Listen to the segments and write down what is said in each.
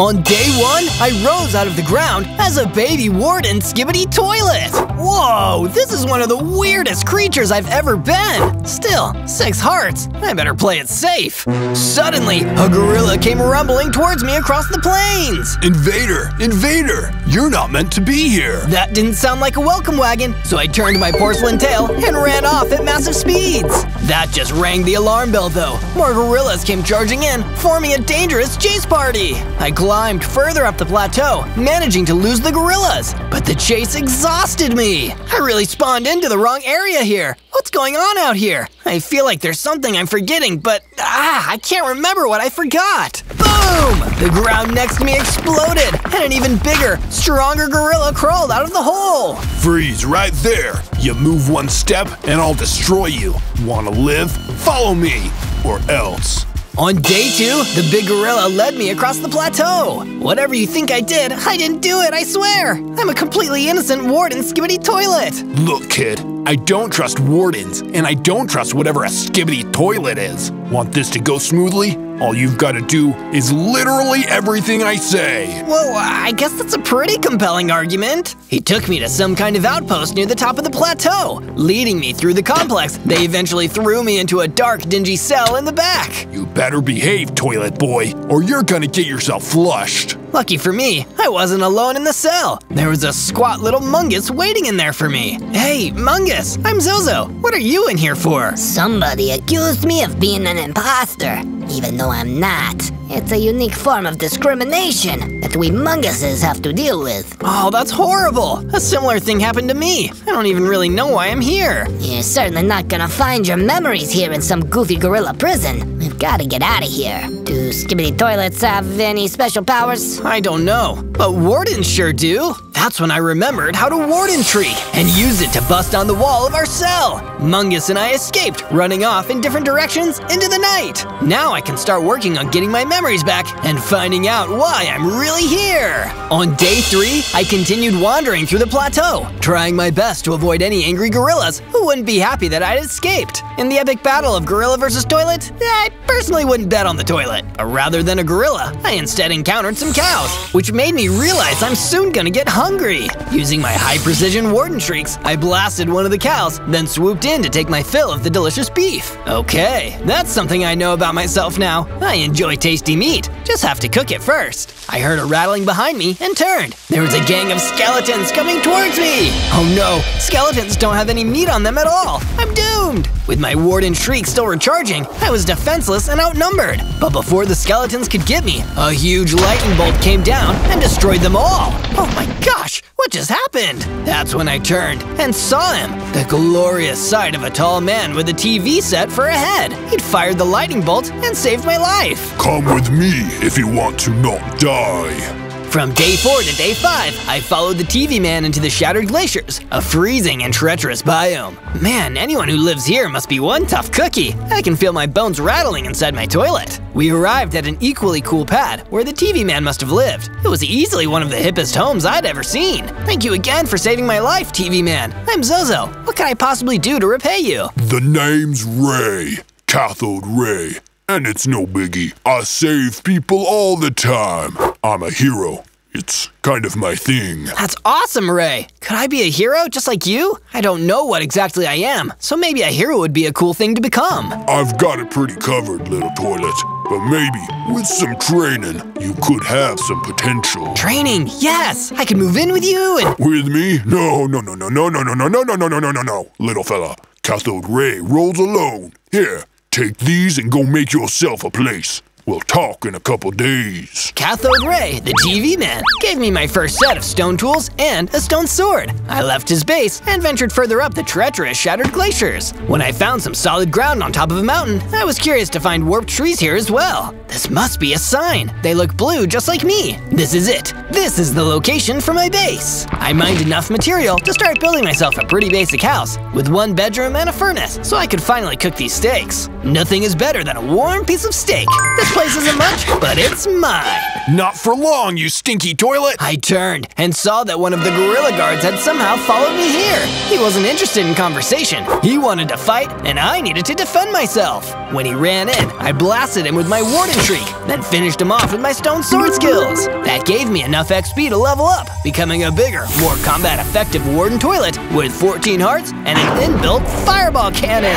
On day one, I rose out of the ground as a baby warden skibidi toilet. Whoa, this is one of the weirdest creatures I've ever been. Still, six hearts. I better play it safe. Suddenly, a gorilla came rumbling towards me across the plains. Invader! Invader! You're not meant to be here! That didn't sound like a welcome wagon, so I turned my porcelain tail and ran off at massive speeds. That just rang the alarm bell, though. More gorillas came charging in, forming a dangerous chase party. I climbed further up the plateau, managing to lose the gorillas. But the chase exhausted me. I really spawned into the wrong area here. What's going on out here? I feel like there's something I'm forgetting, but ah, I can't remember what I forgot. Boom! The ground next to me exploded, and an even bigger, stronger gorilla crawled out of the hole. Freeze right there! You move one step and I'll destroy you. Wanna live? Follow me! Or else. On day two, the big gorilla led me across the plateau. Whatever you think I did, I didn't do it, I swear. I'm a completely innocent warden skibidi toilet. Look, kid, I don't trust wardens, and I don't trust whatever a skibidi toilet is. Want this to go smoothly? All you've got to do is literally everything I say. Well, I guess that's a pretty compelling argument. He took me to some kind of outpost near the top of the plateau, leading me through the complex. They eventually threw me into a dark, dingy cell in the back. You better behave, toilet boy, or you're gonna get yourself flushed. Lucky for me, I wasn't alone in the cell. There was a squat little Mungus waiting in there for me. Hey, Mungus, I'm Zozo. What are you in here for? Somebody accused me of being an imposter, even though I'm not. It's a unique form of discrimination that we Munguses have to deal with. Oh, that's horrible. A similar thing happened to me. I don't even really know why I'm here. You're certainly not gonna find your memories here in some goofy gorilla prison. We've gotta get out of here. Do skibidi toilets have any special powers? I don't know, but wardens sure do. That's when I remembered how to warden trick and use it to bust on the wall of our cell. Mungus and I escaped, running off in different directions into the night. Now I can start working on getting my memories back and finding out why I'm really here. On day three, I continued wandering through the plateau, trying my best to avoid any angry gorillas who wouldn't be happy that I'd escaped. In the epic battle of gorilla versus toilet, I personally wouldn't bet on the toilet. But rather than a gorilla, I instead encountered some cows, which made me realize I'm soon gonna get hungry. Using my high precision warden shrieks, I blasted one of the cows, then swooped in to take my fill of the delicious beef. Okay, that's something I know about myself now. I enjoy tasty meat, just have to cook it first. I heard a rattling behind me and turned. There was a gang of skeletons coming towards me. Oh no, skeletons don't have any meat on them at all. I'm doomed. With my warden shriek still recharging, I was defenseless and outnumbered. But before the skeletons could get me, a huge lightning bolt came down and destroyed them all. Oh my gosh, what just happened? That's when I turned and saw him. The glorious sight of a tall man with a TV set for a head. He'd fired the lightning bolt and saved my life. Come with me if you want to not die. From day 4 to day 5, I followed the TV man into the Shattered Glaciers, a freezing and treacherous biome. Man, anyone who lives here must be one tough cookie. I can feel my bones rattling inside my toilet. We arrived at an equally cool pad, where the TV man must have lived. It was easily one of the hippest homes I'd ever seen. Thank you again for saving my life, TV man. I'm Zozo. What can I possibly do to repay you? The name's Ray. Cathode Ray. And it's no biggie. I save people all the time. I'm a hero. It's kind of my thing. That's awesome, Ray. Could I be a hero just like you? I don't know what exactly I am, so maybe a hero would be a cool thing to become. I've got it pretty covered, little toilet. But maybe, with some training, you could have some potential. Training, yes! I could move in with you and. With me? No, no, no, no, no, no, no, no, no, no, no, no, no, no, no. Little fella, Cathode Ray rolls alone. Here, take these and go make yourself a place. We'll talk in a couple days. Cathode Ray, the TV man, gave me my first set of stone tools and a stone sword. I left his base and ventured further up the treacherous Shattered Glaciers. When I found some solid ground on top of a mountain, I was curious to find warped trees here as well. This must be a sign. They look blue just like me. This is it. This is the location for my base. I mined enough material to start building myself a pretty basic house with one bedroom and a furnace so I could finally cook these steaks. Nothing is better than a warm piece of steak. This place isn't much, but it's mine. Not for long, you stinky toilet! I turned and saw that one of the gorilla guards had somehow followed me here. He wasn't interested in conversation. He wanted to fight, and I needed to defend myself. When he ran in, I blasted him with my Warden Shriek, then finished him off with my stone sword skills. That gave me enough XP to level up, becoming a bigger, more combat effective Warden Toilet with 14 hearts and an inbuilt fireball cannon.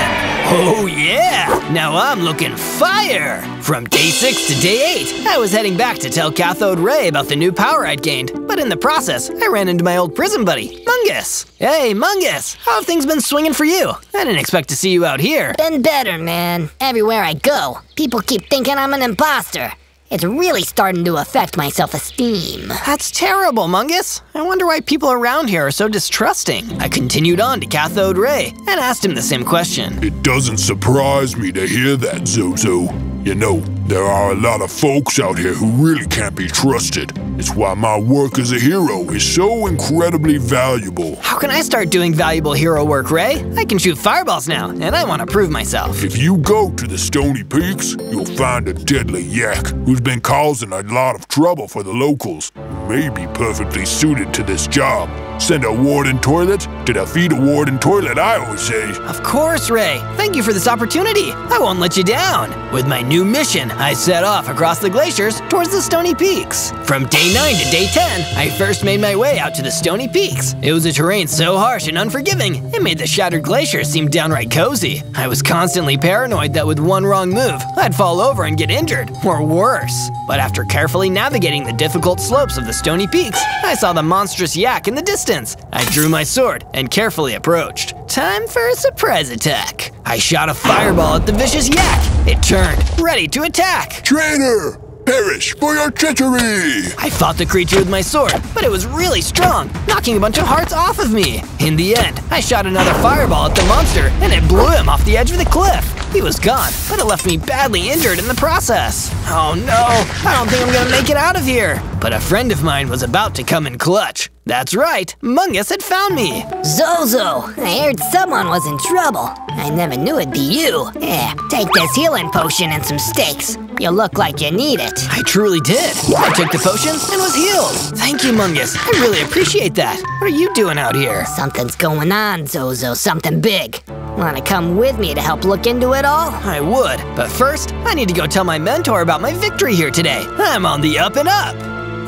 Oh yeah! Now I'm looking fire! From day 6 to day 8, I was heading back to tell Cathode Ray about the new power I'd gained, but in the process, I ran into my old prison buddy, Mungus. Hey, Mungus, how have things been swinging for you? I didn't expect to see you out here. Been better, man. Everywhere I go, people keep thinking I'm an imposter. It's really starting to affect my self-esteem. That's terrible, Mungus. I wonder why people around here are so distrusting. I continued on to Cathode Ray and asked him the same question. It doesn't surprise me to hear that, Zozo. You know, there are a lot of folks out here who really can't be trusted. It's why my work as a hero is so incredibly valuable. How can I start doing valuable hero work, Ray? I can shoot fireballs now, and I want to prove myself. If you go to the Stony Peaks, you'll find a deadly yak who's been causing a lot of trouble for the locals. May be perfectly suited to this job. Send a warden toilet to defeat a warden toilet, I always say. Of course, Ray. Thank you for this opportunity. I won't let you down. With my new mission, I set off across the glaciers towards the Stony Peaks. From day 9 to day 10, I first made my way out to the Stony Peaks. It was a terrain so harsh and unforgiving, it made the shattered glaciers seem downright cozy. I was constantly paranoid that with one wrong move, I'd fall over and get injured, or worse. But after carefully navigating the difficult slopes of the Stony Peaks, I saw the monstrous yak in the distance. I drew my sword and carefully approached. Time for a surprise attack. I shot a fireball at the vicious yak. It turned, ready to attack. Traitor! Perish for your treachery! I fought the creature with my sword, but it was really strong, knocking a bunch of hearts off of me. In the end, I shot another fireball at the monster, and it blew him off the edge of the cliff. He was gone, but it left me badly injured in the process. Oh no, I don't think I'm gonna make it out of here. But a friend of mine was about to come in clutch. That's right, Mungus had found me. Zozo, I heard someone was in trouble. I never knew it'd be you. Yeah, take this healing potion and some steaks. You look like you need it. I truly did. I took the potion and was healed. Thank you, Mungus. I really appreciate that. What are you doing out here? Something's going on, Zozo, something big. Wanna come with me to help look into it all? I would, but first, I need to go tell my mentor about my victory here today. I'm on the up and up.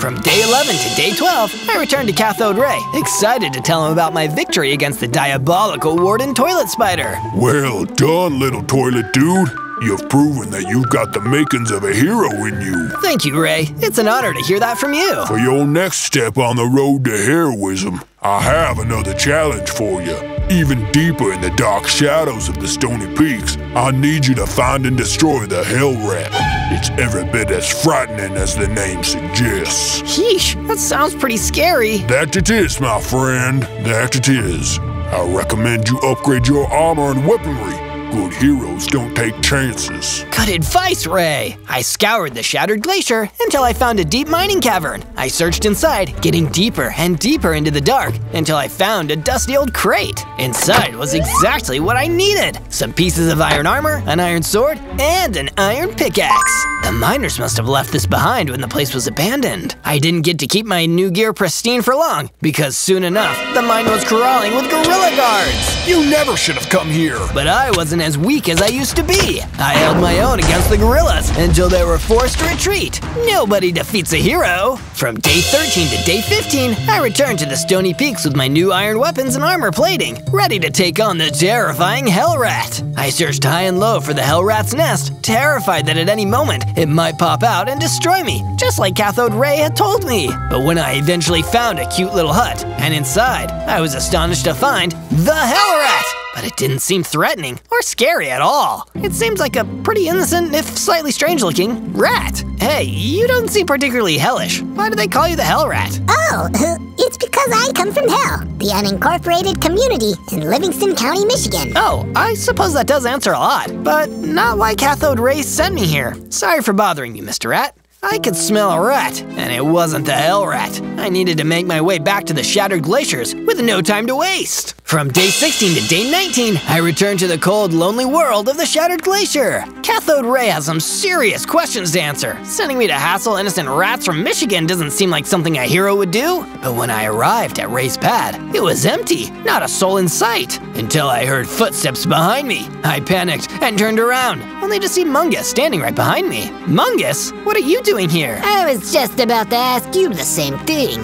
From day 11 to day 12, I returned to Cathode Ray, excited to tell him about my victory against the diabolical Warden Toilet Spider. Well done, little toilet dude. You've proven that you've got the makings of a hero in you. Thank you, Ray. It's an honor to hear that from you. For your next step on the road to heroism, I have another challenge for you. Even deeper in the dark shadows of the Stony Peaks, I need you to find and destroy the Hell Rat. It's every bit as frightening as the name suggests. Sheesh, that sounds pretty scary. That it is, my friend. That it is. I recommend you upgrade your armor and weaponry. Good heroes don't take chances. Good advice, Ray. I scoured the shattered glacier until I found a deep mining cavern. I searched inside, getting deeper and deeper into the dark until I found a dusty old crate. Inside was exactly what I needed some pieces of iron armor, an iron sword, and an iron pickaxe. The miners must have left this behind when the place was abandoned. I didn't get to keep my new gear pristine for long because soon enough, the mine was crawling with gorilla guards. You never should have come here. But I wasn't as weak as I used to be. I held my own against the gorillas until they were forced to retreat. Nobody defeats a hero. From day 13 to day 15, I returned to the Stony Peaks with my new iron weapons and armor plating, ready to take on the terrifying Hell Rat. I searched high and low for the Hell Rat's nest, terrified that at any moment it might pop out and destroy me, just like Cathode Ray had told me. But when I eventually found a cute little hut, and inside, I was astonished to find the Hell Rat! But it didn't seem threatening or scary at all. It seems like a pretty innocent, if slightly strange looking, rat. Hey, you don't seem particularly hellish. Why do they call you the Hell Rat? Oh, it's because I come from Hell, the unincorporated community in Livingston County, Michigan. Oh, I suppose that does answer a lot, but not why Cathode Ray sent me here. Sorry for bothering you, Mr. Rat. I could smell a rat, and it wasn't the Hell Rat. I needed to make my way back to the shattered glaciers with no time to waste. From day 16 to day 19, I returned to the cold, lonely world of the Shattered Glacier. Cathode Ray has some serious questions to answer. Sending me to hassle innocent rats from Michigan doesn't seem like something a hero would do. But when I arrived at Ray's pad, it was empty, not a soul in sight. Until I heard footsteps behind me. I panicked and turned around, only to see Mungus standing right behind me. Mungus, what are you doing here? I was just about to ask you the same thing.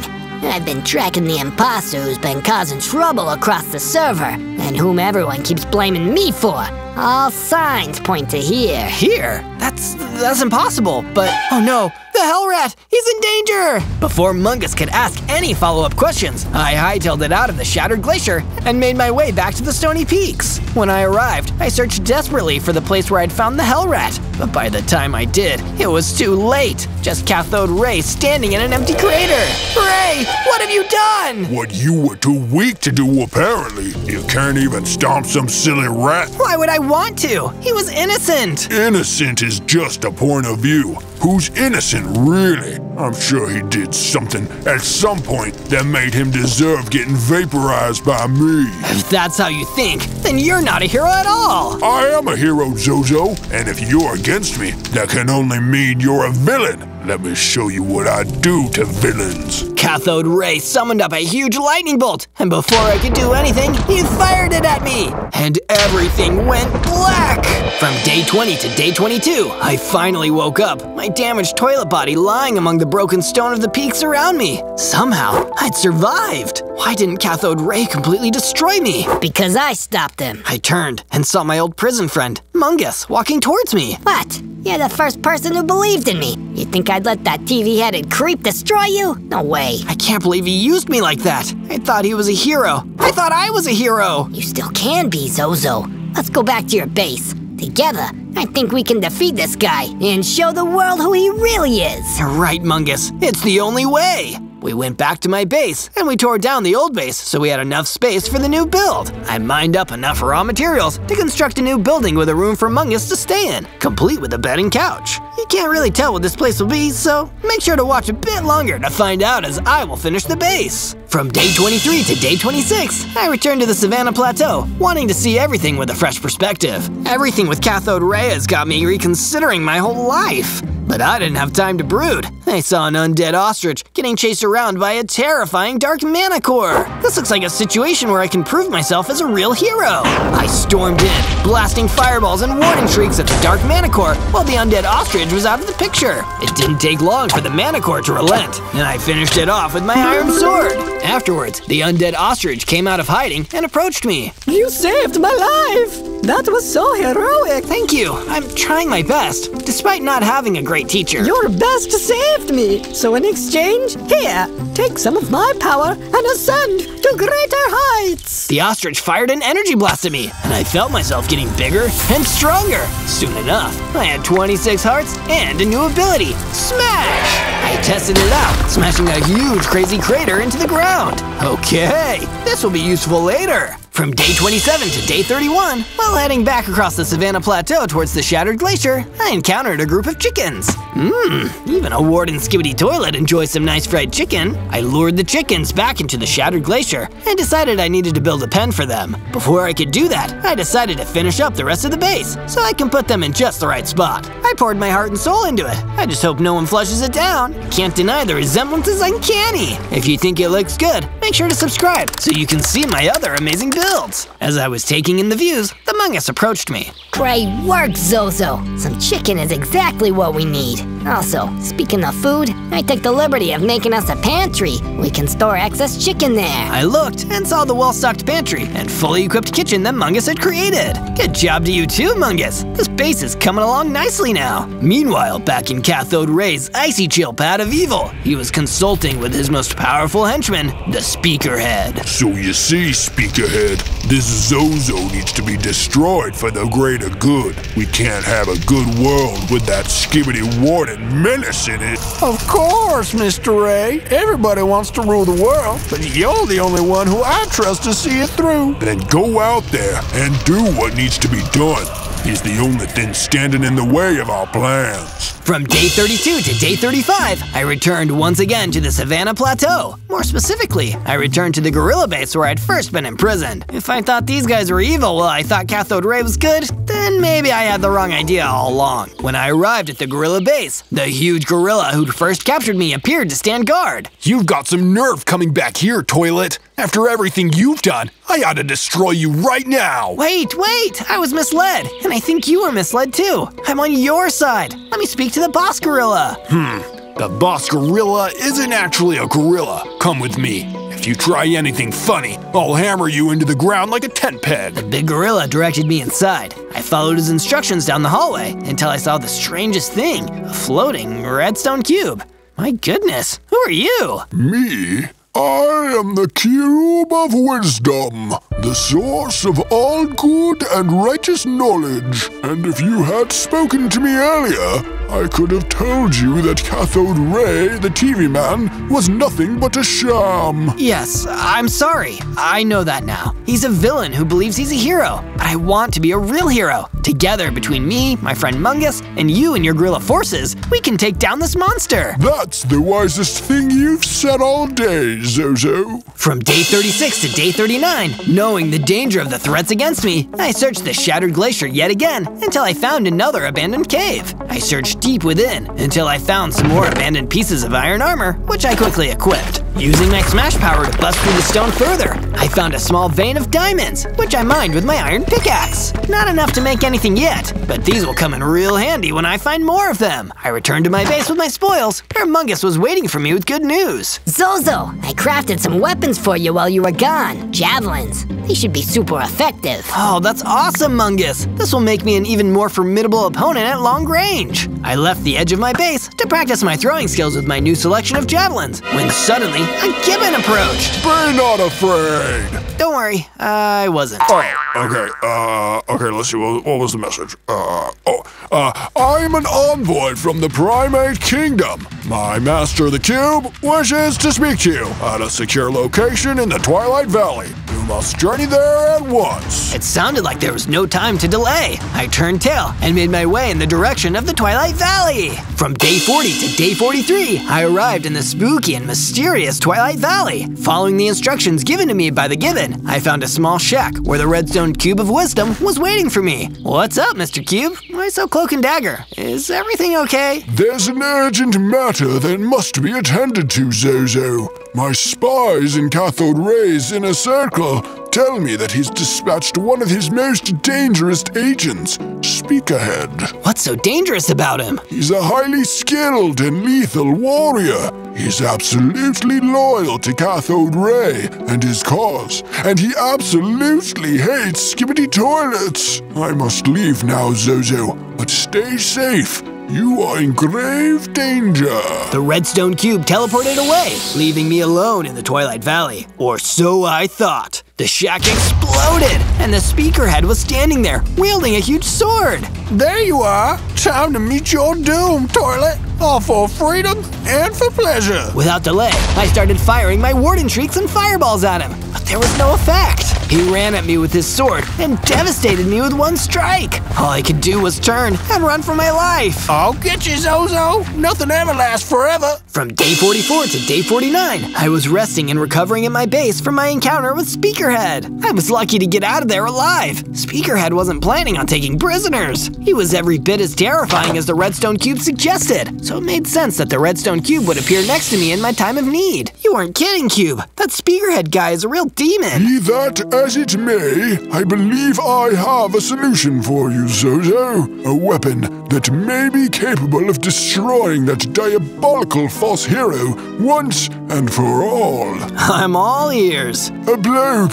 I've been tracking the imposter who's been causing trouble across the server, and whom everyone keeps blaming me for. All signs point to here. Here? That's that's impossible. But oh no, the Hell Rat! He's in danger! Before Mungus could ask any follow-up questions, I hightailed it out of the shattered glacier and made my way back to the Stony Peaks. When I arrived, I searched desperately for the place where I'd found the Hell Rat, but by the time I did, it was too late. Just Cathode Ray standing in an empty crater. Ray, what have you done? What you were too weak to do, apparently. You can't even stomp some silly rat. Why would I want to? He was innocent. Innocent is just a point of view. Who's innocent, really? I'm sure he did something at some point that made him deserve getting vaporized by me. If that's how you think, then you're not a hero at all. I am a hero, Zozo, and if you're against me, that can only mean you're a villain. Let me show you what I do to villains. Cathode Ray summoned up a huge lightning bolt, and before I could do anything, he fired it at me, and everything went black. From day 20 to day 22, I finally woke up, my damaged toilet body lying among the broken stone of the peaks around me. Somehow, I'd survived. Why didn't Cathode Ray completely destroy me? Because I stopped him. I turned and saw my old prison friend, Mungus, walking towards me. What? You're the first person who believed in me. You think I'd let that TV-headed creep destroy you? No way. I can't believe he used me like that. I thought he was a hero. I thought I was a hero. You still can be, Zozo. Let's go back to your base. Together, I think we can defeat this guy and show the world who he really is. You're right, Mungus. It's the only way. We went back to my base, and we tore down the old base so we had enough space for the new build. I mined up enough raw materials to construct a new building with a room for Mungus to stay in, complete with a bed and couch. You can't really tell what this place will be, so make sure to watch a bit longer to find out as I will finish the base. From day 23 to day 26, I returned to the Savannah Plateau, wanting to see everything with a fresh perspective. Everything with Cathode Ray has got me reconsidering my whole life. But I didn't have time to brood. I saw an undead ostrich getting chased around by a terrifying dark manticore. This looks like a situation where I can prove myself as a real hero. I stormed in, blasting fireballs and warning shrieks at the dark manticore while the undead ostrich was out of the picture. It didn't take long for the manticore to relent, and I finished it off with my iron sword. Afterwards, the undead ostrich came out of hiding and approached me. You saved my life! That was so heroic! Thank you. I'm trying my best, despite not having a great teacher. Your best saved me! So in exchange, here, take some of my power and ascend to greater heights! The ostrich fired an energy blast at me, and I felt myself getting bigger and stronger. Soon enough, I had 26 hearts and a new ability, Smash! I tested it out, smashing a huge crazy crater into the ground. Okay, this will be useful later. From day 27 to day 31, while heading back across the Savannah Plateau towards the Shattered Glacier, I encountered a group of chickens. Mmm, even a Warden Skibidi Toilet enjoys some nice fried chicken. I lured the chickens back into the Shattered Glacier and decided I needed to build a pen for them. Before I could do that, I decided to finish up the rest of the base so I can put them in just the right spot. I poured my heart and soul into it. I just hope no one flushes it down. Can't deny the resemblance is uncanny. If you think it looks good, make sure to subscribe so you can see my other amazing builds builds. As I was taking in the views, the Mungus approached me. Great work, Zozo. Some chicken is exactly what we need. Also, speaking of food, I took the liberty of making us a pantry. We can store excess chicken there. I looked and saw the well-stocked pantry and fully equipped kitchen that Mungus had created. Good job to you too, Mungus. This base is coming along nicely now. Meanwhile, back in Cathode Ray's icy chill pad of evil, he was consulting with his most powerful henchman, the Speakerhead. So you see, Speakerhead, this Zozo needs to be destroyed for the greater good. We can't have a good world with that skibidi warden menace in it. Of course, Mr. Ray. Everybody wants to rule the world, but you're the only one who I trust to see it through. Then go out there and do what needs to be done. He's the only thing standing in the way of our plans. From day 32 to day 35, I returned once again to the Savannah Plateau. More specifically, I returned to the gorilla base where I'd first been imprisoned. If I thought these guys were evil while I thought Cathode Ray was good, then maybe I had the wrong idea all along. When I arrived at the gorilla base, the huge gorilla who'd first captured me appeared to stand guard. You've got some nerve coming back here, Toilet. After everything you've done, I ought to destroy you right now. Wait, wait! I was misled, and I think you were misled too. I'm on your side. Let me speak to the boss gorilla. Hmm, the boss gorilla isn't actually a gorilla. Come with me. If you try anything funny, I'll hammer you into the ground like a tent peg. The big Gorilla directed me inside. I followed his instructions down the hallway until I saw the strangest thing a floating redstone cube. My goodness, who are you? Me? I am the Cube of Wisdom, the source of all good and righteous knowledge. And if you had spoken to me earlier, I could have told you that Cathode Ray, the TV man, was nothing but a sham. Yes, I'm sorry. I know that now. He's a villain who believes he's a hero, but I want to be a real hero. Together, between me, my friend Mungus, and you and your gorilla forces, we can take down this monster. That's the wisest thing you've said all day, Zozo. From day 36 to day 39, knowing the danger of the threats against me, I searched the Shattered Glacier yet again until I found another abandoned cave. I searched deep within until I found some more abandoned pieces of iron armor, which I quickly equipped. Using my smash power to bust through the stone further, I found a small vein of diamonds, which I mined with my iron pickaxe. Not enough to make anything yet, but these will come in real handy when I find more of them. I returned to my base with my spoils, where Mungus was waiting for me with good news. Zozo, I crafted some weapons for you while you were gone. Javelins. They should be super effective. Oh, that's awesome, Mungus! This will make me an even more formidable opponent at long range. I left the edge of my base to practice my throwing skills with my new selection of javelins, when suddenly a gibbon approached. Be not afraid. Don't worry, I wasn't. Oh, okay, uh, okay, let's see, what, what was the message? Uh, oh, uh, I'm an envoy from the Primate Kingdom. My master, the Cube, wishes to speak to you at a secure location in the Twilight Valley. You must journey there at once. It sounded like there was no time to delay. I turned tail and made my way in the direction of the Twilight Valley. From day 40 to day 43, I arrived in the spooky and mysterious Twilight Valley. Following the instructions given to me by the Gibbon, I found a small shack where the Redstone Cube of Wisdom was waiting for me. What's up, Mr. Cube? Why so cloak and dagger? Is everything okay? There's an urgent matter that must be attended to, Zozo. My spies in Cathode Ray's in a circle tell me that he's dispatched one of his most dangerous agents. Speakerhead. What's so dangerous about him? He's a highly skilled and lethal warrior. He's absolutely loyal to Cathode Ray and his cause, and he absolutely hates skibidi toilets. I must leave now, Zozo, but stay safe. You are in grave danger. The Redstone Cube teleported away, leaving me alone in the Twilight Valley. Or so I thought. The shack exploded, and the speaker head was standing there, wielding a huge sword. There you are. Time to meet your doom, Toilet. All for freedom and for pleasure. Without delay, I started firing my warden shrieks and fireballs at him, but there was no effect. He ran at me with his sword and devastated me with one strike. All I could do was turn and run for my life. I'll get you, Zozo. Nothing ever lasts forever. From day 44 to day 49, I was resting and recovering at my base from my encounter with Speakerhead. I was lucky to get out of there alive. Speakerhead wasn't planning on taking prisoners. He was every bit as terrifying as the Redstone Cube suggested, so it made sense that the Redstone Cube would appear next to me in my time of need. You weren't kidding, Cube. That Speakerhead guy is a real demon. Be that as it may, I believe I have a solution for you, Zozo. A weapon that may be capable of destroying that diabolical false hero once and for all. I'm all ears. A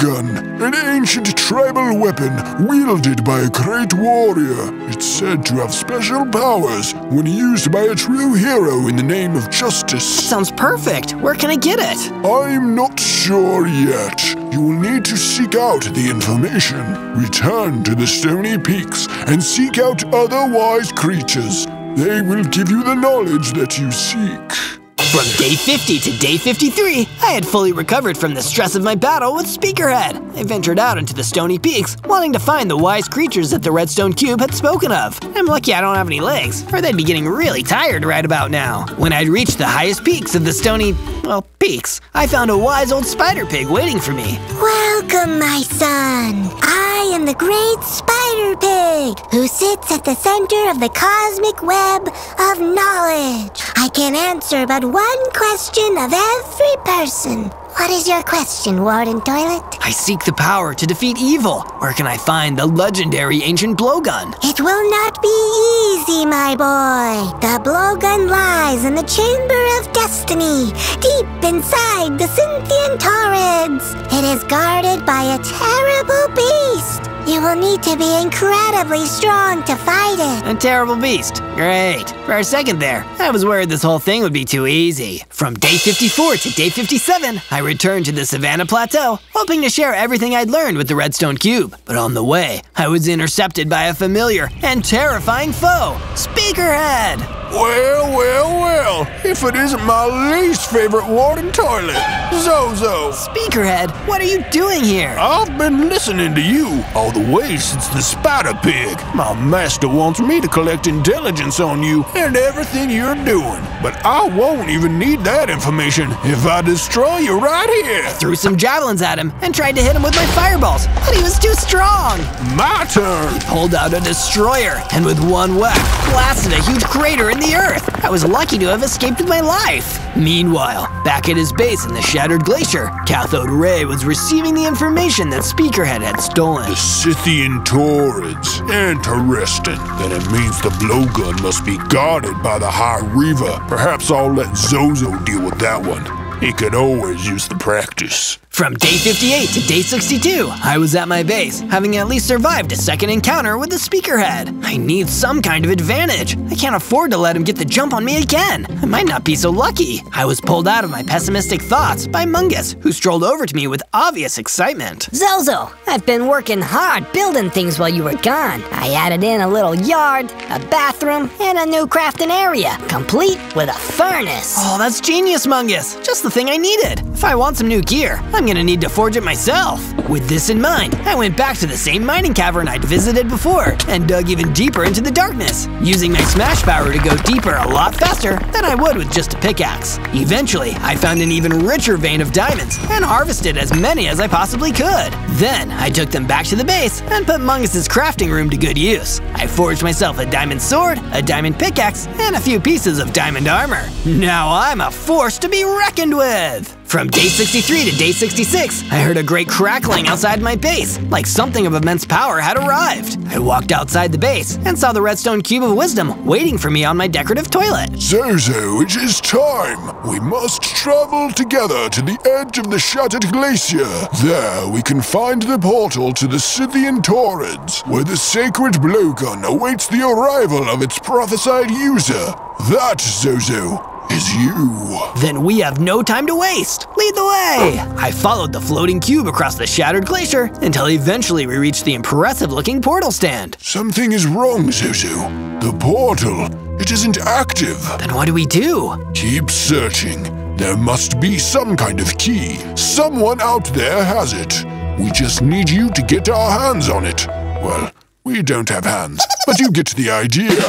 blowgun, an ancient tribal weapon wielded by a great warrior. It's said to have special powers when used by a true hero in the name of justice. That Sounds perfect. Where can I get it? I'm not sure yet. You will need to seek out the information. Return to the Stony Peaks and seek out other wise creatures. They will give you the knowledge that you seek. From day 50 to day 53, I had fully recovered from the stress of my battle with Speakerhead. I ventured out into the stony peaks, wanting to find the wise creatures that the Redstone Cube had spoken of. I'm lucky I don't have any legs, or they'd be getting really tired right about now. When I'd reached the highest peaks of the stony, well, peaks, I found a wise old spider pig waiting for me. Welcome, my son. I am the great spider pig who sits at the center of the cosmic web of knowledge. I can answer but one question of every person. What is your question, Warden Toilet? I seek the power to defeat evil. Where can I find the legendary ancient blowgun? It will not be easy, my boy. The blowgun lies in the chamber of destiny, deep inside the Cynthian Torrids. It is guarded by a terrible beast. You will need to be incredibly strong to fight it. A terrible beast. Great. For a second there, I was worried this whole thing would be too easy. From day 54 to day 57, I returned to the Savannah Plateau, hoping to share everything I'd learned with the Redstone Cube. But on the way, I was intercepted by a familiar and terrifying foe, Speakerhead. Well, well, well, if it isn't my least favorite warden toilet, Zozo. Speakerhead, what are you doing here? I've been listening to you all the way since the spider pig. My master wants me to collect intelligence on you and everything you're doing. But I won't even need that information if I destroy you right here. Threw some javelins at him and tried to hit him with my fireballs, but he was too strong. My turn. Pulled out a destroyer and with one whack, blasted a huge crater in the earth. I was lucky to have escaped with my life. Meanwhile, back at his base in the Shattered Glacier, Cathode Ray was receiving the information that Speakerhead had stolen. The Scythian Torrids. Interesting. Then it means the blowgun must be guarded by the High Reaver. Perhaps I'll let Zozo deal with that one. He could always use the practice. From day 58 to day 62, I was at my base, having at least survived a second encounter with the Speakerhead. I need some kind of advantage. I can't afford to let him get the jump on me again. I might not be so lucky. I was pulled out of my pessimistic thoughts by Mungus, who strolled over to me with obvious excitement. Zozo, I've been working hard building things while you were gone. I added in a little yard, a bathroom, and a new crafting area, complete with a furnace. Oh, that's genius, Mungus. Just the thing I needed. If I want some new gear, I'm gonna need to forge it myself. With this in mind, I went back to the same mining cavern I'd visited before and dug even deeper into the darkness, using my smash power to go deeper a lot faster than I would with just a pickaxe. Eventually, I found an even richer vein of diamonds and harvested as many as I possibly could. Then, I took them back to the base and put Mungus's crafting room to good use. I forged myself a diamond sword, a diamond pickaxe, and a few pieces of diamond armor. Now I'm a force to be reckoned with! with. From day 63 to day 66, I heard a great crackling outside my base, like something of immense power had arrived. I walked outside the base and saw the redstone cube of wisdom waiting for me on my decorative toilet. Zozo, it is time. We must travel together to the edge of the Shattered Glacier. There we can find the portal to the Scythian Torrids, where the sacred blowgun awaits the arrival of its prophesied user. That, Zozo, is you. Then we have no time to waste. Lead the way! I followed the floating cube across the shattered glacier until eventually we reached the impressive looking portal stand. Something is wrong, Zozo. The portal, it isn't active. Then what do we do? Keep searching. There must be some kind of key. Someone out there has it. We just need you to get our hands on it. Well, we don't have hands, but you get the idea.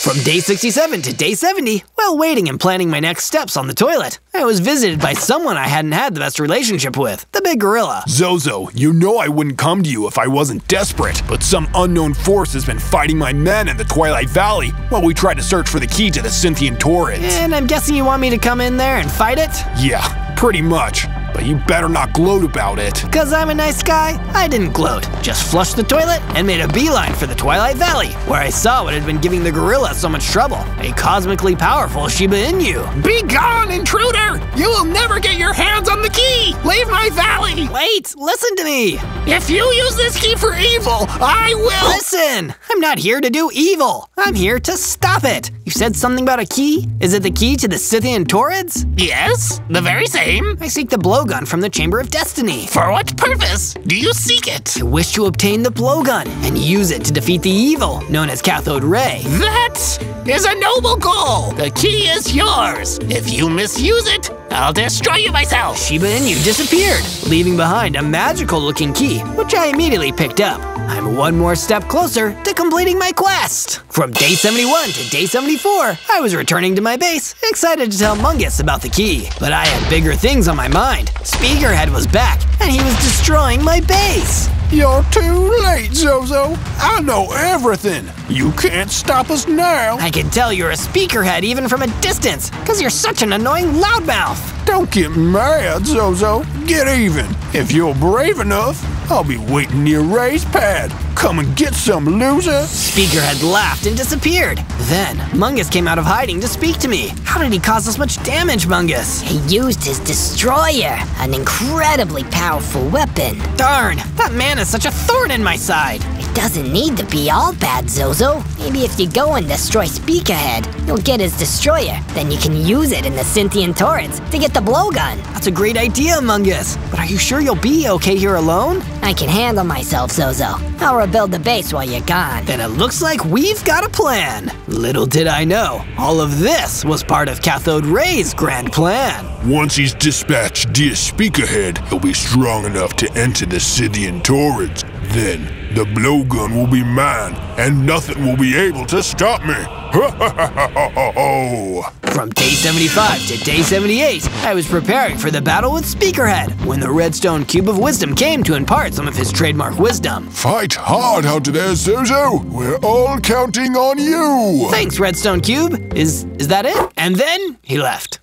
From day 67 to day 70, while waiting and planning my next steps on the toilet, I was visited by someone I hadn't had the best relationship with, the big gorilla. Zozo, you know I wouldn't come to you if I wasn't desperate, but some unknown force has been fighting my men in the Twilight Valley while we try to search for the key to the Cynthian Torrids. And I'm guessing you want me to come in there and fight it? Yeah, pretty much. But you better not gloat about it. Cause I'm a nice guy, I didn't gloat. Just flushed the toilet and made a beeline for the Twilight Valley, where I saw what had been giving the gorilla so much trouble a cosmically powerful Shiba Inu. Be gone, intruder! You will never get your hands on the key! Leave my valley! Wait, listen to me! If you use this key for evil, I will. Listen! I'm not here to do evil. I'm here to stop it. You said something about a key? Is it the key to the Scythian Torrids? Yes, the very same. I seek the blowgun from the Chamber of Destiny. For what purpose do you seek it? I wish to obtain the blowgun and use it to defeat the evil known as Cathode Ray. That is a noble goal. The key is yours. If you misuse it, I'll destroy you myself. Shiba Inu disappeared, leaving behind a magical looking key, which I immediately picked up. I'm one more step closer to completing my quest. From day 71 to day 74, I was returning to my base, excited to tell Mungus about the key. But I had bigger things on my mind. Speakerhead was back, and he was destroying my base. You're too late, Zozo. I know everything. You can't stop us now. I can tell you're a speakerhead even from a distance, because you're such an annoying loudmouth. Don't get mad, Zozo. Get even. If you're brave enough, I'll be waiting near Ray's pad. Come and get some, loser. Speakerhead laughed and disappeared. Then, Mungus came out of hiding to speak to me. How did he cause us much damage, Mungus? He used his destroyer, an incredibly powerful weapon. Darn, that man is such a thorn in my side. It doesn't need to be all bad, Zozo. Maybe if you go and destroy Speakerhead, you'll get his destroyer. Then you can use it in the Cynthian Torrents to get the blowgun. That's a great idea, Mungus. But are you sure you'll be okay here alone? I can handle myself, Zozo. I'll rebuild the base while you're gone. Then it looks like we've got a plan. Little did I know, all of this was part of Cathode Ray's grand plan. Once he's dispatched dear Speakerhead, he'll be strong enough to enter the Scythian Taurids. Then, the blowgun will be mine, and nothing will be able to stop me. From day 75 to day 78, I was preparing for the battle with Speakerhead when the Redstone Cube of Wisdom came to impart some of his trademark wisdom. Fight hard out there, Zozo. We're all counting on you. Thanks, Redstone Cube. Is is that it? And then he left.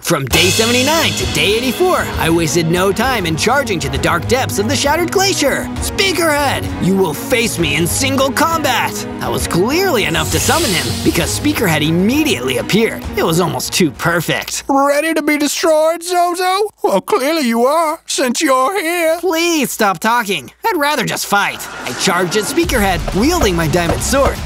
From day 79 to day 84, I wasted no time in charging to the dark depths of the Shattered Glacier. Speakerhead, you will face me in single combat. That was clearly enough to summon him because Speakerhead immediately appeared. It was almost too perfect. Ready to be destroyed, Zozo? Well, clearly you are, since you're here. Please stop talking. I'd rather just fight. I charged at Speakerhead, wielding my diamond sword.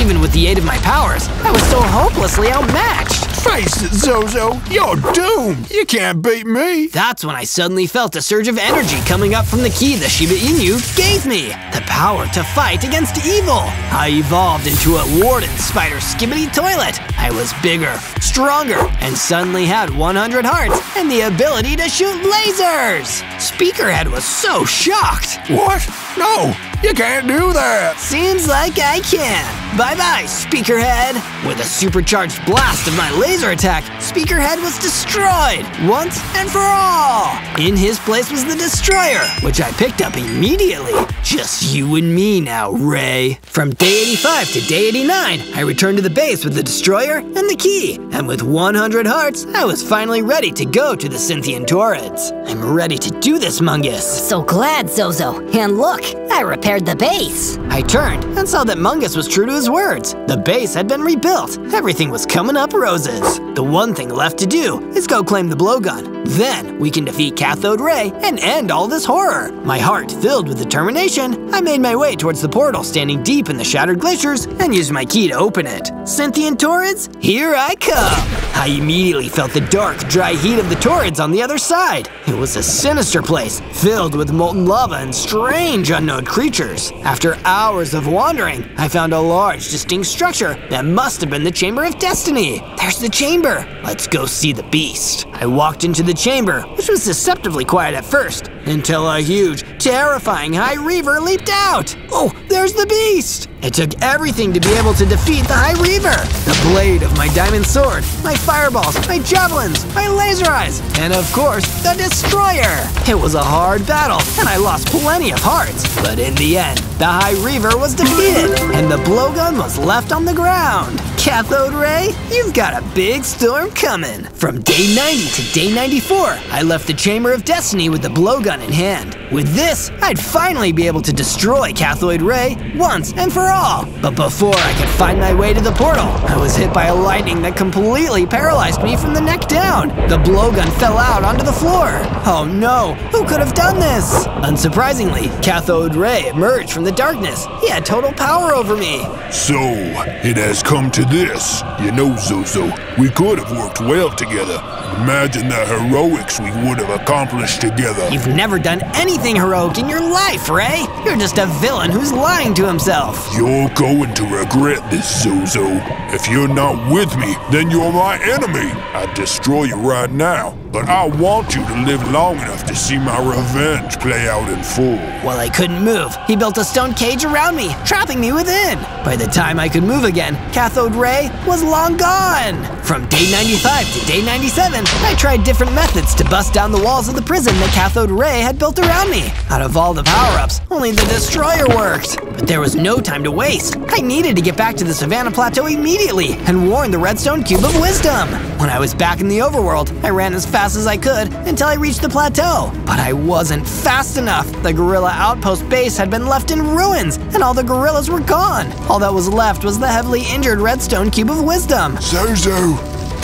Even with the aid of my powers, I was so hopelessly outmatched. Face it, Zozo, you're doomed. You can't beat me. That's when I suddenly felt a surge of energy coming up from the key the Shiba Inu gave me. The power to fight against evil. I evolved into a Warden Spider Skibidi Toilet. I was bigger, stronger, and suddenly had 100 hearts and the ability to shoot lasers. Speakerhead was so shocked. What? No, you can't do that. Seems like I can. Bye bye, Speakerhead. With a supercharged blast of my laser attack, Speakerhead was destroyed once and for all. In his place was the destroyer, which I picked up immediately. Just you and me now, Ray. From day 85 to day 89, I returned to the base with the destroyer and the key. And with 100 hearts, I was finally ready to go to the Cynthian Torrids. I'm ready to do this, Mungus. So glad, Zozo. And look, I repaired the base. I turned and saw that Mungus was true to his words. The base had been rebuilt. Everything was coming up roses. The one thing left to do is go claim the blowgun. Then we can defeat Cathode Ray and end all this horror. My heart filled with determination, I made my way towards the portal standing deep in the shattered glaciers and used my key to open it. Cynthian Taurids, here I come! I immediately felt the dark, dry heat of the Taurids on the other side. It was a sinister place, filled with molten lava and strange unknown creatures. After hours of wandering, I found a large, distinct structure that must have been the Chamber of Destiny. There's the chamber. Let's go see the beast. I walked into the chamber, which was deceptively quiet at first, until a huge, terrifying High Reaver leaped out. Oh, there's the beast! It took everything to be able to defeat the High Reaver. The blade of my diamond sword, my fireballs, my javelins, my laser eyes, and of course, the destroyer. It was a hard battle, and I lost plenty of hearts. But in the end, the High Reaver was defeated, and the blowgun was left on the ground. Cathode Ray, you've got a big storm coming. From day 90 to day 94, I left the Chamber of Destiny with the blowgun in hand. With this, I'd finally be able to destroy Cathode Ray once and for all. But before I could find my way to the portal, I was hit by a lightning that completely paralyzed me from the neck down. The blowgun fell out onto the floor. Oh no, who could have done this? Unsurprisingly, Cathode Ray emerged from the darkness. He had total power over me. So, it has come to this. You know, Zozo, we could have worked well together. Imagine the heroics we would have accomplished together. You've never done anything heroic in your life, Ray. You're just a villain who's lying to himself. You're going to regret this, Zozo. If you're not with me, then you're my enemy. I'd destroy you right now, but I want you to live long enough to see my revenge play out in full. While I couldn't move, he built a stone cage around me, trapping me within. By the time I could move again, Cathode Ray was long gone. From day 95 to day 97, I tried different methods to bust down the walls of the prison that Cathode Ray had built around me. Out of all the power-ups, only the Destroyer worked. But there was no time to waste. I needed to get back to the Savannah Plateau immediately and warn the Redstone Cube of Wisdom. When I was back in the overworld, I ran as fast as I could until I reached the plateau. But I wasn't fast enough. The Gorilla Outpost base had been left in ruins, and all the gorillas were gone. All that was left was the heavily injured Redstone Cube of Wisdom. Zozo,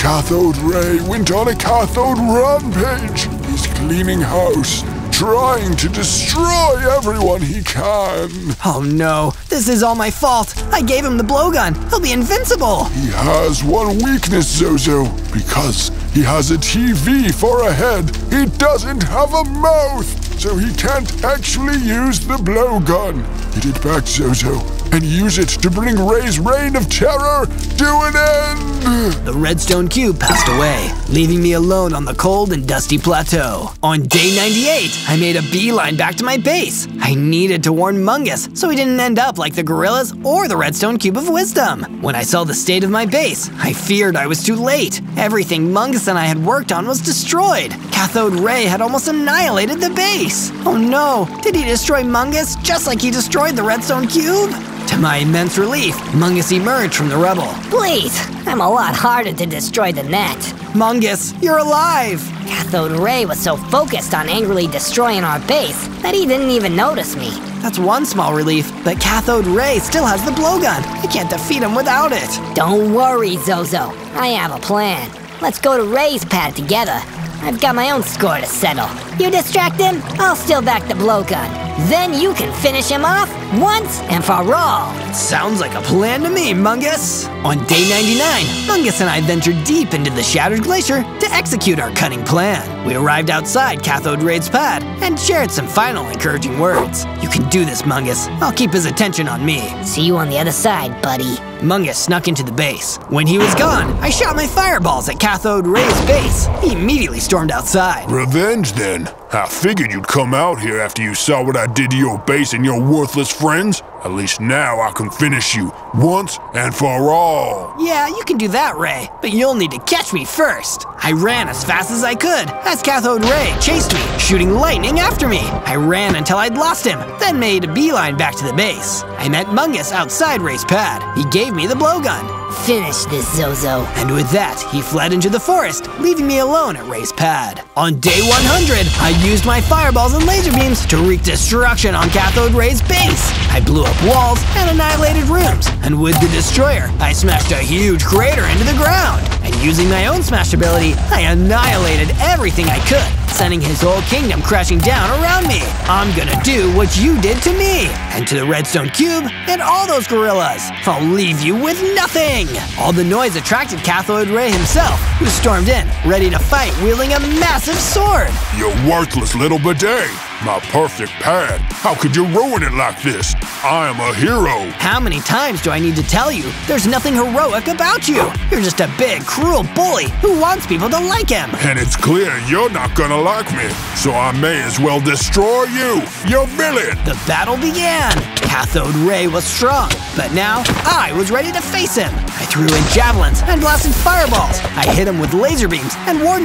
Cathode Ray went on a cathode rampage. He's cleaning house, trying to destroy everyone he can. Oh no, this is all my fault. I gave him the blowgun. He'll be invincible. He has one weakness, Zozo, because he has a TV for a head. He doesn't have a mouth, so he can't actually use the blowgun. Get it back, Zozo, and use it to bring Ray's reign of terror to an end. The Redstone Cube passed away, leaving me alone on the cold and dusty plateau. On day 98, I made a beeline back to my base. I needed to warn Mungus so he didn't end up like the gorillas or the Redstone Cube of Wisdom. When I saw the state of my base, I feared I was too late. Everything Mungus and I had worked on was destroyed. Cathode Ray had almost annihilated the base. Oh no, did he destroy Mungus just like he destroyed the Redstone Cube? To my immense relief, Mungus emerged from the rubble. Please, I'm a lot harder to destroy than that. Mungus, you're alive! Cathode Ray was so focused on angrily destroying our base that he didn't even notice me. That's one small relief, but Cathode Ray still has the blowgun. I can't defeat him without it. Don't worry, Zozo. I have a plan. Let's go to Ray's pad together. I've got my own score to settle. You distract him, I'll steal back the blowgun. Then you can finish him off once and for all. Sounds like a plan to me, Mungus. On day 99, Mungus and I ventured deep into the Shattered Glacier to execute our cunning plan. We arrived outside Cathode Ray's pad and shared some final encouraging words. You can do this, Mungus. I'll keep his attention on me. See you on the other side, buddy. Mungus snuck into the base. When he was gone, I shot my fireballs at Cathode Ray's base. He immediately stormed outside. Revenge, then. I figured you'd come out here after you saw what I did to your base and your worthless friends. At least now I can finish you once and for all. Yeah, you can do that, Ray, but you'll need to catch me first. I ran as fast as I could as Cathode Ray chased me, shooting lightning after me. I ran until I'd lost him, then made a beeline back to the base. I met Mungus outside Ray's pad. He gave me the blowgun. Finish this, Zozo. And with that, he fled into the forest, leaving me alone at Ray's pad. On day 100, I used my fireballs and laser beams to wreak destruction on Cathode Ray's base. I blew up walls and annihilated rooms, and with the destroyer, I smashed a huge crater into the ground. And using my own smash ability, I annihilated everything I could, sending his whole kingdom crashing down around me. I'm gonna do what you did to me, and to the Redstone Cube, and all those gorillas. I'll leave you with nothing. All the noise attracted Cathode Ray himself, who stormed in, ready to fight, wielding a massive sword. You worthless little bidet. My perfect pad. How could you ruin it like this? I am a hero. How many times do I need to tell you? There's nothing heroic about you. You're just a big, cruel bully who wants people to like him. And it's clear you're not gonna like me, so I may as well destroy you, you villain! The battle began. Cathode Ray was strong, but now I was ready to face him. I threw in javelins and blasted fireballs. I hit him with laser beams and warden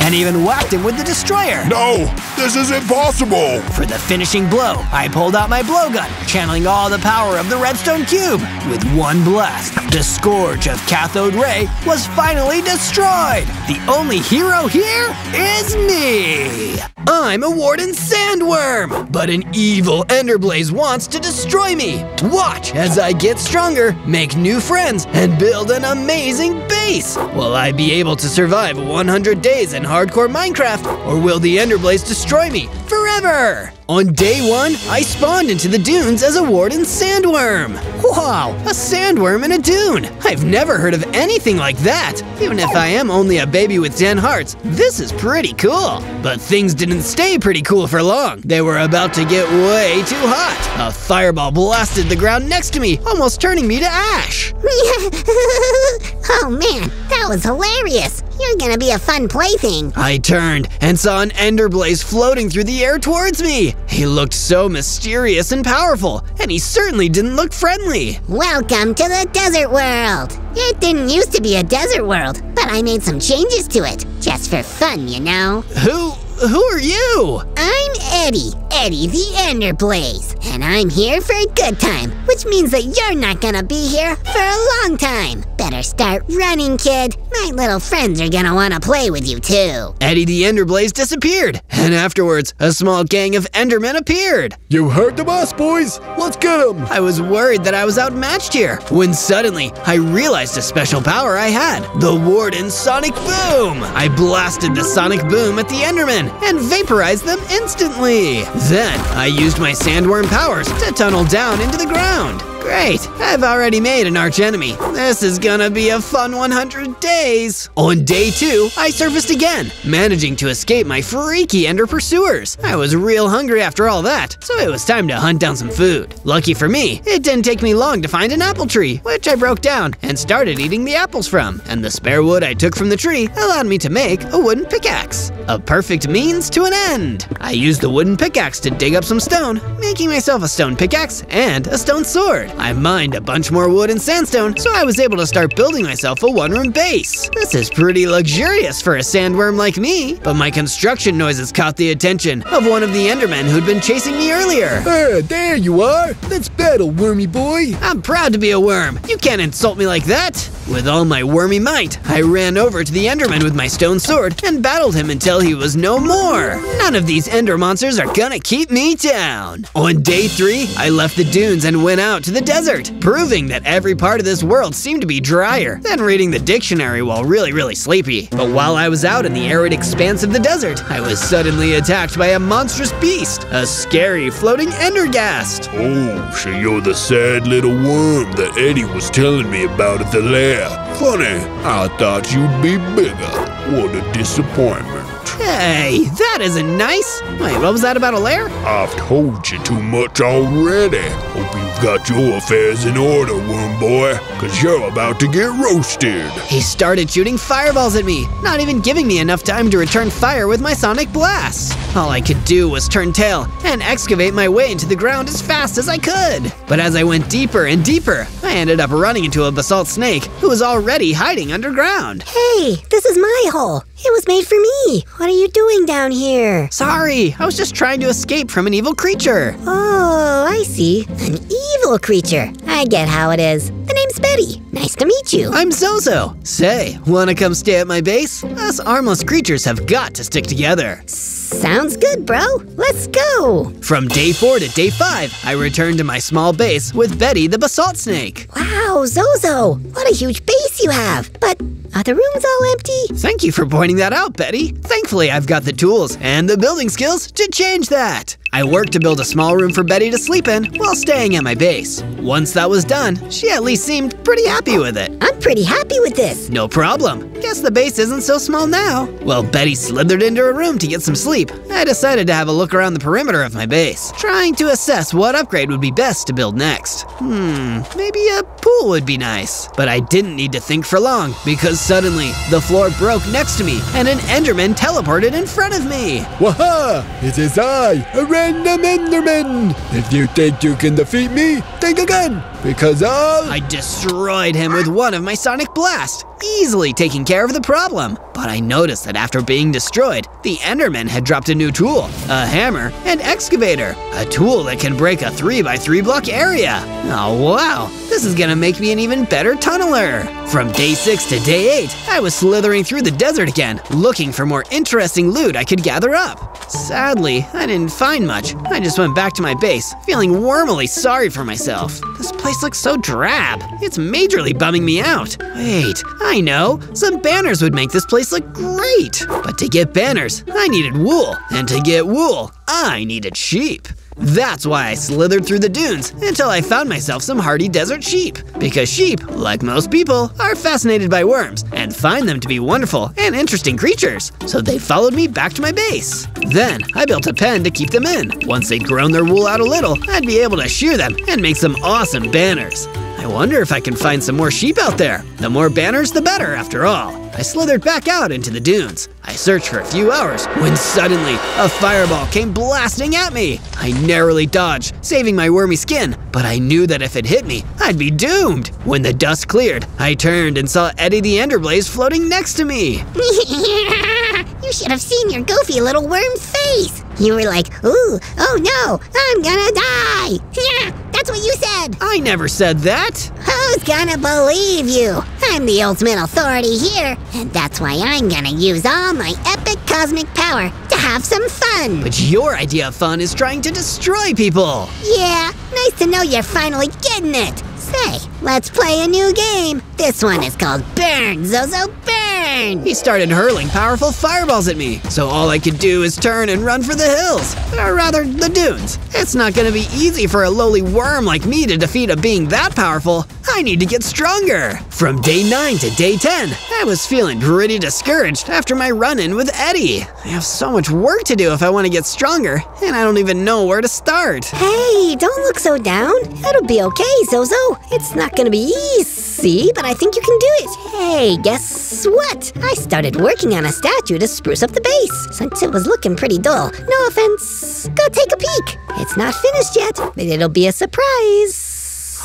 and even whacked him with the destroyer. No, this is impossible! For the finishing blow, I pulled out my blowgun, channeling all the power of the Redstone Cube. With one blast, the Scourge of Cathode Ray was finally destroyed. The only hero here is me. I'm a Warden Sandworm, but an evil Enderblaze wants to destroy me. Watch as I get stronger, make new friends, and build an amazing base. Will I be able to survive 100 days in hardcore Minecraft, or will the Enderblaze destroy me forever? On day one, I spawned into the dunes as a warden sandworm. Wow, a sandworm in a dune. I've never heard of anything like that. Even if I am only a baby with 10 hearts, this is pretty cool. But things didn't stay pretty cool for long. They were about to get way too hot. A fireball blasted the ground next to me, almost turning me to ash. oh man, that was hilarious. You're gonna be a fun plaything. I turned and saw an ender blaze floating through the air towards me. He looked so mysterious and powerful, and he certainly didn't look friendly. Welcome to the desert world. It didn't used to be a desert world, but I made some changes to it, just for fun, you know. Who who are you? I'm Eddie, Eddie the Ender Blaze, and I'm here for a good time, which means that you're not gonna be here for a long time. Better start running, kid. My little friends are gonna wanna play with you too. Eddie the Ender Blaze disappeared, and afterwards, a small gang of Endermen appeared. You heard the boss, boys. Let's get him. I was worried that I was outmatched here, when suddenly I realized a special power I had the Warden Sonic Boom. I blasted the Sonic Boom at the Endermen and vaporized them instantly. Then I used my sandworm powers to tunnel down into the ground. Great, I've already made an archenemy. This is gonna be a fun 100 days. On day two, I surfaced again, managing to escape my freaky ender pursuers. I was real hungry after all that, so it was time to hunt down some food. Lucky for me, it didn't take me long to find an apple tree, which I broke down and started eating the apples from. And the spare wood I took from the tree allowed me to make a wooden pickaxe. A perfect means to an end. I used the wooden pickaxe to dig up some stone, making myself a stone pickaxe and a stone sword. I mined a bunch more wood and sandstone, so I was able to start building myself a one-room base. This is pretty luxurious for a sandworm like me, but my construction noises caught the attention of one of the Endermen who'd been chasing me earlier. Ah, there you are. Let's battle, wormy boy. I'm proud to be a worm. You can't insult me like that. With all my wormy might, I ran over to the Enderman with my stone sword and battled him until he was no more. None of these Ender monsters are gonna keep me down. On day three, I left the dunes and went out to the desert, proving that every part of this world seemed to be drier than reading the dictionary while really, really sleepy. But while I was out in the arid expanse of the desert, I was suddenly attacked by a monstrous beast, a scary floating Endergast. Oh, so you're the sad little worm that Eddie was telling me about at the lair. Funny, I thought you'd be bigger. What a disappointment. Hey, that isn't nice. Wait, what was that about a lair? I've told you too much already. Hope you've got your affairs in order, worm boy, cause you're about to get roasted. He started shooting fireballs at me, not even giving me enough time to return fire with my sonic blast. All I could do was turn tail and excavate my way into the ground as fast as I could. But as I went deeper and deeper, I ended up running into a basalt snake who was already hiding underground. Hey, this is my hole. It was made for me. What are you doing down here? Sorry, I was just trying to escape from an evil creature. Oh, I see. An evil creature. I get how it is. The name's Betty. Nice to meet you. I'm Zozo. Say, wanna come stay at my base? Us armless creatures have got to stick together. Sounds good, bro. Let's go. From day four to day five, I returned to my small base with Betty the basalt snake. Wow, Zozo. What a huge base you have. But are the rooms all empty? Thank you for pointing that out, Betty. Thankfully, I've got the tools and the building skills to change that. I worked to build a small room for Betty to sleep in while staying at my base. Once that was done, she at least seemed pretty happy with it. I'm pretty happy with this. No problem. Guess the base isn't so small now. Well, Betty slithered into her room to get some sleep. I decided to have a look around the perimeter of my base, trying to assess what upgrade would be best to build next. Hmm, maybe a pool would be nice. But I didn't need to think for long, because suddenly, the floor broke next to me, and an Enderman teleported in front of me. Waha! It is I, a random Enderman. If you think you can defeat me, think again. because I'll. I destroyed him with one of my sonic blasts, easily taking care of the problem. But I noticed that after being destroyed, the Enderman had dropped a new tool, a hammer, and excavator, a tool that can break a 3x3 block area. Oh wow, this is gonna make me an even better tunneler. From day 6 to day 8, I was slithering through the desert again, looking for more interesting loot I could gather up. Sadly, I didn't find much. I just went back to my base, feeling warmly sorry for myself. This place looks so drab. It's majorly bumming me out. Wait, I know. Some banners would make this place look great. But to get banners, I needed wool. And to get wool, I needed sheep. That's why I slithered through the dunes until I found myself some hardy desert sheep. Because sheep, like most people, are fascinated by worms and find them to be wonderful and interesting creatures. So they followed me back to my base. Then I built a pen to keep them in. Once they'd grown their wool out a little, I'd be able to shear them and make some awesome banners. I wonder if I can find some more sheep out there. The more banners, the better, after all. I slithered back out into the dunes. I searched for a few hours when suddenly a fireball came blasting at me. I narrowly dodged, saving my wormy skin, but I knew that if it hit me, I'd be doomed. When the dust cleared, I turned and saw Eddie the Enderblaze floating next to me. you should have seen your goofy little worm face. You were like, ooh, oh no, I'm gonna die. That's what you said. I never said that. Who's gonna believe you? I'm the ultimate authority here, and that's why I'm gonna use all my epic cosmic power to have some fun. But your idea of fun is trying to destroy people. Yeah, nice to know you're finally getting it. Say, let's play a new game. This one is called Burn, Zozo, Burn. He started hurling powerful fireballs at me, so all I could do is turn and run for the hills. Or rather, the dunes. It's not gonna be easy for a lowly worm like me to defeat a being that powerful. I need to get stronger. From day 9 to day 10, I was feeling pretty discouraged after my run-in with Eddie. I have so much work to do if I want to get stronger, and I don't even know where to start. Hey, don't look so down. It'll be okay, Zozo. It's not gonna be easy, but I think you can do it. Hey, guess what? I started working on a statue to spruce up the base, since it was looking pretty dull. No offense. Go take a peek. It's not finished yet, but it'll be a surprise.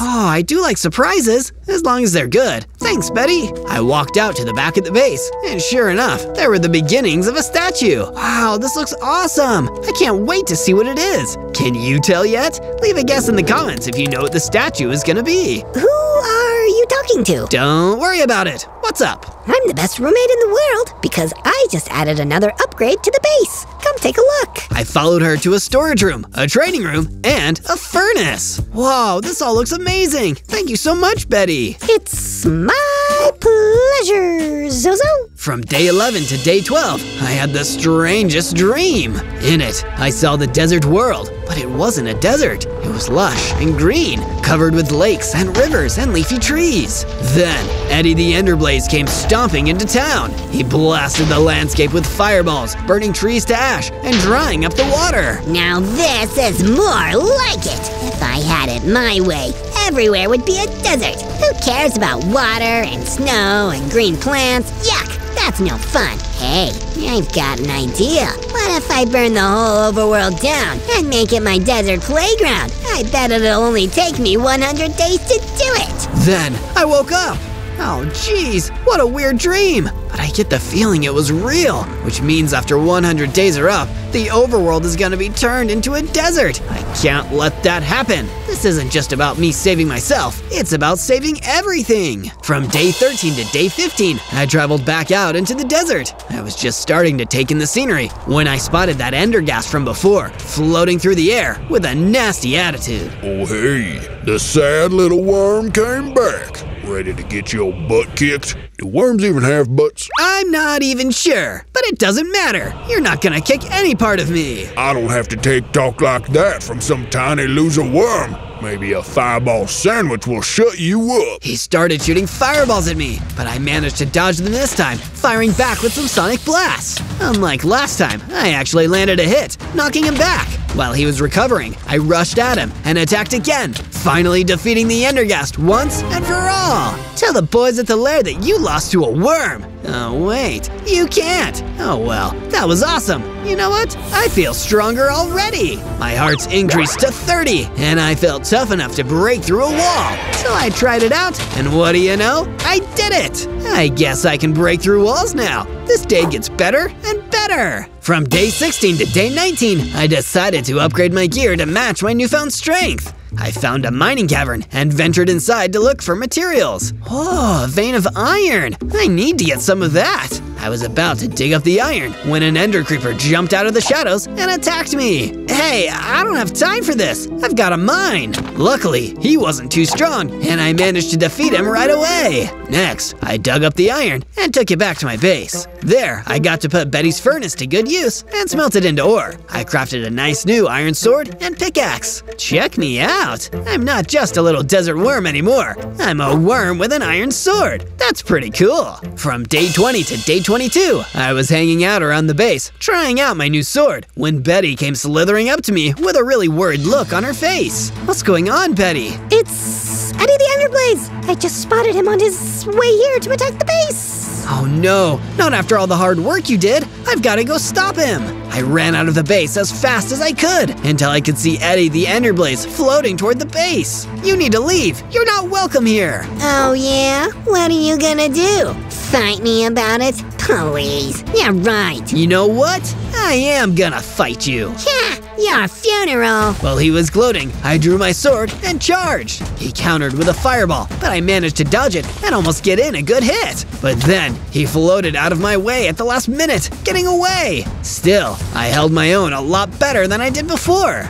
Oh, I do like surprises, as long as they're good. Thanks, Betty. I walked out to the back of the base, and sure enough, there were the beginnings of a statue. Wow, this looks awesome. I can't wait to see what it is. Can you tell yet? Leave a guess in the comments if you know what the statue is gonna be. Who are talking to? Don't worry about it. What's up? I'm the best roommate in the world because I just added another upgrade to the base. Come take a look. I followed her to a storage room, a training room, and a furnace. Wow, this all looks amazing. Thank you so much, Betty. It's my pleasure, Zozo. From day 11 to day 12, I had the strangest dream. In it, I saw the desert world, but it wasn't a desert. It was lush and green, covered with lakes and rivers and leafy trees. Then, Eddie the Enderblaze came stomping into town. He blasted the landscape with fireballs, burning trees to ash and drying up the water. Now this is more like it. If I had it my way, everywhere would be a desert. Who cares about water and snow and green plants? Yuck, that's no fun. Hey, I've got an idea. What if I burn the whole overworld down and make it my desert playground? I bet it'll only take me 100 days to do it. Then I woke up. Oh, jeez, what a weird dream. But I get the feeling it was real, which means after 100 days are up, the overworld is gonna be turned into a desert. I can't let that happen. This isn't just about me saving myself, it's about saving everything. From day 13 to day 15, I traveled back out into the desert. I was just starting to take in the scenery when I spotted that Endergast from before, floating through the air with a nasty attitude. Oh, hey, the sad little worm came back. Ready to get your butt kicked? Do worms even have butts? I'm not even sure, but it doesn't matter. You're not gonna kick any part of me. I don't have to take talk like that from some tiny loser worm. Maybe a fireball sandwich will shut you up. He started shooting fireballs at me, but I managed to dodge them this time, firing back with some sonic blasts. Unlike last time, I actually landed a hit, knocking him back. While he was recovering, I rushed at him and attacked again, finally defeating the Endergast once and for all. Tell the boys at the lair that you lost to a worm. Oh, wait, you can't. Oh well, that was awesome. You know what? I feel stronger already. My heart's increased to 30, and I felt tough enough to break through a wall. So I tried it out, and what do you know? I did it! I guess I can break through walls now. This day gets better and better. From day 16 to day 19, I decided to upgrade my gear to match my newfound strength. I found a mining cavern and ventured inside to look for materials. Oh, a vein of iron! I need to get some of that. I was about to dig up the iron when an ender creeper jumped out of the shadows and attacked me. Hey, I don't have time for this. I've got a mine. Luckily, he wasn't too strong, and I managed to defeat him right away. Next, I dug up the iron and took it back to my base. There, I got to put Betty's furnace to good use and smelt it into ore. I crafted a nice new iron sword and pickaxe. Check me out. I'm not just a little desert worm anymore. I'm a worm with an iron sword. That's pretty cool. From day 20 to day 22, I was hanging out around the base, trying out my new sword, when Betty came slithering up to me with a really worried look on her face. What's going on, Betty? It's Eddie the Enderblaze! I just spotted him on his way here to attack the base! Oh no, not after all the hard work you did. I've got to go stop him. I ran out of the base as fast as I could until I could see Eddie the Enderblaze floating toward the base. You need to leave. You're not welcome here. Oh, yeah? What are you gonna do? Fight me about it? Please. Yeah, right. You know what? I am gonna fight you. Yeah, your funeral. While he was gloating, I drew my sword and charged. He countered with a fireball, but I managed to dodge it and almost get in a good hit. But then he floated out of my way at the last minute, getting away. Still, I held my own a lot better than I did before.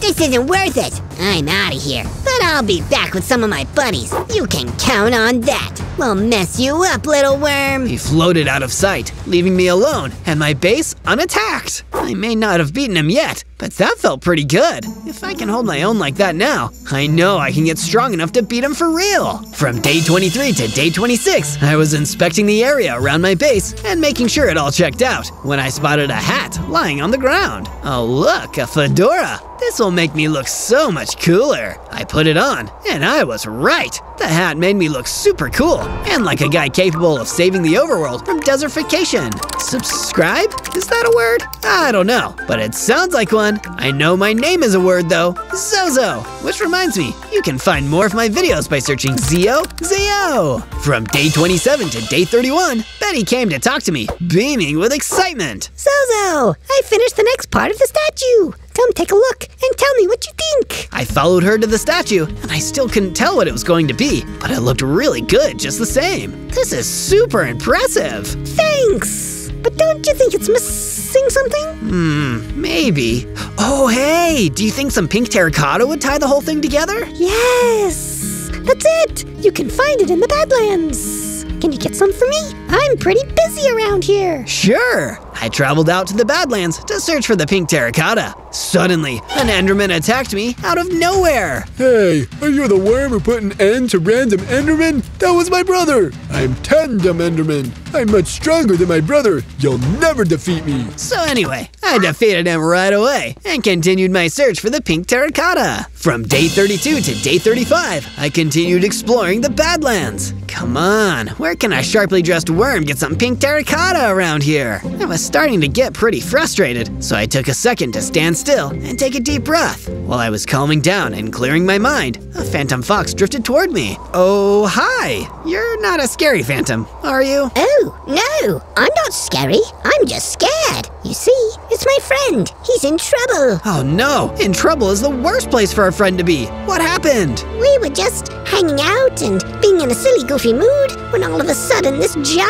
This isn't worth it. I'm out of here. But I'll be back with some of my buddies. You can count on that. We'll mess you up, little worm. He floated out of sight, leaving me alone and my base unattacked. I may not have beaten him yet, but that felt pretty good. If I can hold my own like that now, I know I can get strong enough to beat him for real. From day 23 to day 26, I was inspecting the area around my base and making sure it all checked out when I spotted a hat lying on the ground. Oh look, a fedora. This will make me look so much cooler. I put it on, and I was right. The hat made me look super cool, and like a guy capable of saving the overworld from desertification. Subscribe? Is that a word? I don't know, but it sounds like one. I know my name is a word though, Zozo. Which reminds me, you can find more of my videos by searching Zio Zio. From day 27 to day 31, Betty came to talk to me, beaming with excitement. Zozo! I finished the next part of the statue! Come take a look and tell me what you think! I followed her to the statue, and I still couldn't tell what it was going to be, but it looked really good just the same. This is super impressive. Thanks! But don't you think it's missing something? Hmm, maybe. Oh, hey, do you think some pink terracotta would tie the whole thing together? Yes! That's it! You can find it in the Badlands! Can you get some for me? I'm pretty busy around here. Sure. I traveled out to the Badlands to search for the pink terracotta. Suddenly, an Enderman attacked me out of nowhere. Hey, are you the worm who put an end to random Enderman? That was my brother. I'm Tandem Enderman. I'm much stronger than my brother. You'll never defeat me. So anyway, I defeated him right away and continued my search for the pink terracotta. From day 32 to day 35, I continued exploring the Badlands. Come on, where can a sharply dressed worm get some pink terracotta around here? I was starting to get pretty frustrated, so I took a second to stand still and take a deep breath. While I was calming down and clearing my mind, a phantom fox drifted toward me. Oh, hi! You're not a scary phantom, are you? Oh, no, I'm not scary. I'm just scared. You see, it's my friend. He's in trouble. Oh no, in trouble is the worst place for a friend to be. What happened? We were just hanging out and being in a silly, goofy mood when all of a sudden this giant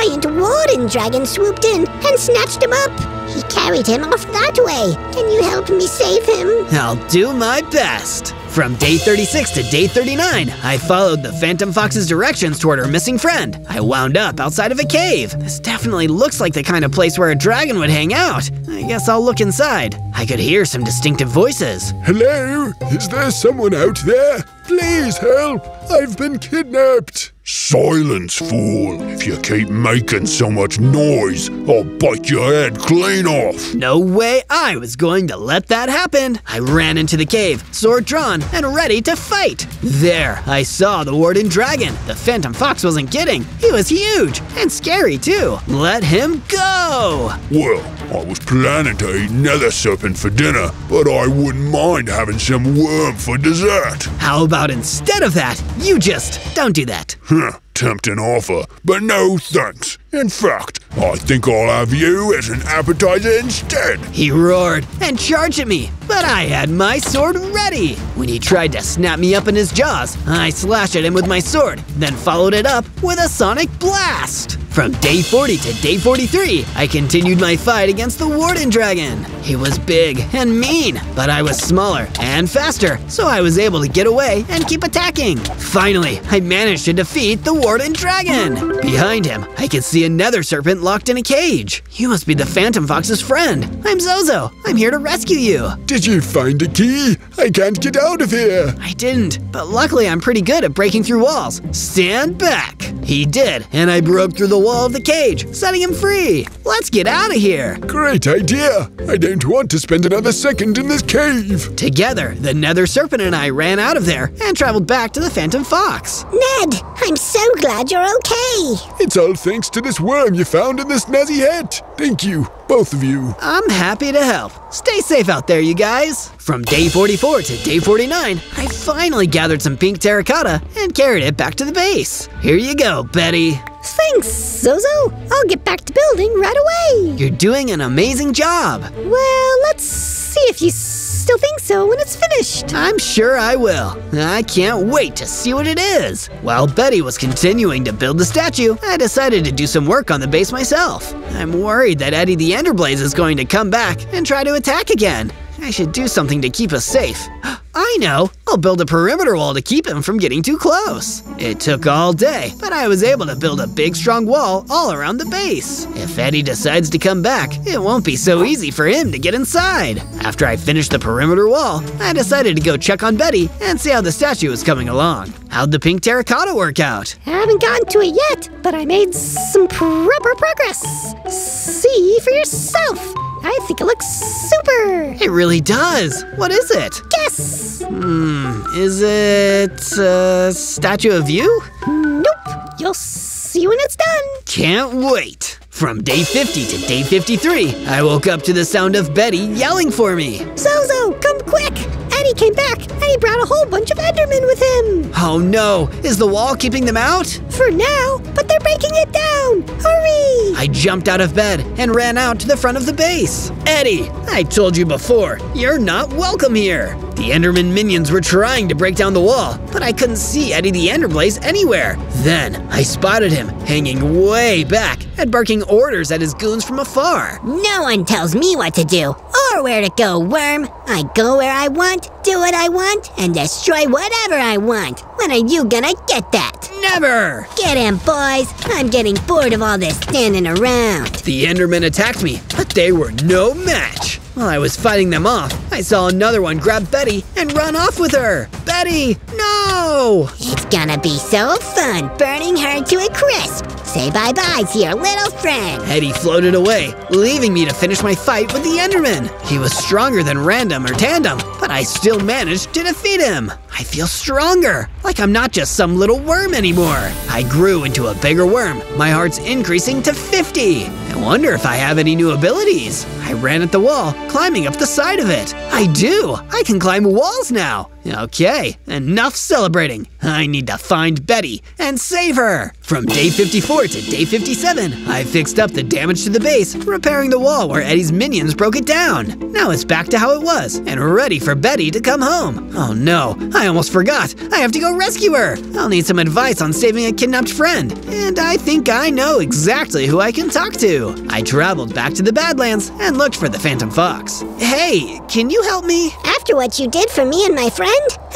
warden dragon swooped in and snatched him up. He carried him off that way. Can you help me save him? I'll do my best. From day 36 to day 39, I followed the Phantom Fox's directions toward her missing friend. I wound up outside of a cave. This definitely looks like the kind of place where a dragon would hang out. I guess I'll look inside. I could hear some distinctive voices. Hello? Is there someone out there? Please help! I've been kidnapped! Silence, fool. If you keep making so much noise, I'll bite your head clean off. No way I was going to let that happen. I ran into the cave, sword drawn and ready to fight. There, I saw the warden dragon. The phantom fox wasn't kidding. He was huge and scary too. Let him go. Well, I was planning to eat nether serpent for dinner, but I wouldn't mind having some worm for dessert. How about instead of that, you just don't do that. Huh, tempting offer, but no thanks. In fact, I think I'll have you as an appetizer instead. He roared and charged at me, but I had my sword ready. When he tried to snap me up in his jaws, I slashed at him with my sword, then followed it up with a sonic blast. From day 40 to day 43, I continued my fight against the Warden Dragon. He was big and mean, but I was smaller and faster, so I was able to get away and keep attacking. Finally, I managed to defeat the Warden And dragon. Behind him, I could see another serpent locked in a cage. You must be the Phantom Fox's friend. I'm Zozo. I'm here to rescue you. Did you find a key? I can't get out of here. I didn't, but luckily I'm pretty good at breaking through walls. Stand back. He did, and I broke through the wall of the cage, setting him free. Let's get out of here. Great idea. I don't want to spend another second in this cave. Together, the Nether Serpent and I ran out of there and traveled back to the Phantom Fox. Ned, I'm so glad you're okay. It's all thanks to this worm you found in this snazzy hat. Thank you, both of you. I'm happy to help. Stay safe out there, you guys. From day 44 to day 49, I finally gathered some pink terracotta and carried it back to the base. Here you go, Betty. Thanks, Zozo. I'll get back to building right away. You're doing an amazing job. Well, let's see if you still think so when it's finished. I'm sure I will. I can't wait to see what it is. While Betty was continuing to build the statue, I decided to do some work on the base myself. I'm worried that Eddie the Enderblaze is going to come back and try to attack again. I should do something to keep us safe. I know! I'll build a perimeter wall to keep him from getting too close. It took all day, but I was able to build a big strong wall all around the base. If Eddie decides to come back, it won't be so easy for him to get inside. After I finished the perimeter wall, I decided to go check on Betty and see how the statue was coming along. How'd the pink terracotta work out? I haven't gotten to it yet, but I made some proper progress. See for yourself. I think it looks super. It really does. What is it? Guess. Hmm, is it a statue of you? Nope. You'll see when it's done. Can't wait. From day 50 to day 53, I woke up to the sound of Betty yelling for me. Zozo, come quick. Eddie came back and he brought a whole bunch of Endermen with him. Oh no, is the wall keeping them out? For now, but they're breaking it down. Hurry! I jumped out of bed and ran out to the front of the base. Eddie, I told you before, you're not welcome here. The Enderman minions were trying to break down the wall, but I couldn't see Eddie the Enderblaze anywhere. Then I spotted him hanging way back and barking orders at his goons from afar. No one tells me what to do or where to go, worm. I go where I want, do what I want, and destroy whatever I want. When are you gonna get that? Never! Get him, boys. I'm getting bored of all this standing around. The Endermen attacked me, but they were no match. While I was fighting them off, I saw another one grab Betty and run off with her. Betty, no! It's gonna be so fun burning her to a crisp. Say bye-bye to your little friend. Eddie floated away, leaving me to finish my fight with the Enderman. He was stronger than Random or Tandem, but I still managed to defeat him. I feel stronger, like I'm not just some little worm anymore. I grew into a bigger worm, my heart's increasing to 50. I wonder if I have any new abilities. I ran at the wall, climbing up the side of it. I do! I can climb walls now! Okay, enough celebrating. I need to find Betty and save her. From day 54 to day 57, I fixed up the damage to the base, repairing the wall where Eddie's minions broke it down. Now it's back to how it was and ready for Betty to come home. Oh no, I almost forgot. I have to go rescue her. I'll need some advice on saving a kidnapped friend, and I think I know exactly who I can talk to. I traveled back to the Badlands and looked for the Phantom Fox. Hey, can you help me? After what you did for me and my friend?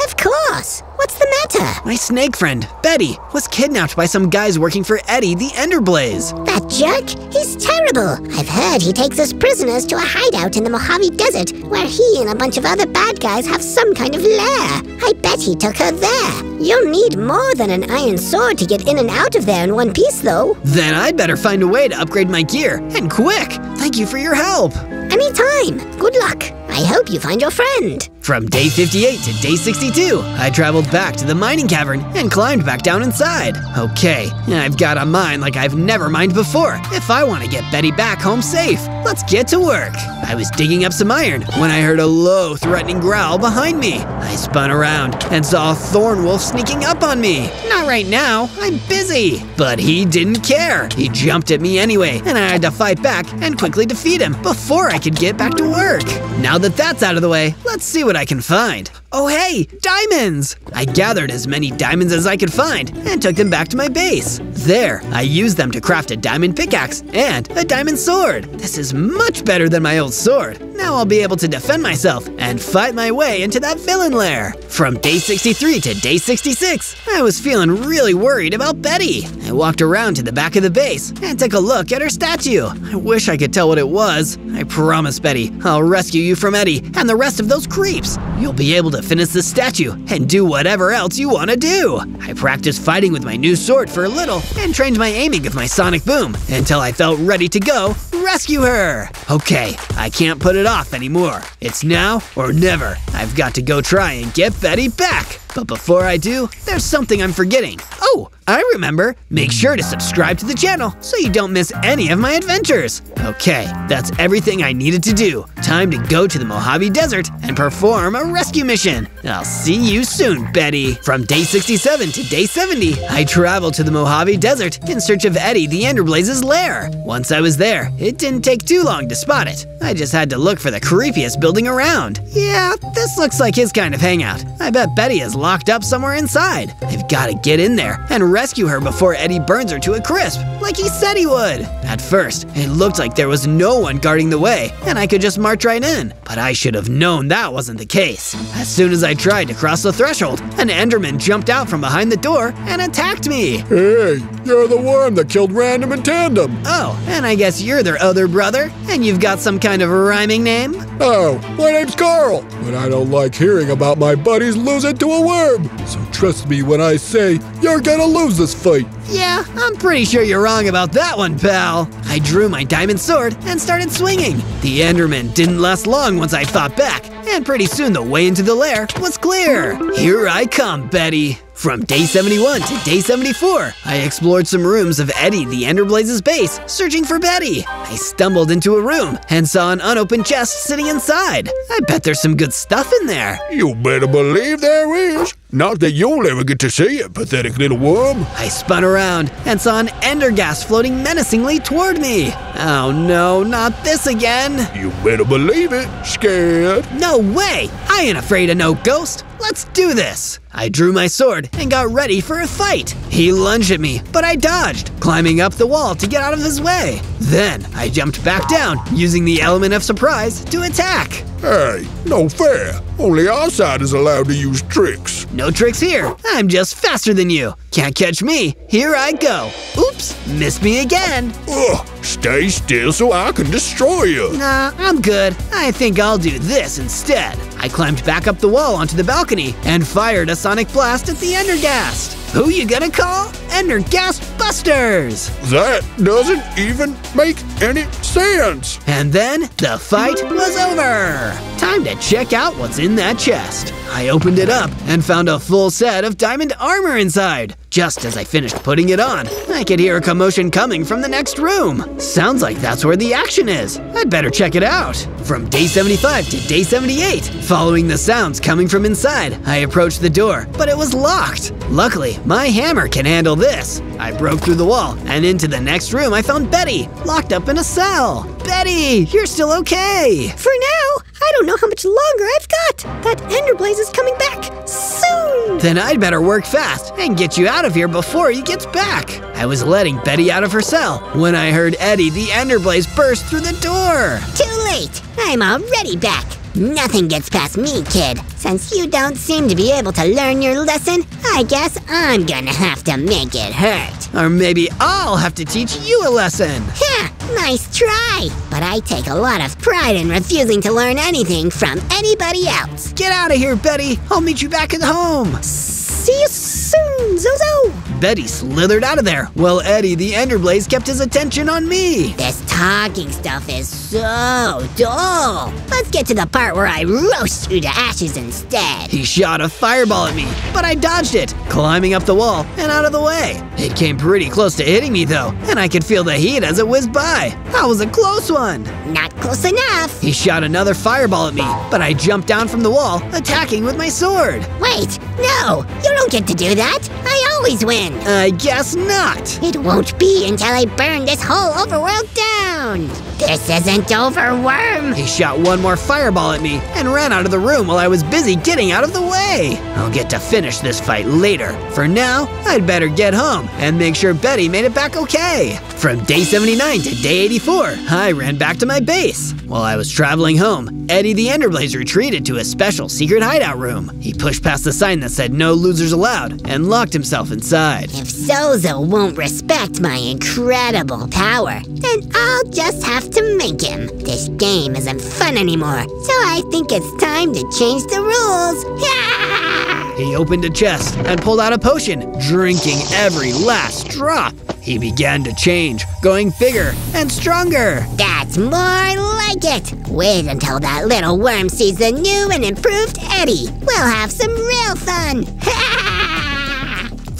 Of course. What's the matter? My snake friend, Betty, was kidnapped by some guys working for Eddie the Enderblaze. That jerk? He's terrible. I've heard he takes us prisoners to a hideout in the Mojave Desert where he and a bunch of other bad guys have some kind of lair. I bet he took her there. You'll need more than an iron sword to get in and out of there in one piece, though. Then I'd better find a way to upgrade my gear, and quick! Thank you for your help! Anytime. Good luck. I hope you find your friend. From day 58 to day 62, I traveled back to the mining cavern and climbed back down inside. Okay, I've got a mine like I've never mined before. If I want to get Betty back home safe, let's get to work. I was digging up some iron when I heard a low, threatening growl behind me. I spun around and saw a thorn wolf sneaking up on me. Not right now, I'm busy. But he didn't care. He jumped at me anyway, and I had to fight back and quickly defeat him before I could get back to work. Now that that's out of the way, let's see what I can find. Oh hey, diamonds! I gathered as many diamonds as I could find and took them back to my base. There, I used them to craft a diamond pickaxe and a diamond sword. This is much better than my old sword. Now I'll be able to defend myself and fight my way into that villain lair. From day 63 to day 66, I was feeling really worried about Betty. I walked around to the back of the base and took a look at her statue. I wish I could tell what it was. I promise, Betty, I'll rescue you from Eddie and the rest of those creeps. You'll be able to finish the statue and do whatever else you want to do. I practiced fighting with my new sword for a little and trained my aiming of my sonic boom until I felt ready to go rescue her. Okay, I can't put it off anymore. It's now or never. I've got to go try and get Betty back. But before I do, there's something I'm forgetting. Oh, I remember. Make sure to subscribe to the channel so you don't miss any of my adventures. Okay, that's everything I needed to do. Time to go to the Mojave Desert and perform a rescue mission. I'll see you soon, Betty. From day 67 to day 70, I traveled to the Mojave Desert in search of Eddie the Enderblaze's lair. Once I was there, it didn't take too long to spot it. I just had to look for the creepiest building around. Yeah, this looks like his kind of hangout. I bet Betty is locked up somewhere inside. I've got to get in there and rescue her before Eddie burns her to a crisp, like he said he would. At first, it looked like there was no one guarding the way, and I could just march right in. But I should have known that wasn't the case. As soon as I tried to cross the threshold, an Enderman jumped out from behind the door and attacked me. Hey, you're the worm that killed Random and Tandem. Oh, and I guess you're their other brother, and you've got some kind of rhyming name? Oh, my name's Carl, but I don't like hearing about my buddies losing to a worm. So trust me when I say you're gonna lose this fight. Yeah, I'm pretty sure you're wrong about that one, pal. I drew my diamond sword and started swinging. The Enderman didn't last long once I fought back, and pretty soon the way into the lair was clear. Here I come, Betty. From day 71 to day 74, I explored some rooms of Eddie the Enderblaze's base, searching for Betty. I stumbled into a room and saw an unopened chest sitting inside. I bet there's some good stuff in there. You better believe there is. Not that you'll ever get to see it, pathetic little worm. I spun around and saw an enderghast floating menacingly toward me. Oh no, not this again. You better believe it. Scared? No way! I ain't afraid of no ghost. Let's do this. I drew my sword and got ready for a fight. He lunged at me, but I dodged, climbing up the wall to get out of his way. Then I jumped back down, using the element of surprise to attack. Hey, no fair. Only our side is allowed to use tricks. No tricks here. I'm just faster than you. Can't catch me. Here I go. Oops, missed me again. Ugh, stay still so I can destroy you. Nah, I'm good. I think I'll do this instead. I climbed back up the wall onto the balcony and fired a sonic blast at the Endergast. Who you gonna call? Endergast Busters! That doesn't even make any sense. And then the fight was over. Time to check out what's in that chest. I opened it up and found a full set of diamond armor inside. Just as I finished putting it on, I could hear a commotion coming from the next room. Sounds like that's where the action is. I'd better check it out. From day 75 to day 78, following the sounds coming from inside, I approached the door, but it was locked. Luckily, my hammer can handle this. I broke through the wall, and into the next room I found Betty, locked up in a cell. Betty, you're still okay. For now, I don't know how much longer I've got. That Enderblaze is coming back soon. Then I'd better work fast and get you out of here before he gets back. I was letting Betty out of her cell when I heard Eddie the Enderblaze burst through the door. Too late. I'm already back. Nothing gets past me, kid. Since you don't seem to be able to learn your lesson, I guess I'm gonna have to make it hurt. Or maybe I'll have to teach you a lesson. Ha! Nice try! But I take a lot of pride in refusing to learn anything from anybody else. Get out of here, Betty. I'll meet you back at home. See you soon, Zozo! Betty slithered out of there, while Eddie the Enderblaze kept his attention on me. This talking stuff is so dull. Let's get to the part where I roast you to ashes instead. He shot a fireball at me, but I dodged it, climbing up the wall and out of the way. It came pretty close to hitting me though, and I could feel the heat as it whizzed by. That was a close one. Not close enough. He shot another fireball at me, but I jumped down from the wall, attacking with my sword. Wait, no, you don't get to do that. I always win. I guess not. It won't be until I burn this whole overworld down. This isn't over, Worm. He shot one more fireball at me and ran out of the room while I was busy getting out of the way. I'll get to finish this fight later. For now, I'd better get home and make sure Betty made it back okay. From day 79 to day 84, I ran back to my base. While I was traveling home, Eddie the Enderblaze retreated to a special secret hideout room. He pushed past the sign that said no losers allowed and locked himself inside. If Zozo won't respect my incredible power, then I'll just have to make him. This game isn't fun anymore, so I think it's time to change the rules. He opened a chest and pulled out a potion, drinking every last drop. He began to change, going bigger and stronger. That's more like it. Wait until that little worm sees the new and improved Eddie. We'll have some real fun.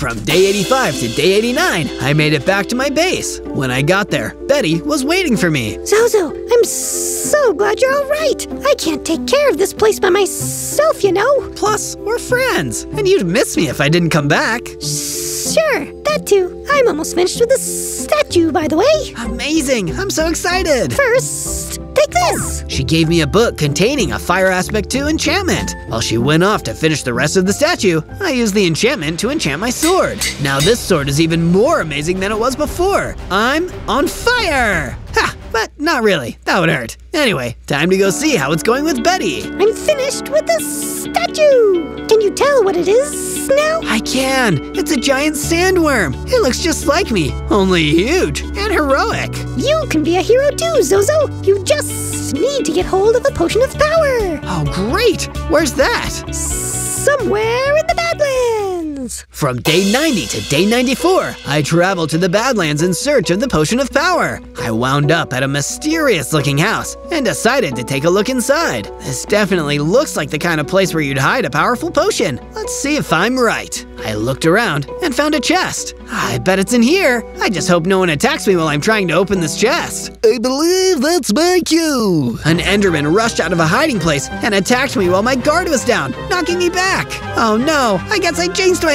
From day 85 to day 89, I made it back to my base. When I got there, Betty was waiting for me. Zozo, I'm so glad you're all right. I can't take care of this place by myself, you know. Plus, we're friends, and you'd miss me if I didn't come back. Sure, that too. I'm almost finished with the statue, by the way. Amazing! I'm so excited! First, take this. She gave me a book containing a fire aspect 2 enchantment. While she went off to finish the rest of the statue, I used the enchantment to enchant my sword. Now this sword is even more amazing than it was before. I'm on fire! Ha! But not really. That would hurt. Anyway, time to go see how it's going with Betty. I'm finished with the statue. Can you tell what it is now? I can. It's a giant sandworm. It looks just like me, only huge and heroic. You can be a hero too, Zozo. You just need to get hold of the potion of power. Oh, great! Where's that? Somewhere in the Badlands. From day 90 to day 94, I traveled to the Badlands in search of the Potion of Power. I wound up at a mysterious looking house and decided to take a look inside. This definitely looks like the kind of place where you'd hide a powerful potion. Let's see if I'm right. I looked around and found a chest. I bet it's in here. I just hope no one attacks me while I'm trying to open this chest. I believe that's my cue. An Enderman rushed out of a hiding place and attacked me while my guard was down, knocking me back. Oh no, I guess I jinxed myself.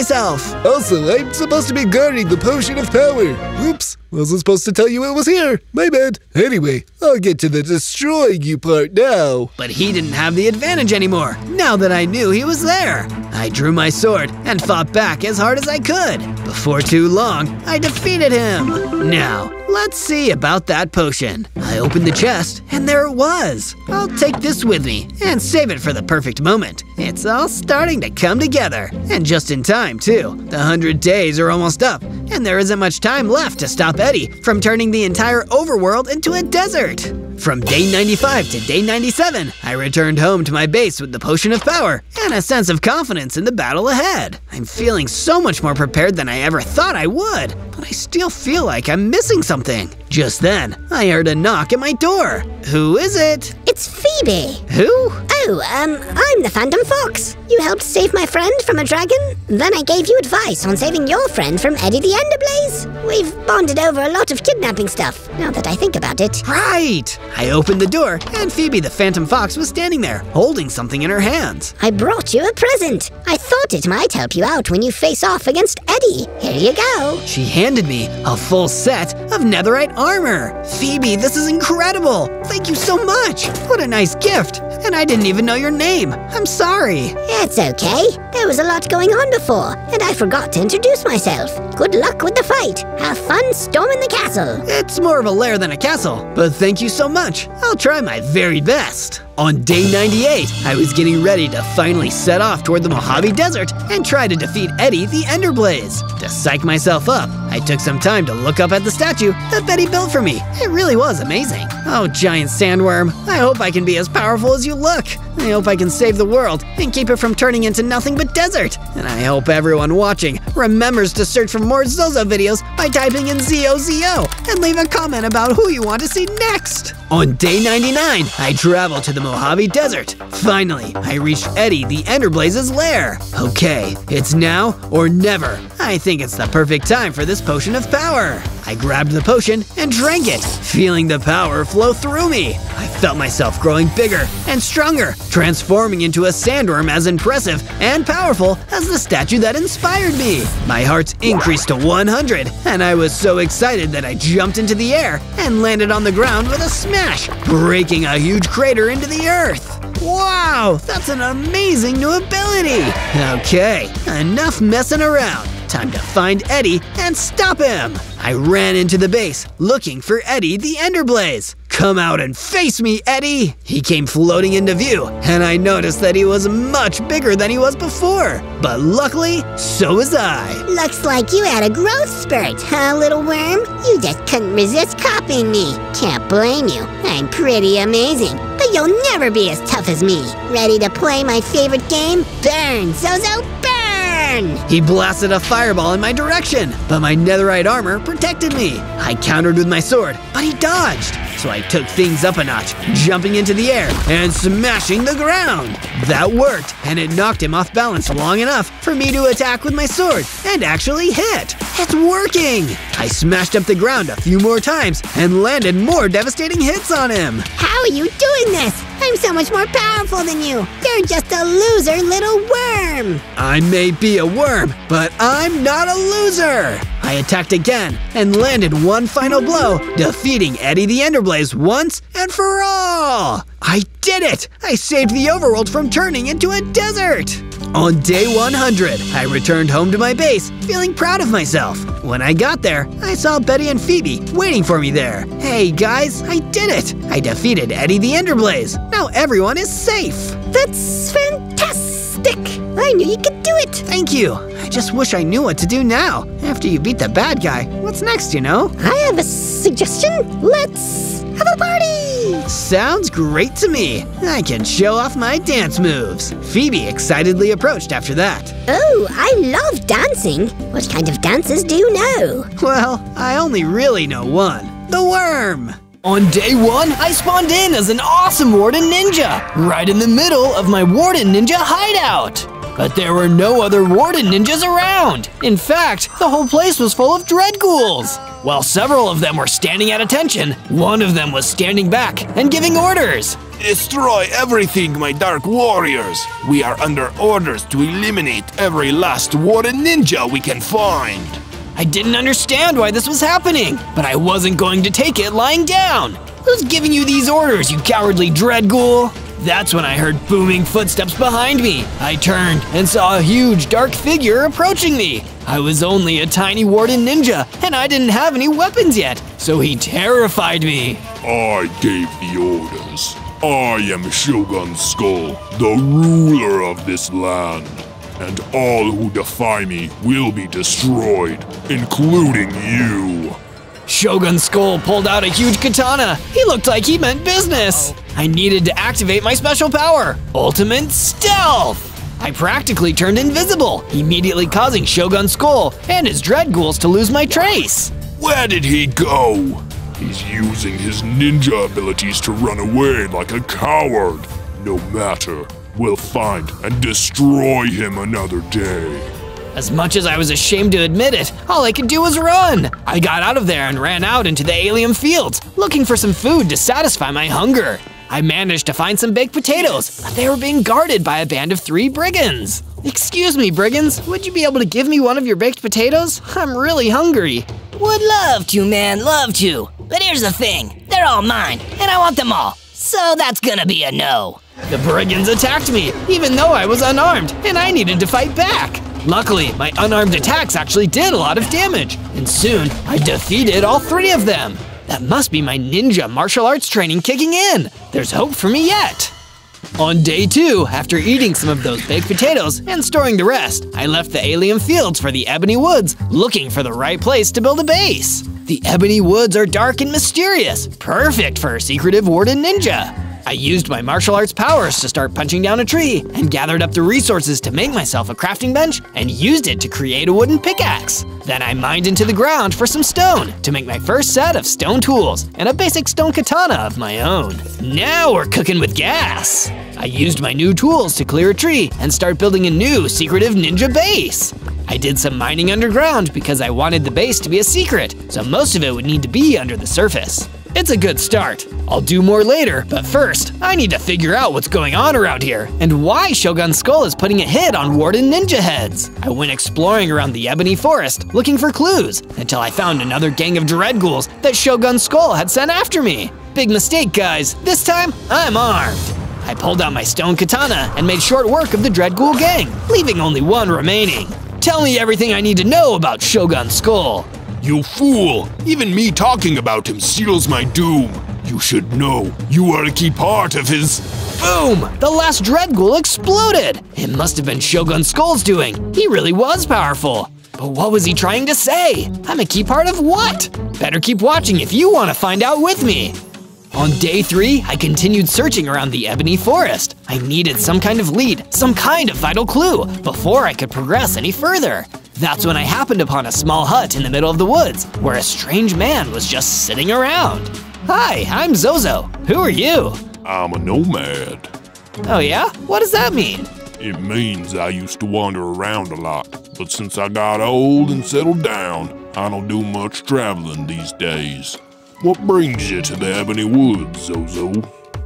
Also, I'm supposed to be guarding the potion of power. Oops, wasn't supposed to tell you it was here. My bad. Anyway, I'll get to the destroying you part now. But he didn't have the advantage anymore, now that I knew he was there. I drew my sword and fought back as hard as I could. Before too long, I defeated him. Now, let's see about that potion. I opened the chest, and there it was. I'll take this with me and save it for the perfect moment. It's all starting to come together, and just in time, too. The hundred days are almost up, and there isn't much time left to stop Eddie from turning the entire overworld into a desert. From day 95 to day 97, I returned home to my base with the potion of power and a sense of confidence in the battle ahead. I'm feeling so much more prepared than I ever thought I would, but I still feel like I'm missing something. Just then, I heard a knock at my door. Who is it? It's Phoebe. Who? Oh, um, I'm the Phantom Fox. You helped save my friend from a dragon. Then I gave you advice on saving your friend from Eddie the Enderblaze. We've bonded over a lot of kidnapping stuff, now that I think about it. Right! I opened the door, and Phoebe the Phantom Fox was standing there, holding something in her hands. I brought you a present. I thought it might help you out when you face off against Eddie. Here you go. She handed me a full set of netherite armor. Phoebe, this is incredible! Thank you so much! What a nice gift! And I didn't even know your name. I'm sorry. It's okay. There was a lot going on before, and I forgot to introduce myself. Good luck with the fight. Have fun storming the castle. It's more of a lair than a castle, but thank you so much. I'll try my very best. On day 98, I was getting ready to finally set off toward the Mojave Desert and try to defeat Eddie the Enderblaze. To psych myself up, I took some time to look up at the statue that Betty built for me. It really was amazing. Oh, giant sandworm, I hope I can be as powerful as you look. I hope I can save the world and keep it from turning into nothing but desert. And I hope everyone watching remembers to search for more Zozo videos by typing in ZOZO and leave a comment about who you want to see next. On day 99, I traveled to the Mojave Desert. Finally, I reached Eddie the Enderblaze's lair. Okay, it's now or never. I think it's the perfect time for this potion of power. I grabbed the potion and drank it, feeling the power flow through me. I felt myself growing bigger and stronger, transforming into a sandworm as impressive and powerful as the statue that inspired me. My heart increased to 100, and I was so excited that I jumped into the air and landed on the ground with a smash, breaking a huge crater into the earth. Wow, that's an amazing new ability! Okay, enough messing around. Time to find Eddie and stop him! I ran into the base, looking for Eddie the Enderblaze. Come out and face me, Eddie! He came floating into view, and I noticed that he was much bigger than he was before. But luckily, so was I. Looks like you had a growth spurt, huh, little worm? You just couldn't resist copying me. Can't blame you. I'm pretty amazing. But you'll never be as tough as me. Ready to play my favorite game? Burn, Zozo, burn! He blasted a fireball in my direction, but my netherite armor protected me. I countered with my sword, but he dodged. So I took things up a notch, jumping into the air and smashing the ground. That worked, and it knocked him off balance long enough for me to attack with my sword and actually hit. It's working! I smashed up the ground a few more times and landed more devastating hits on him. How are you doing this? I'm so much more powerful than you. You're just a loser little worm. I may be a worm, but I'm not a loser! I attacked again and landed one final blow, defeating Eddie the Enderblaze once and for all! I did it! I saved the overworld from turning into a desert! On day 100, I returned home to my base, feeling proud of myself. When I got there, I saw Betty and Phoebe waiting for me there. Hey guys, I did it! I defeated Eddie the Enderblaze. Now everyone is safe. That's fantastic! I knew you could do it! Thank you. I just wish I knew what to do now. After you beat the bad guy, what's next, you know? I have a suggestion. Let's have a party! Sounds great to me. I can show off my dance moves. Phoebe excitedly approached after that. Oh, I love dancing. What kind of dances do you know? Well, I only really know one the worm. On day one, I spawned in as an awesome Warden Ninja, right in the middle of my Warden Ninja hideout. But there were no other Warden Ninjas around. In fact, the whole place was full of Dread Ghouls. While several of them were standing at attention, one of them was standing back and giving orders. Destroy everything, my Dark Warriors! We are under orders to eliminate every last Warden Ninja we can find! I didn't understand why this was happening, but I wasn't going to take it lying down. Who's giving you these orders, you cowardly Dread Ghoul? That's when I heard booming footsteps behind me. I turned and saw a huge dark figure approaching me. I was only a tiny warden ninja, and I didn't have any weapons yet, so he terrified me. I gave the orders. I am Shogun Skull, the ruler of this land. And all who defy me will be destroyed, including you. Shogun Skull pulled out a huge katana. He looked like he meant business. I needed to activate my special power, Ultimate Stealth. I practically turned invisible, immediately causing Shogun Skull and his Dread Ghouls to lose my trace. Where did he go? He's using his ninja abilities to run away like a coward. No matter, we'll find and destroy him another day. As much as I was ashamed to admit it, all I could do was run. I got out of there and ran out into the alien fields, looking for some food to satisfy my hunger. I managed to find some baked potatoes, but they were being guarded by a band of three brigands. Excuse me, brigands, would you be able to give me one of your baked potatoes? I'm really hungry. Would love to, man, love to. But here's the thing they're all mine, and I want them all. So that's gonna be a no. The brigands attacked me, even though I was unarmed, and I needed to fight back. Luckily, my unarmed attacks actually did a lot of damage, and soon I defeated all three of them. That must be my ninja martial arts training kicking in. There's hope for me yet. On day two, after eating some of those baked potatoes and storing the rest, I left the alien fields for the Ebony Woods, looking for the right place to build a base. The Ebony Woods are dark and mysterious, perfect for a secretive warden ninja. I used my martial arts powers to start punching down a tree and gathered up the resources to make myself a crafting bench and used it to create a wooden pickaxe. Then I mined into the ground for some stone to make my first set of stone tools and a basic stone katana of my own. Now we're cooking with gas. I used my new tools to clear a tree and start building a new secretive ninja base. I did some mining underground because I wanted the base to be a secret, so most of it would need to be under the surface. It's a good start. I'll do more later, but first, I need to figure out what's going on around here and why Shogun Skull is putting a hit on Warden Ninja heads. I went exploring around the Ebony Forest looking for clues until I found another gang of Dread Ghouls that Shogun Skull had sent after me. Big mistake, guys. This time, I'm armed. I pulled out my stone katana and made short work of the Dread Ghoul gang, leaving only one remaining. Tell me everything I need to know about Shogun Skull. You fool! Even me talking about him seals my doom. You should know, you are a key part of his. Boom! The last Dread Ghoul exploded! It must have been Shogun Skull's doing. He really was powerful. But what was he trying to say? I'm a key part of what? Better keep watching if you want to find out with me. On day three, I continued searching around the Ebony Forest. I needed some kind of lead, some kind of vital clue, before I could progress any further. That's when I happened upon a small hut in the middle of the woods, where a strange man was just sitting around. Hi, I'm Zozo. Who are you? I'm a nomad. Oh yeah? What does that mean? It means I used to wander around a lot, but since I got old and settled down, I don't do much traveling these days. What brings you to the Ebony Woods, Zozo?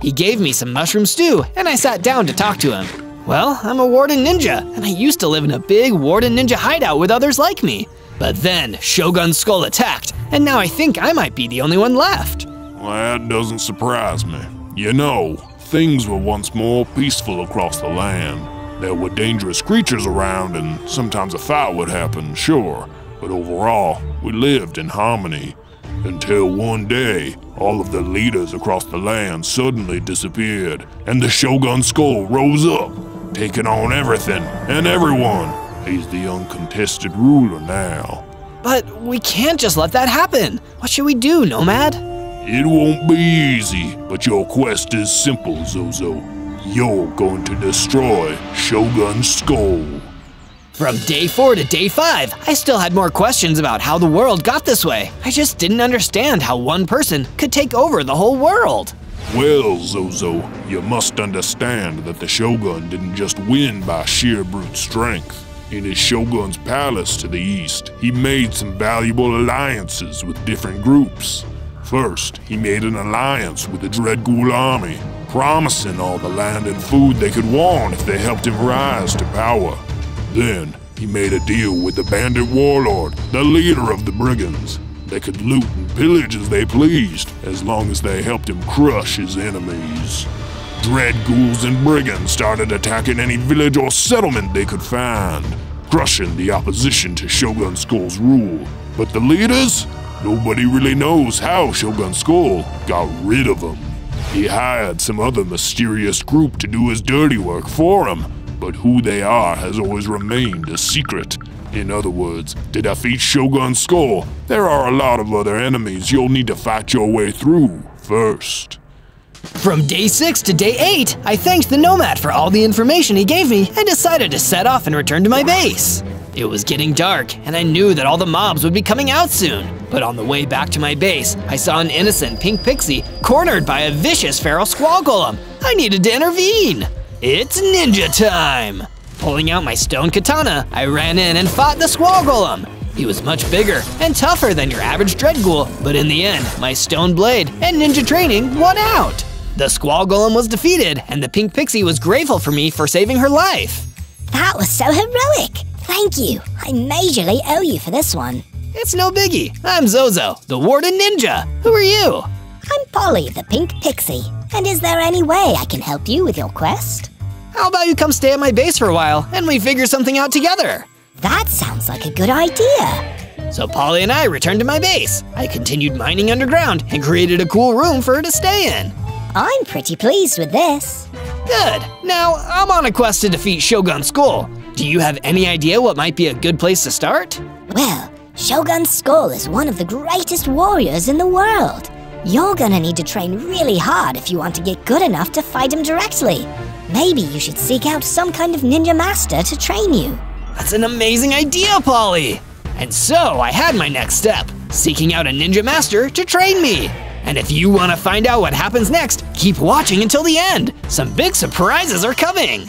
He gave me some mushroom stew, and I sat down to talk to him. Well, I'm a Warden Ninja, and I used to live in a big Warden Ninja hideout with others like me. But then, Shogun Skull attacked, and now I think I might be the only one left. Well, that doesn't surprise me. You know, things were once more peaceful across the land. There were dangerous creatures around, and sometimes a fight would happen, sure. But overall, we lived in harmony. Until one day, all of the leaders across the land suddenly disappeared, and the Shogun Skull rose up, taking on everything and everyone. He's the uncontested ruler now. But we can't just let that happen. What should we do, Nomad? It won't be easy, but your quest is simple, Zozo. You're going to destroy Shogun Skull. From day four to day five, I still had more questions about how the world got this way. I just didn't understand how one person could take over the whole world. Well, Zozo, you must understand that the Shogun didn't just win by sheer brute strength. In his Shogun's palace to the east, he made some valuable alliances with different groups. First, he made an alliance with the Dread Ghoul army, promising all the land and food they could want if they helped him rise to power. Then, he made a deal with the bandit warlord, the leader of the brigands. They could loot and pillage as they pleased, as long as they helped him crush his enemies. Dread ghouls and brigands started attacking any village or settlement they could find, crushing the opposition to Shogun Skull's rule. But the leaders? Nobody really knows how Shogun Skull got rid of them. He hired some other mysterious group to do his dirty work for him, but who they are has always remained a secret. In other words, to defeat Shogun Skull, there are a lot of other enemies you'll need to fight your way through first. From day six to day eight, I thanked the Nomad for all the information he gave me and decided to set off and return to my base. It was getting dark, and I knew that all the mobs would be coming out soon. But on the way back to my base, I saw an innocent pink pixie cornered by a vicious feral squall golem. I needed to intervene. It's ninja time! Pulling out my stone katana, I ran in and fought the squall golem. He was much bigger and tougher than your average dread ghoul, but in the end, my stone blade and ninja training won out. The squall golem was defeated, and the pink pixie was grateful for me for saving her life. That was so heroic. Thank you. I majorly owe you for this one. It's no biggie. I'm Zozo, the warden ninja. Who are you? I'm Polly, the pink pixie. And is there any way I can help you with your quest? How about you come stay at my base for a while and we figure something out together? That sounds like a good idea. So Polly and I returned to my base. I continued mining underground and created a cool room for her to stay in. I'm pretty pleased with this. Good. Now, I'm on a quest to defeat Shogun Skull. Do you have any idea what might be a good place to start? Well, Shogun Skull is one of the greatest warriors in the world. You're gonna need to train really hard if you want to get good enough to fight him directly. Maybe you should seek out some kind of ninja master to train you. That's an amazing idea, Polly! And so I had my next step seeking out a ninja master to train me. And if you want to find out what happens next, keep watching until the end. Some big surprises are coming.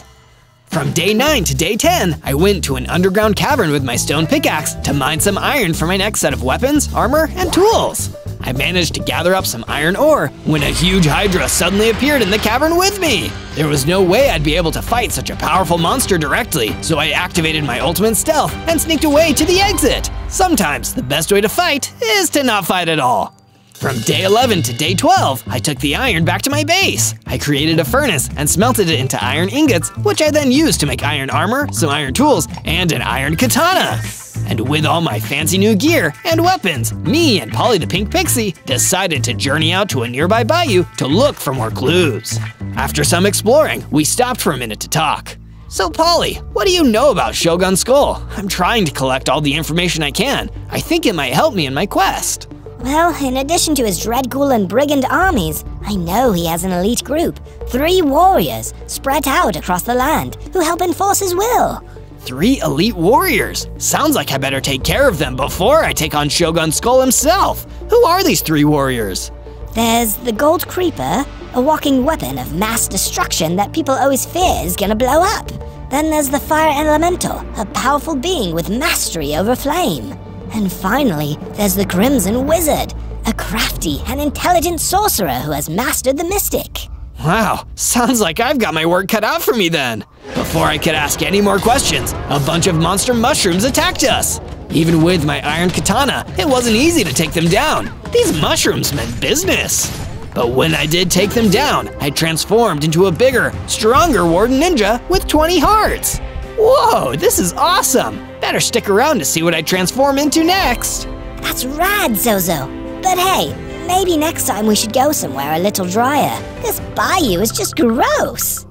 From day 9 to day 10, I went to an underground cavern with my stone pickaxe to mine some iron for my next set of weapons, armor, and tools. I managed to gather up some iron ore when a huge hydra suddenly appeared in the cavern with me. There was no way I'd be able to fight such a powerful monster directly, so I activated my ultimate stealth and sneaked away to the exit. Sometimes the best way to fight is to not fight at all. From day 11 to day 12, I took the iron back to my base. I created a furnace and smelted it into iron ingots, which I then used to make iron armor, some iron tools, and an iron katana. And with all my fancy new gear and weapons, me and Polly the Pink Pixie decided to journey out to a nearby bayou to look for more clues. After some exploring, we stopped for a minute to talk. So Polly, what do you know about Shogun Skull? I'm trying to collect all the information I can. I think it might help me in my quest. Well, in addition to his Dreadghoul and Brigand armies, I know he has an elite group, three warriors, spread out across the land, who help enforce his will. Three elite warriors? Sounds like I better take care of them before I take on Shogun Skull himself. Who are these three warriors? There's the Gold Creeper, a walking weapon of mass destruction that people always fear is gonna blow up. Then there's the Fire Elemental, a powerful being with mastery over flame. And finally, there's the Crimson Wizard, a crafty and intelligent sorcerer who has mastered the Mystic. Wow, sounds like I've got my work cut out for me then. Before I could ask any more questions, a bunch of monster mushrooms attacked us. Even with my iron katana, it wasn't easy to take them down. These mushrooms meant business. But when I did take them down, I transformed into a bigger, stronger Warden Ninja with 20 hearts. Whoa, this is awesome! Better stick around to see what I transform into next. That's rad, Zozo. But hey, maybe next time we should go somewhere a little drier. This bayou is just gross.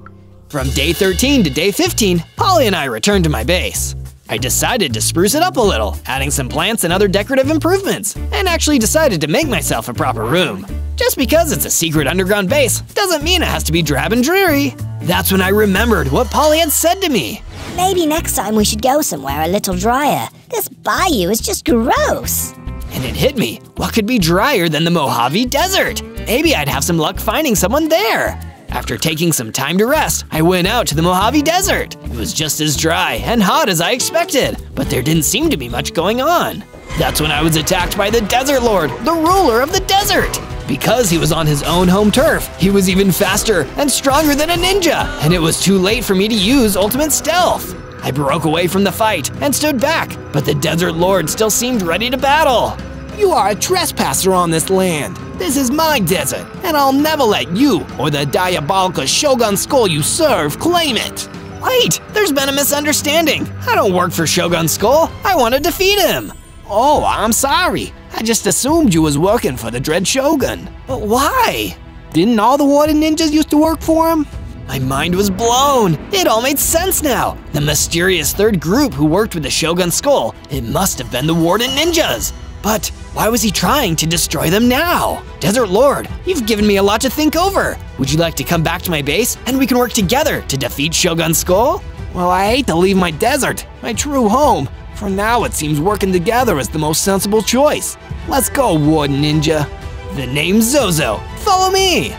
From day 13 to day 15, Polly and I returned to my base. I decided to spruce it up a little, adding some plants and other decorative improvements, and actually decided to make myself a proper room. Just because it's a secret underground base doesn't mean it has to be drab and dreary. That's when I remembered what Polly had said to me. Maybe next time we should go somewhere a little drier. This bayou is just gross. And it hit me. What could be drier than the Mojave Desert? Maybe I'd have some luck finding someone there. After taking some time to rest, I went out to the Mojave Desert. It was just as dry and hot as I expected, but there didn't seem to be much going on. That's when I was attacked by the Desert Lord, the ruler of the desert. Because he was on his own home turf, he was even faster and stronger than a ninja, and it was too late for me to use ultimate stealth. I broke away from the fight and stood back, but the Desert Lord still seemed ready to battle. You are a trespasser on this land. This is my desert, and I'll never let you or the diabolical Shogun Skull you serve claim it. Wait, there's been a misunderstanding. I don't work for Shogun Skull. I want to defeat him. Oh, I'm sorry. I just assumed you was working for the Dread Shogun. But why? Didn't all the Warden Ninjas used to work for him? My mind was blown. It all made sense now. The mysterious third group who worked with the Shogun Skull, it must have been the Warden Ninjas. But why was he trying to destroy them now? Desert Lord, you've given me a lot to think over. Would you like to come back to my base and we can work together to defeat Shogun Skull? Well, I hate to leave my desert, my true home. For now, it seems working together is the most sensible choice. Let's go, Warden Ninja. The name's Zozo. Follow me.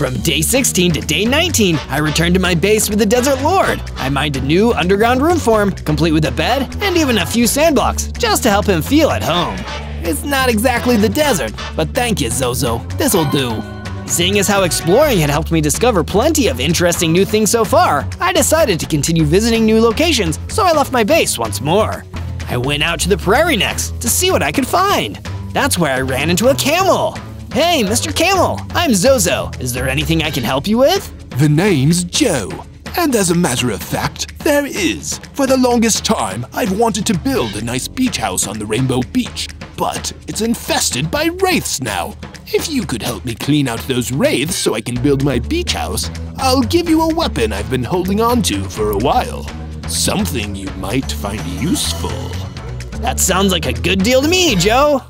From day 16 to day 19, I returned to my base with the Desert Lord. I mined a new underground room for him, complete with a bed and even a few sandblocks, just to help him feel at home. It's not exactly the desert, but thank you, Zozo. This'll do. Seeing as how exploring had helped me discover plenty of interesting new things so far, I decided to continue visiting new locations, so I left my base once more. I went out to the prairie next to see what I could find. That's where I ran into a camel. Hey, Mr. Camel, I'm Zozo. Is there anything I can help you with? The name's Joe. And as a matter of fact, there is. For the longest time, I've wanted to build a nice beach house on the Rainbow Beach, but it's infested by wraiths now. If you could help me clean out those wraiths so I can build my beach house, I'll give you a weapon I've been holding on to for a while. Something you might find useful. That sounds like a good deal to me, Joe.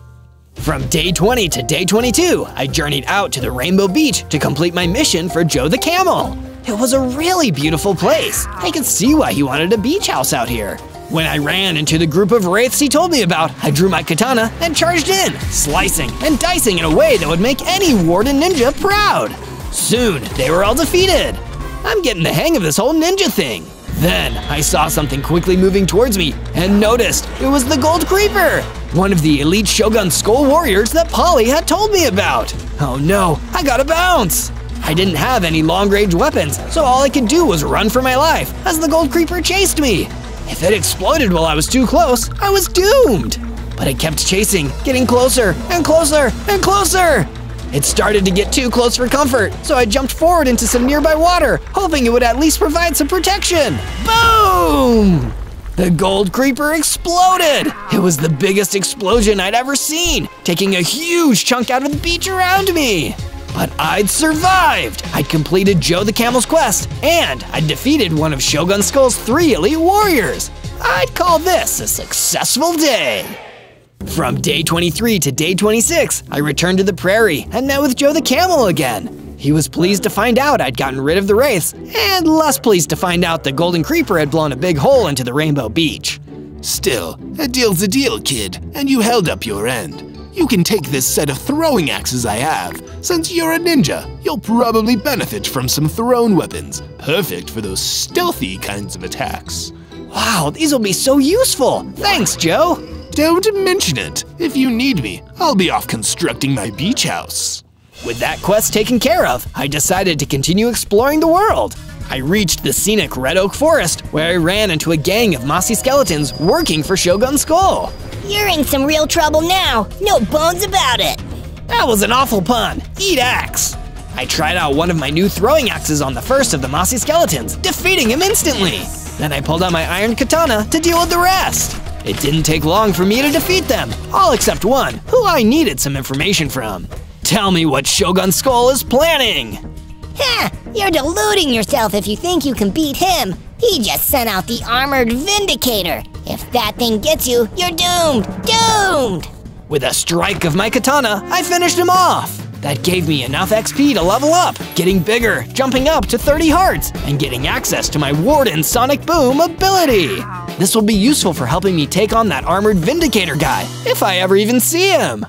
From day 20 to day 22, I journeyed out to the Rainbow Beach to complete my mission for Joe the Camel. It was a really beautiful place. I could see why he wanted a beach house out here. When I ran into the group of wraiths he told me about, I drew my katana and charged in, slicing and dicing in a way that would make any warden ninja proud. Soon, they were all defeated. I'm getting the hang of this whole ninja thing. Then, I saw something quickly moving towards me and noticed it was the Gold Creeper, one of the elite Shogun Skull warriors that Polly had told me about. Oh no, I gotta bounce! I didn't have any long-range weapons, so all I could do was run for my life as the Gold Creeper chased me. If it exploded while I was too close, I was doomed. But it kept chasing, getting closer and closer and closer. It started to get too close for comfort, so I jumped forward into some nearby water, hoping it would at least provide some protection. Boom! The gold creeper exploded! It was the biggest explosion I'd ever seen, taking a huge chunk out of the beach around me. But I'd survived! I'd completed Joe the Camel's quest, and I'd defeated one of Shogun Skull's three elite warriors. I'd call this a successful day. From day 23 to day 26, I returned to the prairie and met with Joe the Camel again. He was pleased to find out I'd gotten rid of the wraiths, and less pleased to find out the Golden Creeper had blown a big hole into the Rainbow Beach. Still, a deal's a deal, kid, and you held up your end. You can take this set of throwing axes I have. Since you're a ninja, you'll probably benefit from some thrown weapons, perfect for those stealthy kinds of attacks. Wow, these will be so useful! Thanks, Joe! Don't mention it. If you need me, I'll be off constructing my beach house. With that quest taken care of, I decided to continue exploring the world. I reached the scenic Red Oak Forest, where I ran into a gang of mossy skeletons working for Shogun Skull. You're in some real trouble now. No bones about it. That was an awful pun. Eat axe. I tried out one of my new throwing axes on the first of the mossy skeletons, defeating him instantly. Then I pulled out my iron katana to deal with the rest. It didn't take long for me to defeat them, all except one, who I needed some information from. Tell me what Shogun Skull is planning! Ha! You're deluding yourself if you think you can beat him. He just sent out the armored Vindicator. If that thing gets you, you're doomed! Doomed! With a strike of my katana, I finished him off. That gave me enough XP to level up, getting bigger, jumping up to 30 hearts, and getting access to my Warden Sonic Boom ability. This will be useful for helping me take on that armored Vindicator guy, if I ever even see him.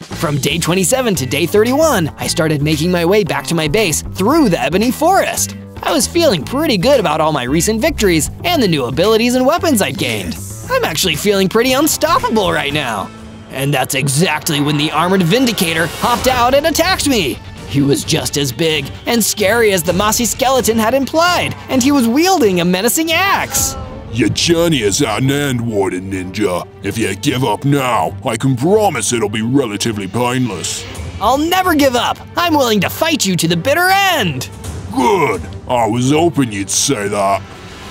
From day 27 to day 31, I started making my way back to my base through the Ebony Forest. I was feeling pretty good about all my recent victories and the new abilities and weapons I'd gained. I'm actually feeling pretty unstoppable right now. And that's exactly when the armored Vindicator hopped out and attacked me. He was just as big and scary as the mossy skeleton had implied, and he was wielding a menacing axe. Your journey is at an end, Warden Ninja. If you give up now, I can promise it'll be relatively painless. I'll never give up. I'm willing to fight you to the bitter end. Good. I was hoping you'd say that.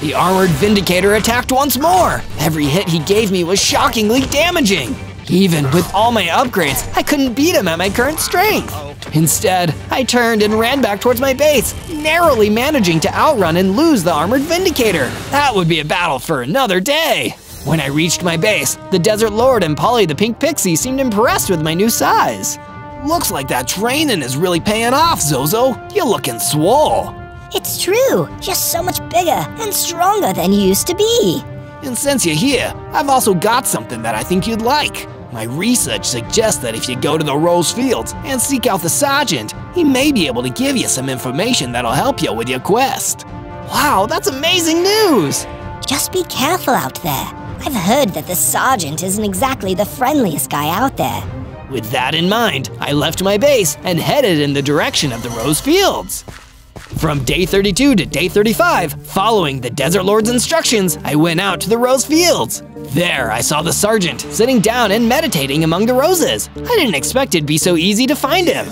The armored Vindicator attacked once more. Every hit he gave me was shockingly damaging. Even with all my upgrades, I couldn't beat him at my current strength. Instead, I turned and ran back towards my base, narrowly managing to outrun and lose the armored Vindicator. That would be a battle for another day. When I reached my base, the Desert Lord and Polly the Pink Pixie seemed impressed with my new size. Looks like that training is really paying off, Zozo. You're looking swole. It's true. You're so much bigger and stronger than you used to be. And since you're here, I've also got something that I think you'd like. My research suggests that if you go to the Rose Fields and seek out the Sergeant, he may be able to give you some information that'll help you with your quest. Wow, that's amazing news! Just be careful out there. I've heard that the Sergeant isn't exactly the friendliest guy out there. With that in mind, I left my base and headed in the direction of the Rose Fields. From day 32 to day 35, following the Desert Lord's instructions, I went out to the Rose Fields. There, I saw the sergeant sitting down and meditating among the roses. I didn't expect it'd be so easy to find him.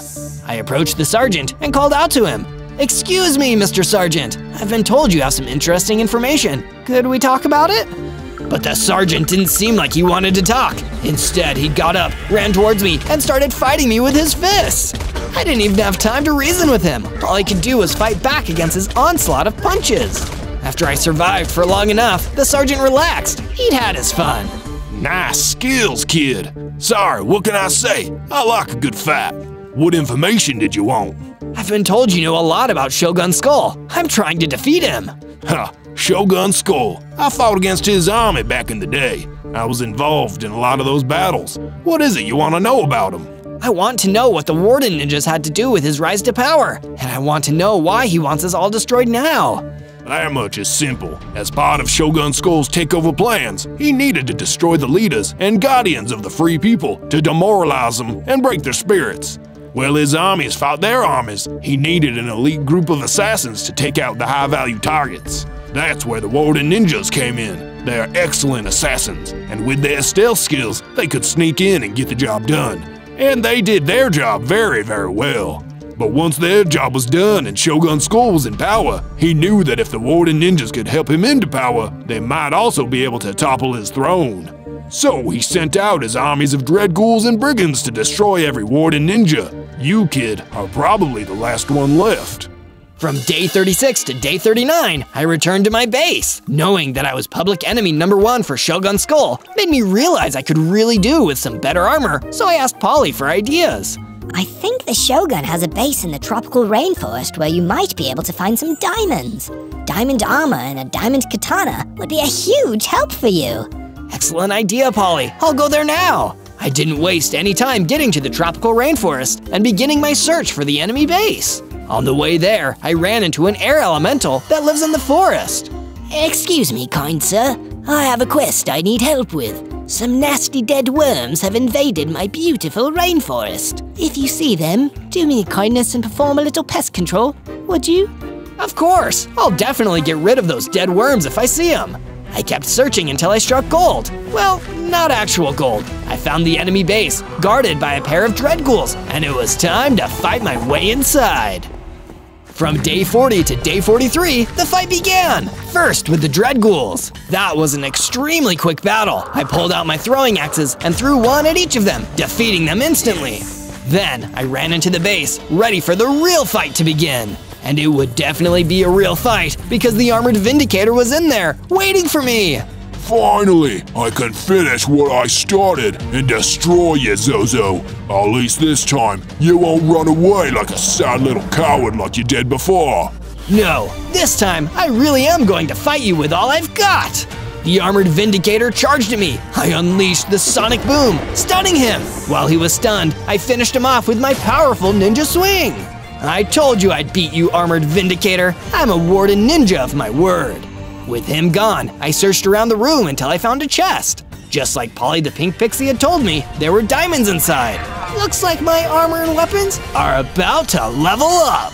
I approached the sergeant and called out to him. Excuse me, Mr. Sergeant. I've been told you have some interesting information. Could we talk about it? But the sergeant didn't seem like he wanted to talk. Instead, he got up, ran towards me, and started fighting me with his fists. I didn't even have time to reason with him. All I could do was fight back against his onslaught of punches. After I survived for long enough, the sergeant relaxed. He'd had his fun. Nice skills, kid. Sorry, what can I say? I like a good fight. What information did you want? I've been told you know a lot about Shogun Skull. I'm trying to defeat him. Ha, Shogun Skull. I fought against his army back in the day. I was involved in a lot of those battles. What is it you want to know about him? I want to know what the Warden Ninjas had to do with his rise to power, and I want to know why he wants us all destroyed now. That much is simple. As part of Shogun Skull's takeover plans, he needed to destroy the leaders and guardians of the free people to demoralize them and break their spirits. While his armies fought their armies, he needed an elite group of assassins to take out the high-value targets. That's where the Warden Ninjas came in. They are excellent assassins, and with their stealth skills, they could sneak in and get the job done. And they did their job very, very well. But once their job was done and Shogun Skull was in power, he knew that if the Warden Ninjas could help him into power, they might also be able to topple his throne. So he sent out his armies of dread ghouls and brigands to destroy every Warden Ninja. You, kid, are probably the last one left. From day 36 to day 39, I returned to my base. Knowing that I was public enemy number one for Shogun Skull made me realize I could really do with some better armor, so I asked Polly for ideas. I think the Shogun has a base in the tropical rainforest where you might be able to find some diamonds. Diamond armor and a diamond katana would be a huge help for you. Excellent idea, Polly. I'll go there now. I didn't waste any time getting to the tropical rainforest and beginning my search for the enemy base. On the way there, I ran into an air elemental that lives in the forest. Excuse me, kind sir. I have a quest I need help with. Some nasty dead worms have invaded my beautiful rainforest. If you see them, do me a kindness and perform a little pest control, would you? Of course, I'll definitely get rid of those dead worms if I see them. I kept searching until I struck gold. Well, not actual gold. I found the enemy base, guarded by a pair of dread ghouls, and it was time to fight my way inside. From day 40 to day 43, the fight began! First with the Dread Ghouls. That was an extremely quick battle. I pulled out my throwing axes and threw one at each of them, defeating them instantly. Then I ran into the base, ready for the real fight to begin. And it would definitely be a real fight because the Armored Vindicator was in there, waiting for me. Finally, I can finish what I started and destroy you, Zozo. At least this time, you won't run away like a sad little coward like you did before. No, this time I really am going to fight you with all I've got. The armored Vindicator charged at me. I unleashed the Sonic Boom, stunning him. While he was stunned, I finished him off with my powerful ninja swing. I told you I'd beat you, Armored Vindicator. I'm a Warden Ninja of my word. With him gone, I searched around the room until I found a chest. Just like Polly the Pink Pixie had told me, there were diamonds inside. Looks like my armor and weapons are about to level up.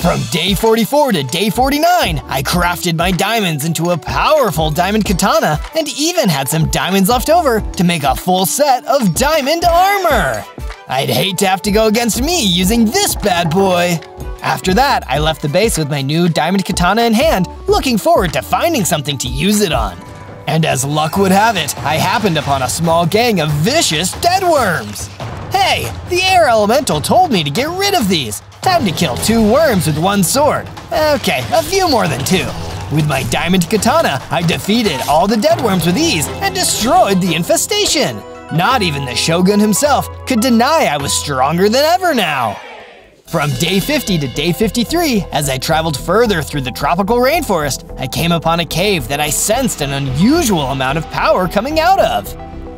From day 44 to day 49, I crafted my diamonds into a powerful diamond katana and even had some diamonds left over to make a full set of diamond armor. I'd hate to have to go against me using this bad boy. After that, I left the base with my new diamond katana in hand, looking forward to finding something to use it on. And as luck would have it, I happened upon a small gang of vicious dead worms. Hey, the air elemental told me to get rid of these. Time to kill two worms with one sword. Okay, a few more than two. With my diamond katana, I defeated all the dead worms with ease and destroyed the infestation. Not even the Shogun himself could deny I was stronger than ever now. From day 50 to day 53, as I traveled further through the tropical rainforest, I came upon a cave that I sensed an unusual amount of power coming out of.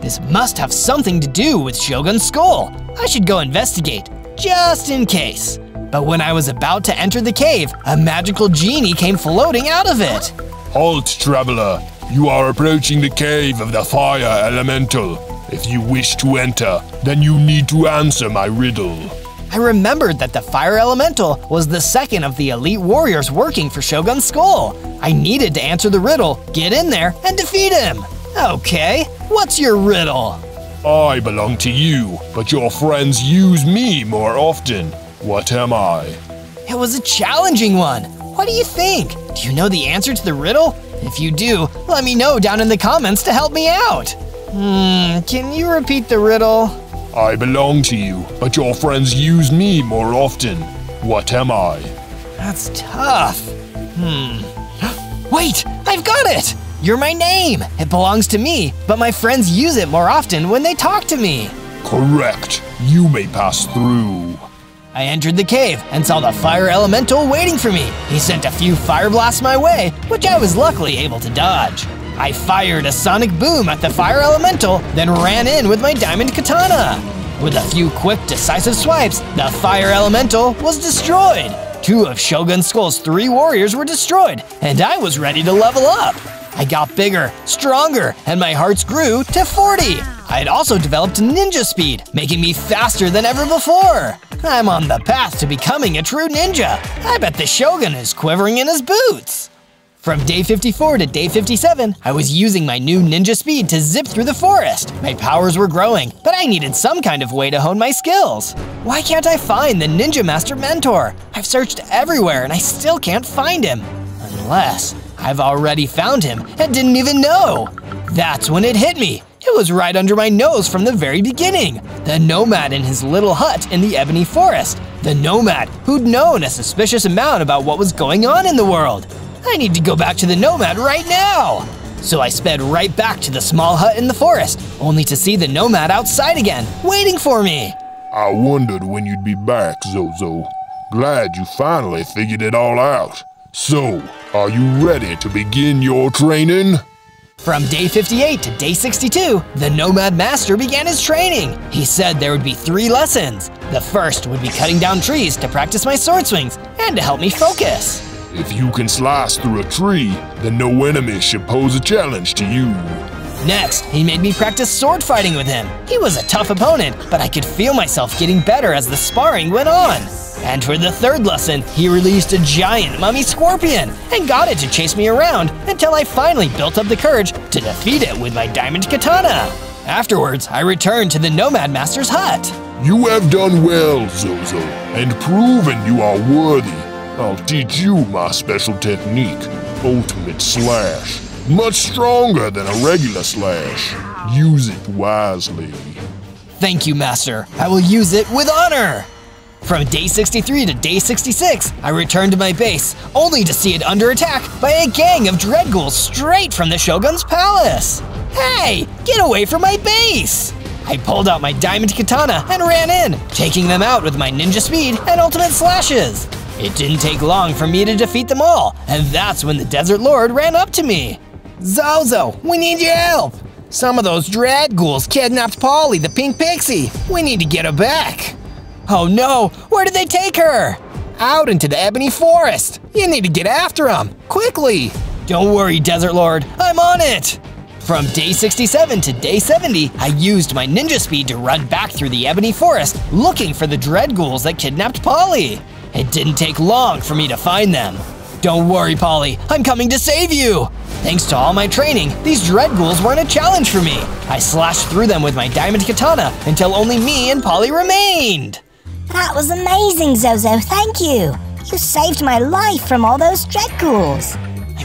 This must have something to do with Shogun's skull. I should go investigate, just in case. But when I was about to enter the cave, a magical genie came floating out of it. Halt, traveler. You are approaching the cave of the fire elemental. If you wish to enter, then you need to answer my riddle. I remembered that the Fire Elemental was the second of the elite warriors working for Shogun Skull. I needed to answer the riddle, get in there, and defeat him. Okay, what's your riddle? I belong to you, but your friends use me more often. What am I? It was a challenging one. What do you think? Do you know the answer to the riddle? If you do, let me know down in the comments to help me out. Hmm, can you repeat the riddle? I belong to you, but your friends use me more often. What am I? That's tough. Hmm. Wait, I've got it! You're my name. It belongs to me, but my friends use it more often when they talk to me. Correct. You may pass through. I entered the cave and saw the fire elemental waiting for me. He sent a few fire blasts my way, which I was luckily able to dodge. I fired a sonic boom at the fire elemental, then ran in with my diamond katana. With a few quick, decisive swipes, the fire elemental was destroyed. Two of Shogun Skull's three warriors were destroyed, and I was ready to level up. I got bigger, stronger, and my hearts grew to 40. I had also developed ninja speed, making me faster than ever before. I'm on the path to becoming a true ninja. I bet the Shogun is quivering in his boots. From day 54 to day 57, I was using my new ninja speed to zip through the forest. My powers were growing, but I needed some kind of way to hone my skills. Why can't I find the Ninja Master Mentor? I've searched everywhere and I still can't find him. Unless I've already found him and didn't even know. That's when it hit me. It was right under my nose from the very beginning. The nomad in his little hut in the ebony forest. The nomad who'd known a suspicious amount about what was going on in the world. I need to go back to the Nomad right now! So I sped right back to the small hut in the forest, only to see the Nomad outside again, waiting for me. I wondered when you'd be back, Zozo. Glad you finally figured it all out. So, are you ready to begin your training? From day 58 to day 62, the Nomad Master began his training. He said there would be three lessons. The first would be cutting down trees to practice my sword swings and to help me focus. If you can slice through a tree, then no enemy should pose a challenge to you. Next, he made me practice sword fighting with him. He was a tough opponent, but I could feel myself getting better as the sparring went on. And for the third lesson, he released a giant mummy scorpion and got it to chase me around until I finally built up the courage to defeat it with my diamond katana. Afterwards, I returned to the Nomad Master's hut. You have done well, Zozo, and proven you are worthy I'll teach you my special technique, Ultimate Slash. Much stronger than a regular slash. Use it wisely. Thank you, Master. I will use it with honor. From day 63 to day 66, I returned to my base, only to see it under attack by a gang of dread ghouls straight from the Shogun's palace. Hey, get away from my base! I pulled out my diamond katana and ran in, taking them out with my ninja speed and ultimate slashes. It didn't take long for me to defeat them all, and that's when the Desert Lord ran up to me. Zozo, we need your help! Some of those dread ghouls kidnapped Polly, the pink pixie. We need to get her back. Oh no, where did they take her? Out into the ebony forest. You need to get after them, quickly. Don't worry, Desert Lord, I'm on it. From day 67 to day 70, I used my ninja speed to run back through the ebony forest looking for the dread ghouls that kidnapped Polly. It didn't take long for me to find them. Don't worry, Polly, I'm coming to save you! Thanks to all my training, these dread ghouls weren't a challenge for me. I slashed through them with my diamond katana until only me and Polly remained. That was amazing, Zozo, thank you. You saved my life from all those dread ghouls.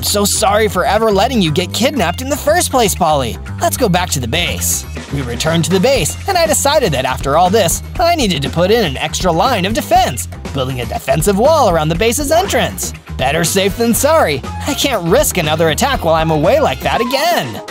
So sorry for ever letting you get kidnapped in the first place, Polly. Let's go back to the base. We returned to the base, and I decided that after all this, I needed to put in an extra line of defense, building a defensive wall around the base's entrance. Better safe than sorry. I can't risk another attack while I'm away like that again.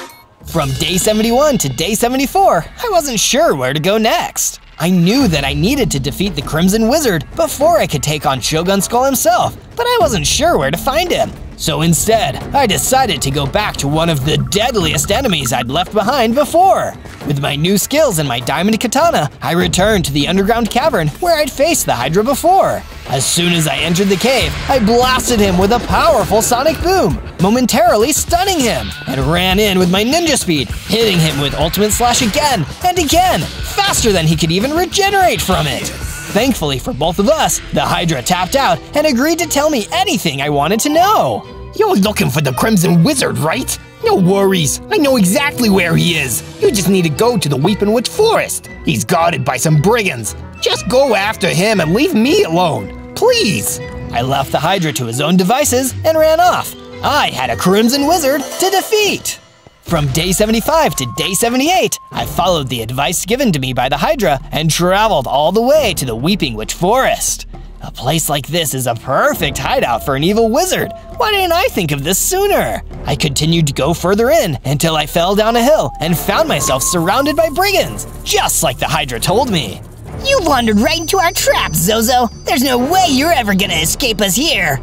From day 71 to day 74, I wasn't sure where to go next. I knew that I needed to defeat the Crimson Wizard before I could take on Shogun Skull himself, but I wasn't sure where to find him. So instead, I decided to go back to one of the deadliest enemies I'd left behind before. With my new skills and my diamond katana, I returned to the underground cavern where I'd faced the Hydra before. As soon as I entered the cave, I blasted him with a powerful sonic boom, momentarily stunning him, and ran in with my ninja speed, hitting him with ultimate slash again and again, faster than he could even regenerate from it. Thankfully for both of us, the Hydra tapped out and agreed to tell me anything I wanted to know. You're looking for the Crimson Wizard, right? No worries, I know exactly where he is. You just need to go to the Weeping Witch Forest. He's guarded by some brigands. Just go after him and leave me alone, please. I left the Hydra to his own devices and ran off. I had a Crimson Wizard to defeat! From day 75 to day 78, I followed the advice given to me by the Hydra and traveled all the way to the Weeping Witch Forest. A place like this is a perfect hideout for an evil wizard. Why didn't I think of this sooner? I continued to go further in until I fell down a hill and found myself surrounded by brigands, just like the Hydra told me. You wandered right into our trap, Zozo. There's no way you're ever gonna escape us here.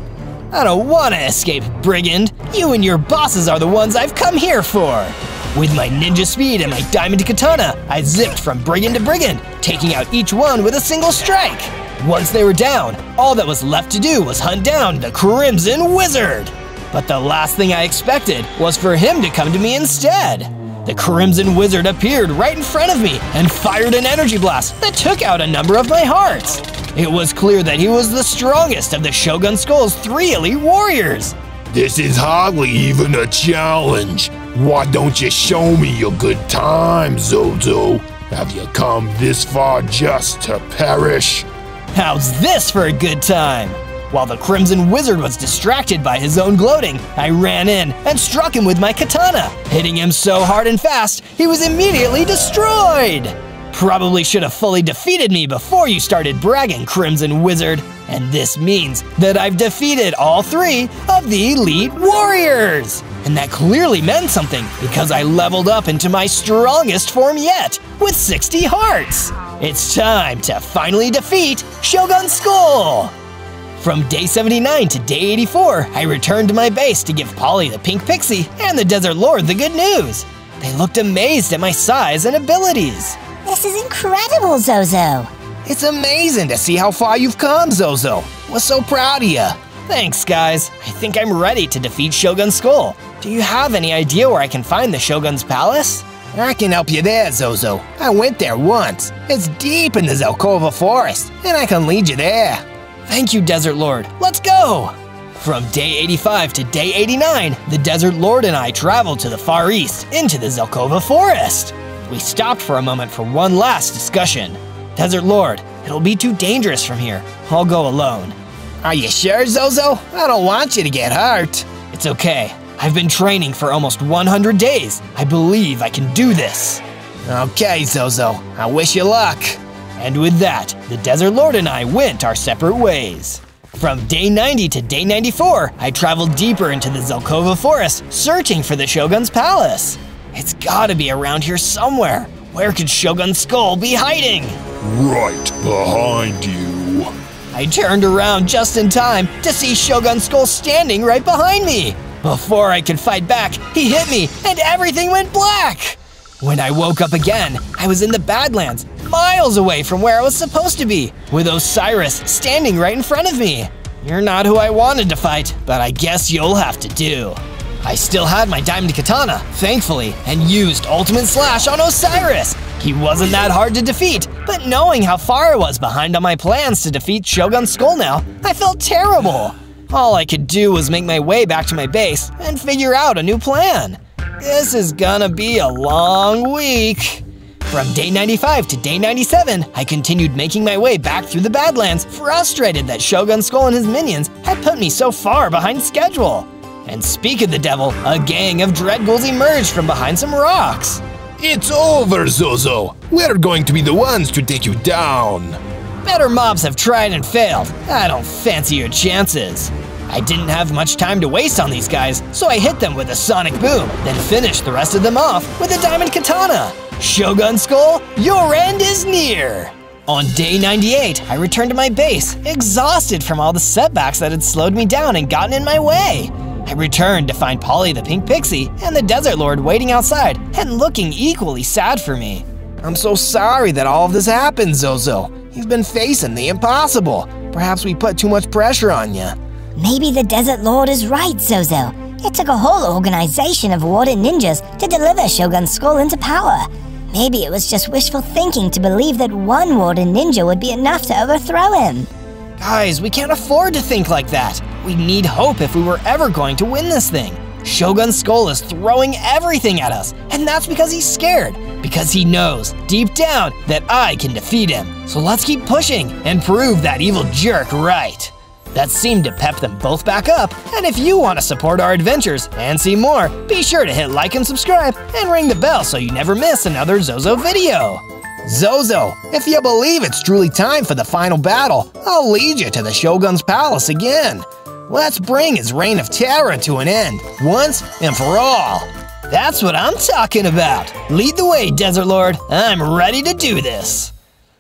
I don't want to escape, brigand. You and your bosses are the ones I've come here for. With my ninja speed and my diamond katana, I zipped from brigand to brigand, taking out each one with a single strike. Once they were down, all that was left to do was hunt down the Crimson Wizard. But the last thing I expected was for him to come to me instead. The Crimson Wizard appeared right in front of me and fired an energy blast that took out a number of my hearts. It was clear that he was the strongest of the Shogun Skull's three elite warriors. This is hardly even a challenge. Why don't you show me your good time, Zozo? Have you come this far just to perish? How's this for a good time? While the Crimson Wizard was distracted by his own gloating, I ran in and struck him with my katana, hitting him so hard and fast, he was immediately destroyed! Probably should have fully defeated me before you started bragging, Crimson Wizard. And this means that I've defeated all three of the Elite Warriors! And that clearly meant something because I leveled up into my strongest form yet, with 60 hearts! It's time to finally defeat Shogun Skull! From day 79 to day 84, I returned to my base to give Polly the Pink Pixie and the Desert Lord the good news. They looked amazed at my size and abilities. This is incredible, Zozo. It's amazing to see how far you've come, Zozo. We're so proud of you. Thanks, guys. I think I'm ready to defeat Shogun Skull. Do you have any idea where I can find the Shogun's palace? I can help you there, Zozo. I went there once. It's deep in the Zelkova forest, and I can lead you there. Thank you, Desert Lord. Let's go! From day 85 to day 89, the Desert Lord and I traveled to the far east, into the Zelkova forest. We stopped for a moment for one last discussion. Desert Lord, it'll be too dangerous from here. I'll go alone. Are you sure, Zozo? I don't want you to get hurt. It's okay. I've been training for almost 100 days. I believe I can do this. Okay, Zozo. I wish you luck. And with that, the Desert Lord and I went our separate ways. From day 90 to day 94, I traveled deeper into the Zelkova forest, searching for the Shogun's palace. It's gotta be around here somewhere. Where could Shogun Skull be hiding? Right behind you. I turned around just in time to see Shogun Skull standing right behind me. Before I could fight back, he hit me and everything went black. When I woke up again, I was in the Badlands, miles away from where I was supposed to be, with Osiris standing right in front of me. You're not who I wanted to fight, but I guess you'll have to do. I still had my diamond katana, thankfully, and used Ultimate Slash on Osiris. He wasn't that hard to defeat, but knowing how far I was behind on my plans to defeat Shogun Skull now, I felt terrible. All I could do was make my way back to my base and figure out a new plan. This is gonna be a long week. From day 95 to day 97, I continued making my way back through the Badlands, frustrated that Shogun Skull and his minions had put me so far behind schedule. And speak of the devil, a gang of dread ghouls emerged from behind some rocks. It's over, Zozo. We're going to be the ones to take you down. Better mobs have tried and failed. I don't fancy your chances. I didn't have much time to waste on these guys, so I hit them with a sonic boom, then finished the rest of them off with a diamond katana. Shogun Skull, your end is near! On day 98, I returned to my base, exhausted from all the setbacks that had slowed me down and gotten in my way. I returned to find Polly the Pink Pixie and the Desert Lord waiting outside and looking equally sad for me. I'm so sorry that all of this happened, Zozo. You've been facing the impossible. Perhaps we put too much pressure on you. Maybe the Desert Lord is right, Zozo. It took a whole organization of warden ninjas to deliver Shogun Skull into power. Maybe it was just wishful thinking to believe that one warden ninja would be enough to overthrow him. Guys, we can't afford to think like that. We need hope if we were ever going to win this thing. Shogun Skull is throwing everything at us, and that's because he's scared. Because he knows, deep down, that I can defeat him. So let's keep pushing and prove that evil jerk right. That seemed to pep them both back up. And if you want to support our adventures and see more, be sure to hit like and subscribe and ring the bell so you never miss another Zozo video. Zozo, if you believe it's truly time for the final battle, I'll lead you to the Shogun's palace again. Let's bring his reign of terror to an end, once and for all. That's what I'm talking about. Lead the way, Desert Lord. I'm ready to do this.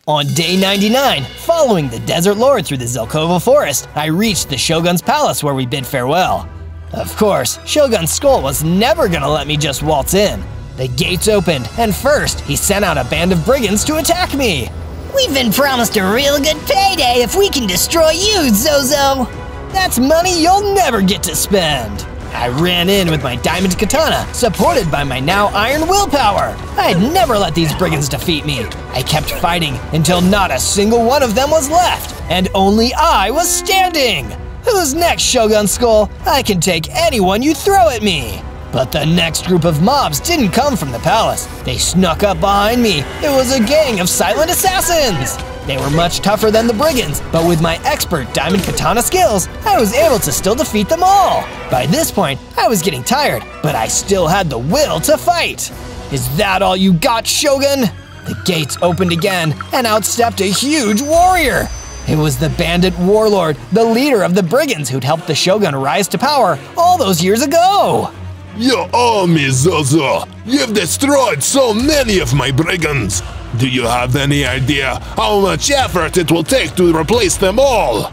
On day 99, following the Desert Lord through the Zelkova Forest, I reached the Shogun's palace where we bid farewell. Of course, Shogun Skull was never gonna let me just waltz in. The gates opened, and first, he sent out a band of brigands to attack me. We've been promised a real good payday if we can destroy you, Zozo! That's money you'll never get to spend. I ran in with my diamond katana, supported by my now iron willpower. I'd never let these brigands defeat me. I kept fighting until not a single one of them was left, and only I was standing. Who's next, Shogun Skull? I can take anyone you throw at me. But the next group of mobs didn't come from the palace. They snuck up behind me. It was a gang of silent assassins. They were much tougher than the brigands, but with my expert diamond katana skills, I was able to still defeat them all. By this point, I was getting tired, but I still had the will to fight. Is that all you got, Shogun? The gates opened again, and out stepped a huge warrior. It was the bandit warlord, the leader of the brigands who'd helped the Shogun rise to power all those years ago. Your army, Zozo! You've destroyed so many of my brigands! Do you have any idea how much effort it will take to replace them all?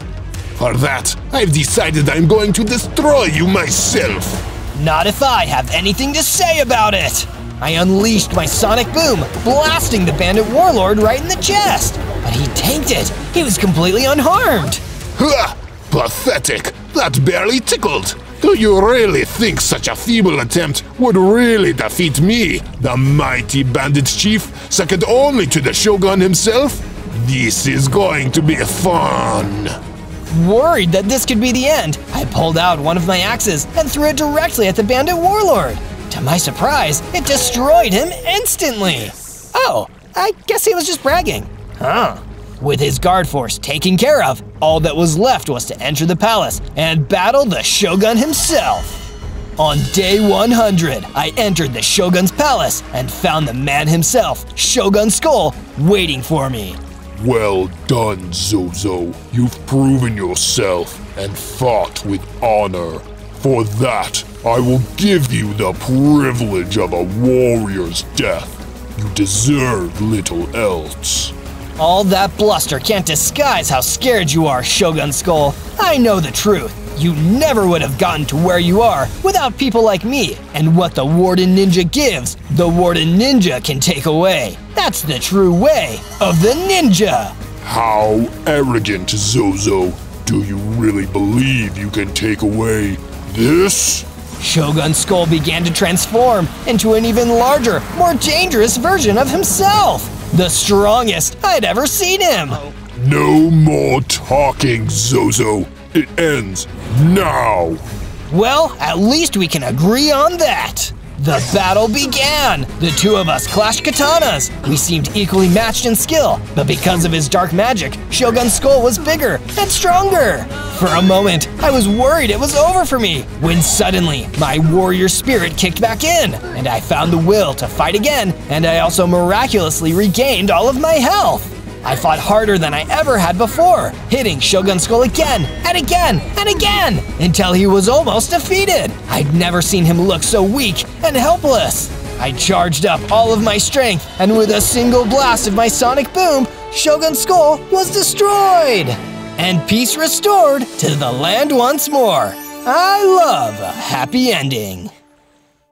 For that, I've decided I'm going to destroy you myself! Not if I have anything to say about it! I unleashed my sonic boom, blasting the bandit warlord right in the chest. But he tanked it. He was completely unharmed. Ha! Pathetic! That barely tickled! Do you really think such a feeble attempt would really defeat me, the mighty bandit chief, second only to the shogun himself? This is going to be fun! Worried that this could be the end, I pulled out one of my axes and threw it directly at the bandit warlord. To my surprise, it destroyed him instantly. Oh, I guess he was just bragging. Huh. With his guard force taken care of, all that was left was to enter the palace and battle the Shogun himself. On day 100, I entered the Shogun's palace and found the man himself, Shogun Skull, waiting for me. Well done, Zozo. You've proven yourself and fought with honor. For that, I will give you the privilege of a warrior's death. You deserve little else. All that bluster can't disguise how scared you are, Shogun Skull. I know the truth. You never would have gotten to where you are without people like me. And what the Warden Ninja gives, the Warden Ninja can take away. That's the true way of the ninja. How arrogant, Zozo. Do you really believe you can take away this? Shogun Skull began to transform into an even larger, more dangerous version of himself. The strongest I'd ever seen him. No more talking, Zozo. It ends now. Well, at least we can agree on that. The battle began! The two of us clashed katanas! We seemed equally matched in skill, but because of his dark magic, Shogun's Skull was bigger and stronger! For a moment, I was worried it was over for me, when suddenly, my warrior spirit kicked back in, and I found the will to fight again, and I also miraculously regained all of my health! I fought harder than I ever had before, hitting Shogun Skull again and again and again until he was almost defeated. I'd never seen him look so weak and helpless. I charged up all of my strength, and with a single blast of my sonic boom, Shogun Skull was destroyed. And peace restored to the land once more. I love a happy ending.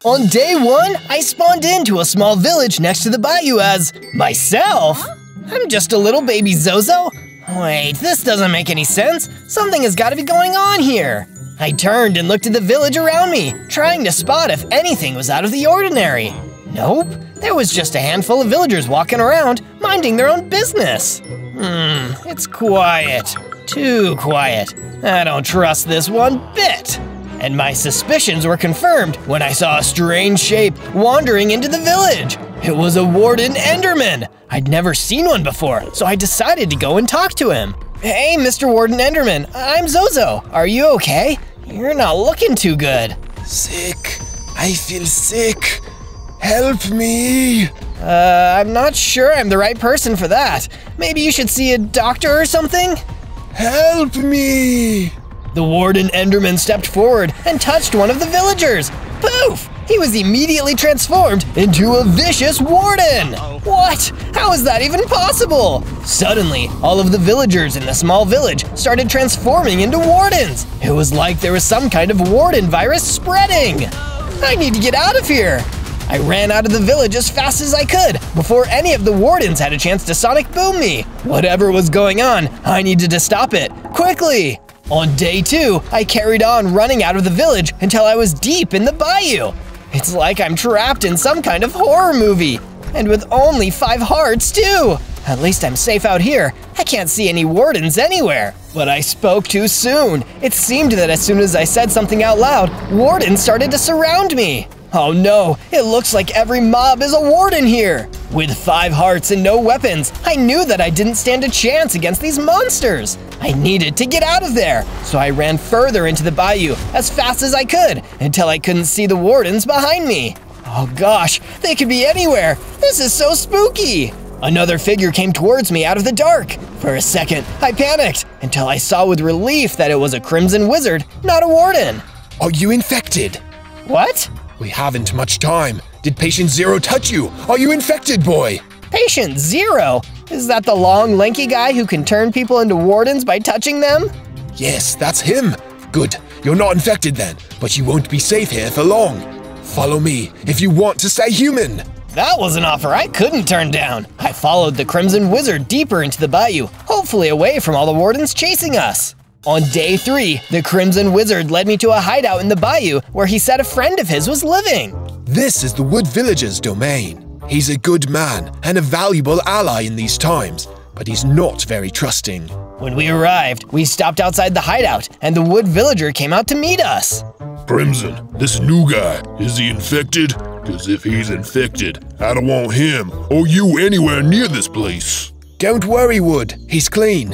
On day one, I spawned into a small village next to the bayou as myself. I'm just a little baby Zozo? Wait, this doesn't make any sense. Something has got to be going on here. I turned and looked at the village around me, trying to spot if anything was out of the ordinary. Nope, there was just a handful of villagers walking around, minding their own business. Hmm, it's quiet. Too quiet. I don't trust this one bit. And my suspicions were confirmed when I saw a strange shape wandering into the village. It was a Warden Enderman. I'd never seen one before, so I decided to go and talk to him. Hey, Mr. Warden Enderman, I'm Zozo. Are you okay? You're not looking too good. Sick. I feel sick. Help me. Uh, I'm not sure I'm the right person for that. Maybe you should see a doctor or something? Help me. The warden Enderman stepped forward and touched one of the villagers. Poof! He was immediately transformed into a vicious warden! What? How is that even possible? Suddenly, all of the villagers in the small village started transforming into wardens. It was like there was some kind of warden virus spreading. I need to get out of here. I ran out of the village as fast as I could before any of the wardens had a chance to sonic boom me. Whatever was going on, I needed to stop it quickly. On day two, I carried on running out of the village until I was deep in the bayou. It's like I'm trapped in some kind of horror movie. And with only five hearts, too. At least I'm safe out here. I can't see any wardens anywhere. But I spoke too soon. It seemed that as soon as I said something out loud, wardens started to surround me. Oh no, it looks like every mob is a warden here! With five hearts and no weapons, I knew that I didn't stand a chance against these monsters! I needed to get out of there, so I ran further into the bayou as fast as I could until I couldn't see the wardens behind me. Oh gosh, they could be anywhere! This is so spooky! Another figure came towards me out of the dark. For a second, I panicked until I saw with relief that it was a Crimson Wizard, not a warden. Are you infected? What? We haven't much time. Did Patient Zero touch you? Are you infected, boy? Patient Zero? Is that the long, lanky guy who can turn people into wardens by touching them? Yes, that's him. Good. You're not infected then, but you won't be safe here for long. Follow me if you want to stay human. That was an offer I couldn't turn down. I followed the Crimson Wizard deeper into the bayou, hopefully away from all the wardens chasing us. On day three, the Crimson Wizard led me to a hideout in the bayou where he said a friend of his was living. This is the Wood Villager's domain. He's a good man and a valuable ally in these times, but he's not very trusting. When we arrived, we stopped outside the hideout, and the Wood Villager came out to meet us. Crimson, this new guy, is he infected? Cause if he's infected, I don't want him or you anywhere near this place. Don't worry, Wood, he's clean.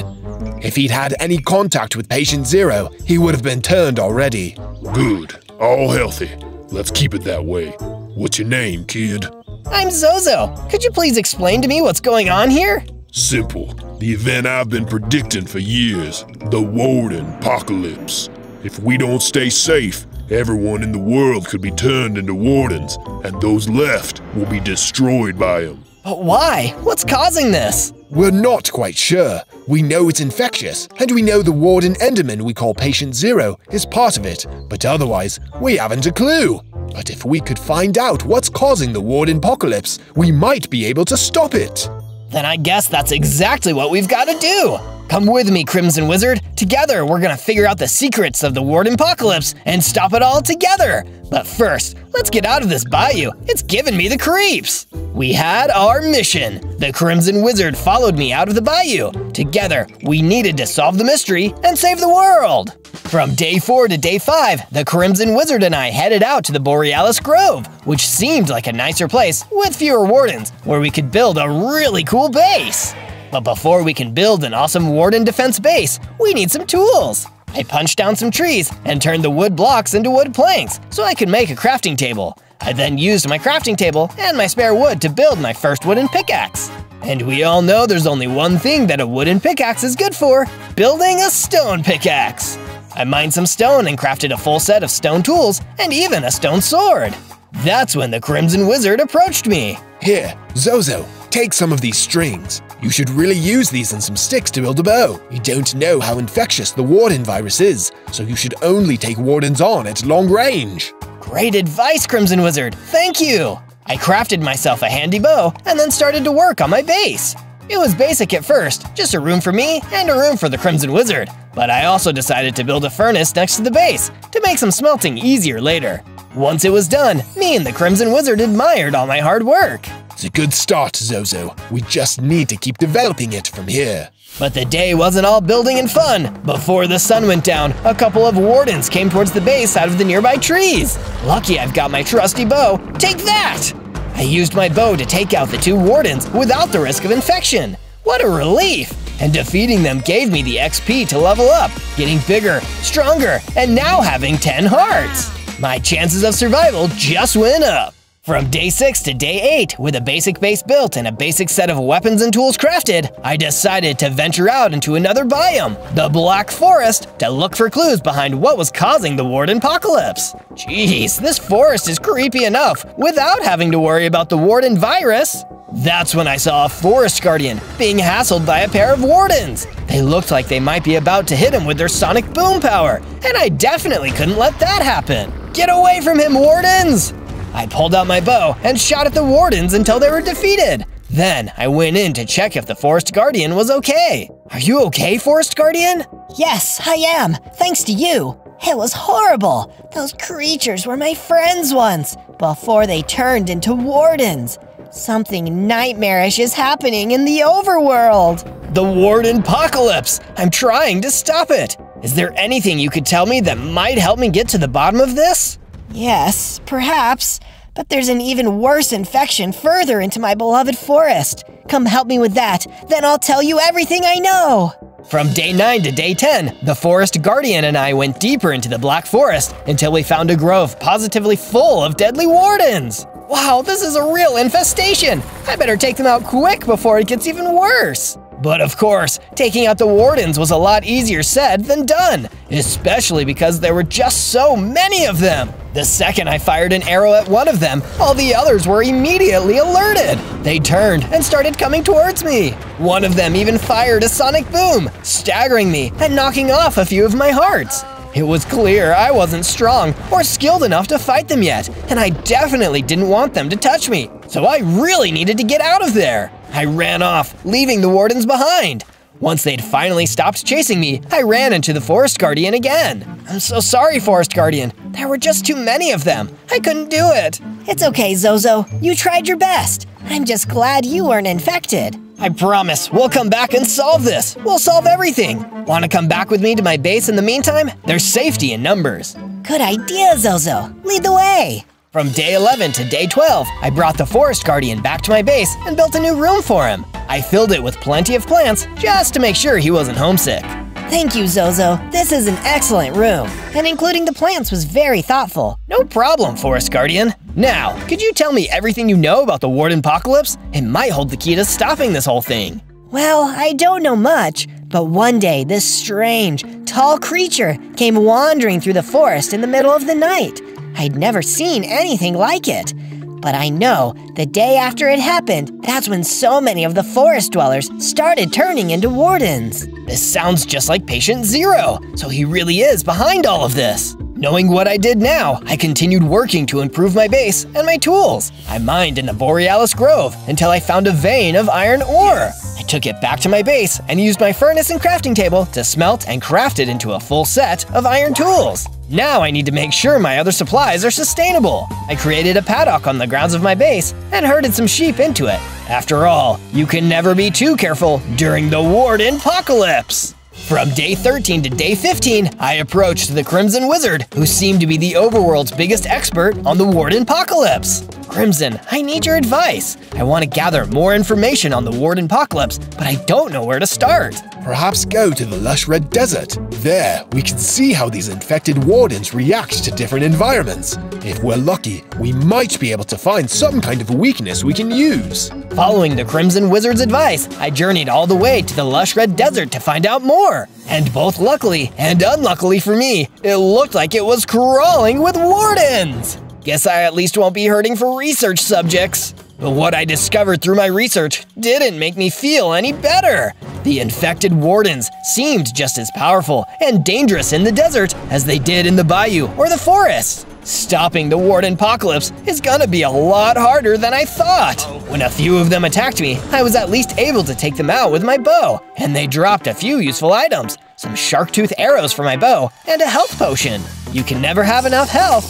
If he'd had any contact with Patient Zero, he would have been turned already. Good. All healthy. Let's keep it that way. What's your name, kid? I'm Zozo. Could you please explain to me what's going on here? Simple. The event I've been predicting for years. The Warden Apocalypse. If we don't stay safe, everyone in the world could be turned into wardens, and those left will be destroyed by them. But why? What's causing this? We're not quite sure. We know it's infectious, and we know the Warden Enderman we call Patient Zero is part of it, but otherwise, we haven't a clue. But if we could find out what's causing the Warden Apocalypse, we might be able to stop it. Then I guess that's exactly what we've got to do. Come with me, Crimson Wizard. Together, we're gonna figure out the secrets of the Warden Apocalypse and stop it all together. But first, let's get out of this bayou. It's giving me the creeps. We had our mission. The Crimson Wizard followed me out of the bayou. Together, we needed to solve the mystery and save the world. From day four to day five, the Crimson Wizard and I headed out to the Borealis Grove, which seemed like a nicer place with fewer wardens, where we could build a really cool base. But before we can build an awesome warden defense base, we need some tools. I punched down some trees and turned the wood blocks into wood planks so I could make a crafting table. I then used my crafting table and my spare wood to build my first wooden pickaxe. And we all know there's only one thing that a wooden pickaxe is good for building a stone pickaxe. I mined some stone and crafted a full set of stone tools and even a stone sword. That's when the Crimson Wizard approached me. Here, Zozo, take some of these strings. You should really use these and some sticks to build a bow. You don't know how infectious the Warden virus is, so you should only take Wardens on at long range. Great advice, Crimson Wizard. Thank you. I crafted myself a handy bow and then started to work on my base. It was basic at first, just a room for me and a room for the Crimson Wizard. But I also decided to build a furnace next to the base to make some smelting easier later. Once it was done, me and the Crimson Wizard admired all my hard work. It's a good start, Zozo. We just need to keep developing it from here. But the day wasn't all building and fun. Before the sun went down, a couple of wardens came towards the base out of the nearby trees. Lucky I've got my trusty bow. Take that! I used my bow to take out the two wardens without the risk of infection. What a relief! and defeating them gave me the XP to level up, getting bigger, stronger, and now having 10 hearts. My chances of survival just went up. From day 6 to day 8, with a basic base built and a basic set of weapons and tools crafted, I decided to venture out into another biome, the Black Forest, to look for clues behind what was causing the Warden apocalypse. Jeez, this forest is creepy enough without having to worry about the Warden virus. That's when I saw a forest guardian being hassled by a pair of wardens. They looked like they might be about to hit him with their sonic boom power, and I definitely couldn't let that happen. Get away from him, wardens! I pulled out my bow and shot at the wardens until they were defeated. Then I went in to check if the Forest Guardian was okay. Are you okay, Forest Guardian? Yes, I am, thanks to you. It was horrible. Those creatures were my friends once, before they turned into wardens. Something nightmarish is happening in the overworld. The Warden Apocalypse! I'm trying to stop it! Is there anything you could tell me that might help me get to the bottom of this? Yes, perhaps. But there's an even worse infection further into my beloved forest. Come help me with that, then I'll tell you everything I know. From day 9 to day 10, the Forest Guardian and I went deeper into the Black Forest until we found a grove positively full of deadly wardens. Wow, this is a real infestation! I better take them out quick before it gets even worse. But of course, taking out the wardens was a lot easier said than done, especially because there were just so many of them. The second I fired an arrow at one of them, all the others were immediately alerted. They turned and started coming towards me. One of them even fired a sonic boom, staggering me and knocking off a few of my hearts. It was clear I wasn't strong or skilled enough to fight them yet, and I definitely didn't want them to touch me, so I really needed to get out of there. I ran off, leaving the wardens behind. Once they'd finally stopped chasing me, I ran into the Forest Guardian again. I'm so sorry, Forest Guardian. There were just too many of them. I couldn't do it. It's okay, Zozo. You tried your best. I'm just glad you weren't infected. I promise, we'll come back and solve this. We'll solve everything. Want to come back with me to my base in the meantime? There's safety in numbers. Good idea, Zozo. Lead the way. From day 11 to day 12, I brought the Forest Guardian back to my base and built a new room for him. I filled it with plenty of plants just to make sure he wasn't homesick. Thank you, Zozo. This is an excellent room, and including the plants was very thoughtful. No problem, Forest Guardian. Now, could you tell me everything you know about the Warden Apocalypse? It might hold the key to stopping this whole thing. Well, I don't know much, but one day this strange, tall creature came wandering through the forest in the middle of the night. I'd never seen anything like it. But I know the day after it happened, that's when so many of the forest dwellers started turning into wardens. This sounds just like Patient Zero, so he really is behind all of this. Knowing what I did now, I continued working to improve my base and my tools. I mined in the Borealis Grove until I found a vein of iron ore. Took it back to my base and used my furnace and crafting table to smelt and craft it into a full set of iron tools. Now I need to make sure my other supplies are sustainable. I created a paddock on the grounds of my base and herded some sheep into it. After all, you can never be too careful during the Warden Apocalypse. From day 13 to day 15, I approached the Crimson Wizard, who seemed to be the overworld's biggest expert on the Warden Apocalypse. Crimson, I need your advice. I want to gather more information on the Warden Apocalypse, but I don't know where to start. Perhaps go to the lush red desert. There, we can see how these infected wardens react to different environments. If we're lucky, we might be able to find some kind of weakness we can use. Following the Crimson Wizard's advice, I journeyed all the way to the lush red desert to find out more. And both luckily and unluckily for me, it looked like it was crawling with wardens. Guess I at least won't be hurting for research subjects. But what I discovered through my research didn't make me feel any better. The infected wardens seemed just as powerful and dangerous in the desert as they did in the bayou or the forest. Stopping the warden apocalypse is gonna be a lot harder than I thought. When a few of them attacked me, I was at least able to take them out with my bow, and they dropped a few useful items some shark tooth arrows for my bow, and a health potion. You can never have enough health.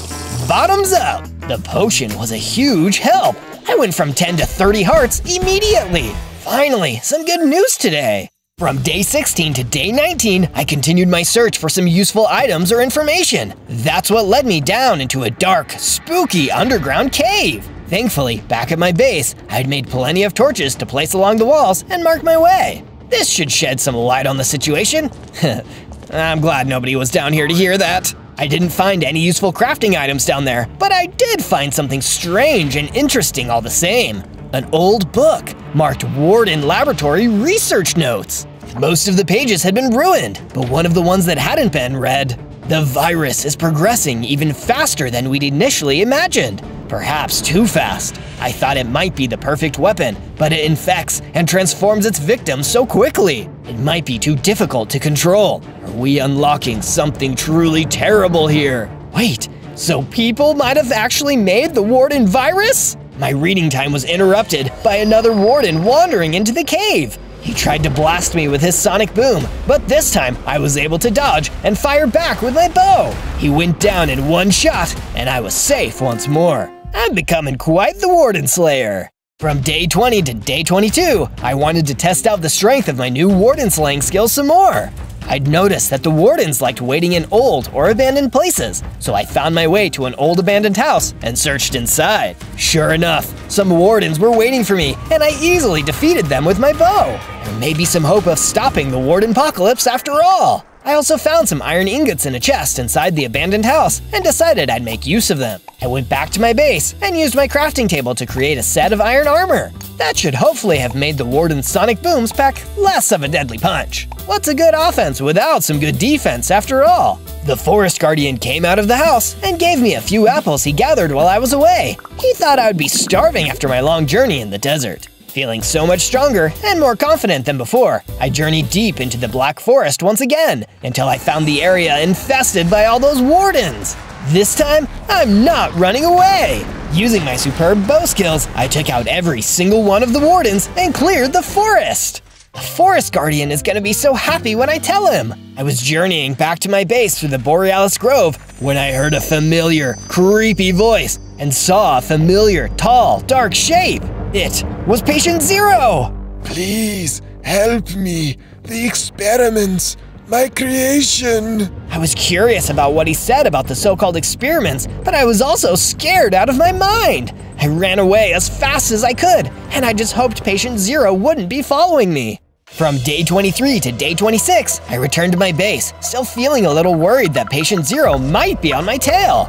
Bottoms up! The potion was a huge help. I went from 10 to 30 hearts immediately. Finally, some good news today. From day 16 to day 19, I continued my search for some useful items or information. That's what led me down into a dark, spooky underground cave. Thankfully, back at my base, I'd made plenty of torches to place along the walls and mark my way. This should shed some light on the situation. I'm glad nobody was down here to hear that. I didn't find any useful crafting items down there, but I did find something strange and interesting all the same. An old book marked Warden Laboratory Research Notes. Most of the pages had been ruined, but one of the ones that hadn't been read. The virus is progressing even faster than we'd initially imagined. Perhaps too fast. I thought it might be the perfect weapon, but it infects and transforms its victims so quickly. It might be too difficult to control. Are we unlocking something truly terrible here? Wait, so people might have actually made the Warden virus? My reading time was interrupted by another Warden wandering into the cave. He tried to blast me with his sonic boom, but this time I was able to dodge and fire back with my bow. He went down in one shot, and I was safe once more. I'm becoming quite the Warden Slayer. From day 20 to day 22, I wanted to test out the strength of my new Warden slaying skill some more. I'd noticed that the wardens liked waiting in old or abandoned places, so I found my way to an old abandoned house and searched inside. Sure enough, some wardens were waiting for me, and I easily defeated them with my bow. There may be some hope of stopping the warden apocalypse after all. I also found some iron ingots in a chest inside the abandoned house and decided I'd make use of them. I went back to my base and used my crafting table to create a set of iron armor. That should hopefully have made the Warden's sonic booms pack less of a deadly punch. What's a good offense without some good defense after all? The Forest Guardian came out of the house and gave me a few apples he gathered while I was away. He thought I would be starving after my long journey in the desert. Feeling so much stronger and more confident than before, I journeyed deep into the Black Forest once again until I found the area infested by all those wardens. This time, I'm not running away! Using my superb bow skills, I took out every single one of the wardens and cleared the forest! The Forest Guardian is gonna be so happy when I tell him! I was journeying back to my base through the Borealis Grove when I heard a familiar, creepy voice and saw a familiar, tall, dark shape. It was Patient Zero! Please, help me. The experiments, my creation. I was curious about what he said about the so called experiments, but I was also scared out of my mind. I ran away as fast as I could, and I just hoped Patient Zero wouldn't be following me. From day 23 to day 26, I returned to my base, still feeling a little worried that Patient Zero might be on my tail.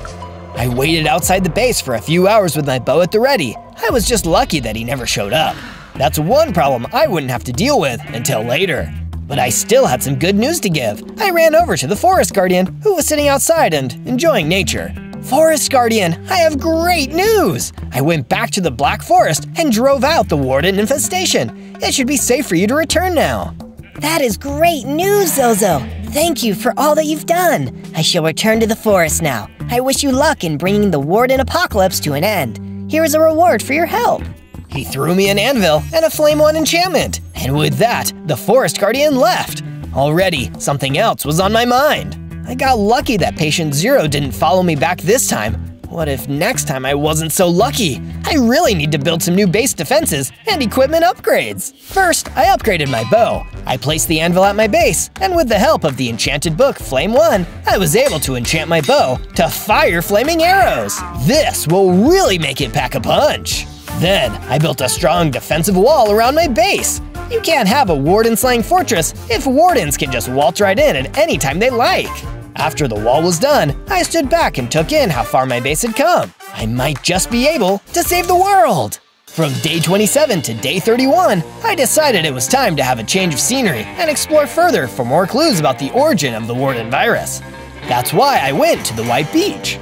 I waited outside the base for a few hours with my bow at the ready. I was just lucky that he never showed up. That's one problem I wouldn't have to deal with until later. But I still had some good news to give. I ran over to the Forest Guardian, who was sitting outside and enjoying nature. Forest Guardian, I have great news! I went back to the Black Forest and drove out the Warden infestation. It should be safe for you to return now. That is great news, Zozo. Thank you for all that you've done. I shall return to the forest now. I wish you luck in bringing the Warden apocalypse to an end. Here is a reward for your help. He threw me an anvil and a flame one enchantment, and with that, the Forest Guardian left. Already, something else was on my mind. I got lucky that Patient Zero didn't follow me back this time. What if next time I wasn't so lucky? I really need to build some new base defenses and equipment upgrades. First, I upgraded my bow. I placed the anvil at my base, and with the help of the enchanted book Flame 1, I was able to enchant my bow to fire flaming arrows. This will really make it pack a punch. Then, I built a strong defensive wall around my base. You can't have a warden slaying fortress if wardens can just waltz right in at any time they like. After the wall was done, I stood back and took in how far my base had come. I might just be able to save the world! From day 27 to day 31, I decided it was time to have a change of scenery and explore further for more clues about the origin of the Warden virus. That's why I went to the White Beach.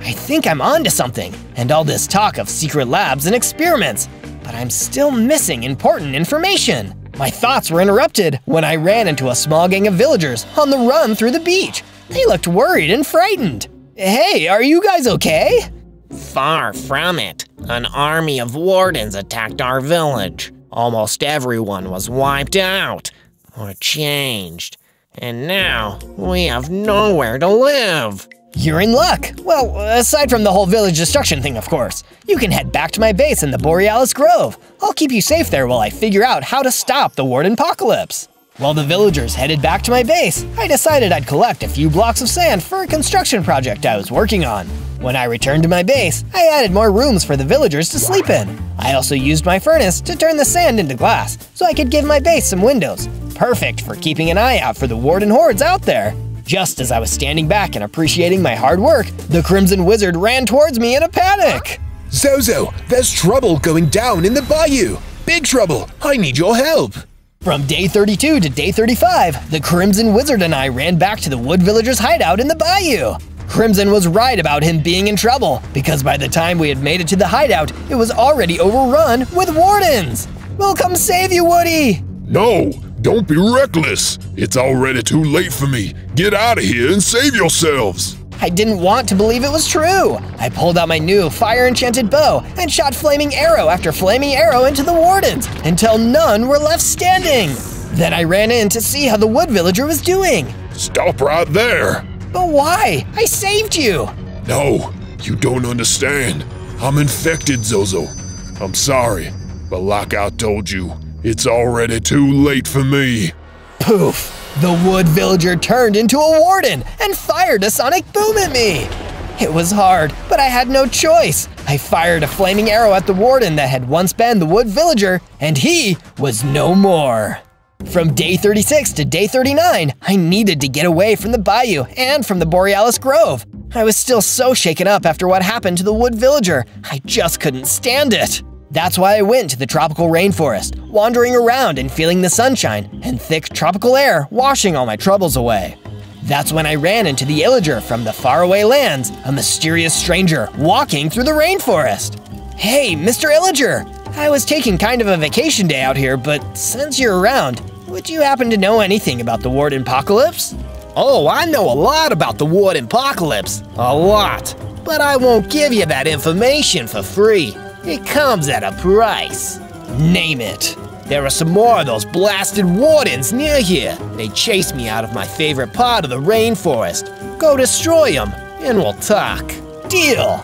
I think I'm onto something, and all this talk of secret labs and experiments, but I'm still missing important information. My thoughts were interrupted when I ran into a small gang of villagers on the run through the beach. They looked worried and frightened. Hey, are you guys okay? Far from it. An army of wardens attacked our village. Almost everyone was wiped out or changed. And now we have nowhere to live. You're in luck. Well, aside from the whole village destruction thing, of course. You can head back to my base in the Borealis Grove. I'll keep you safe there while I figure out how to stop the Warden apocalypse. While the villagers headed back to my base, I decided I'd collect a few blocks of sand for a construction project I was working on. When I returned to my base, I added more rooms for the villagers to sleep in. I also used my furnace to turn the sand into glass so I could give my base some windows. Perfect for keeping an eye out for the warden hordes out there. Just as I was standing back and appreciating my hard work, the Crimson Wizard ran towards me in a panic. Zozo, there's trouble going down in the bayou. Big trouble. I need your help. From day 32 to day 35, the Crimson Wizard and I ran back to the Wood Villagers' hideout in the bayou. Crimson was right about him being in trouble, because by the time we had made it to the hideout, it was already overrun with wardens. We'll come save you, Woody! No, don't be reckless. It's already too late for me. Get out of here and save yourselves. I didn't want to believe it was true. I pulled out my new fire enchanted bow and shot flaming arrow after flaming arrow into the wardens until none were left standing. Then I ran in to see how the wood villager was doing. Stop right there. But why? I saved you. No, you don't understand. I'm infected, Zozo. I'm sorry, but like I told you, it's already too late for me. Poof! The wood villager turned into a warden and fired a sonic boom at me. It was hard, but I had no choice. I fired a flaming arrow at the warden that had once been the wood villager, and he was no more. From day 36 to day 39, I needed to get away from the bayou and from the Borealis Grove. I was still so shaken up after what happened to the wood villager, I just couldn't stand it. That's why I went to the tropical rainforest, wandering around and feeling the sunshine and thick tropical air washing all my troubles away. That's when I ran into the illager from the faraway lands, a mysterious stranger walking through the rainforest. Hey, Mr. Illager! I was taking kind of a vacation day out here, but since you're around, would you happen to know anything about the Warden Apocalypse? Oh, I know a lot about the Warden Apocalypse. A lot. But I won't give you that information for free. It comes at a price. Name it. There are some more of those blasted wardens near here. They chased me out of my favorite part of the rainforest. Go destroy them, and we'll talk. Deal!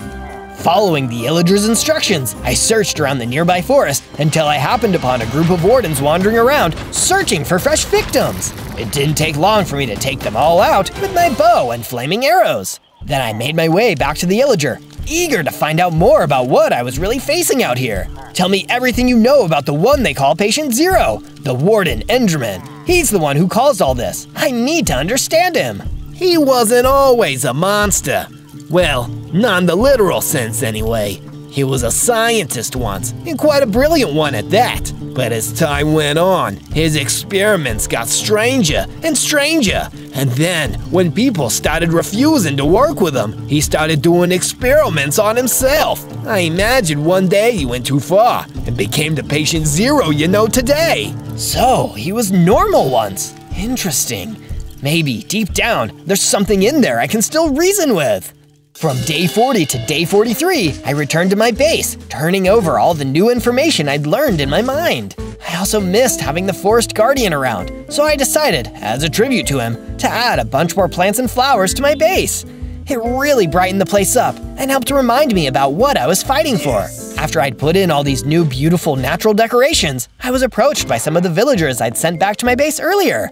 Following the illager's instructions, I searched around the nearby forest until I happened upon a group of wardens wandering around, searching for fresh victims. It didn't take long for me to take them all out with my bow and flaming arrows. Then I made my way back to the illager, eager to find out more about what I was really facing out here. Tell me everything you know about the one they call Patient Zero, the Warden Enderman. He's the one who caused all this. I need to understand him. He wasn't always a monster. Well, not in the literal sense anyway. He was a scientist once, and quite a brilliant one at that. But as time went on, his experiments got stranger and stranger. And then, when people started refusing to work with him, he started doing experiments on himself. I imagine one day he went too far and became the patient zero you know today. So, he was normal once. Interesting. Maybe, deep down, there's something in there I can still reason with. From day 40 to day 43, I returned to my base, turning over all the new information I'd learned in my mind. I also missed having the forest guardian around, so I decided, as a tribute to him, to add a bunch more plants and flowers to my base. It really brightened the place up and helped to remind me about what I was fighting for. After I'd put in all these new beautiful natural decorations, I was approached by some of the villagers I'd sent back to my base earlier.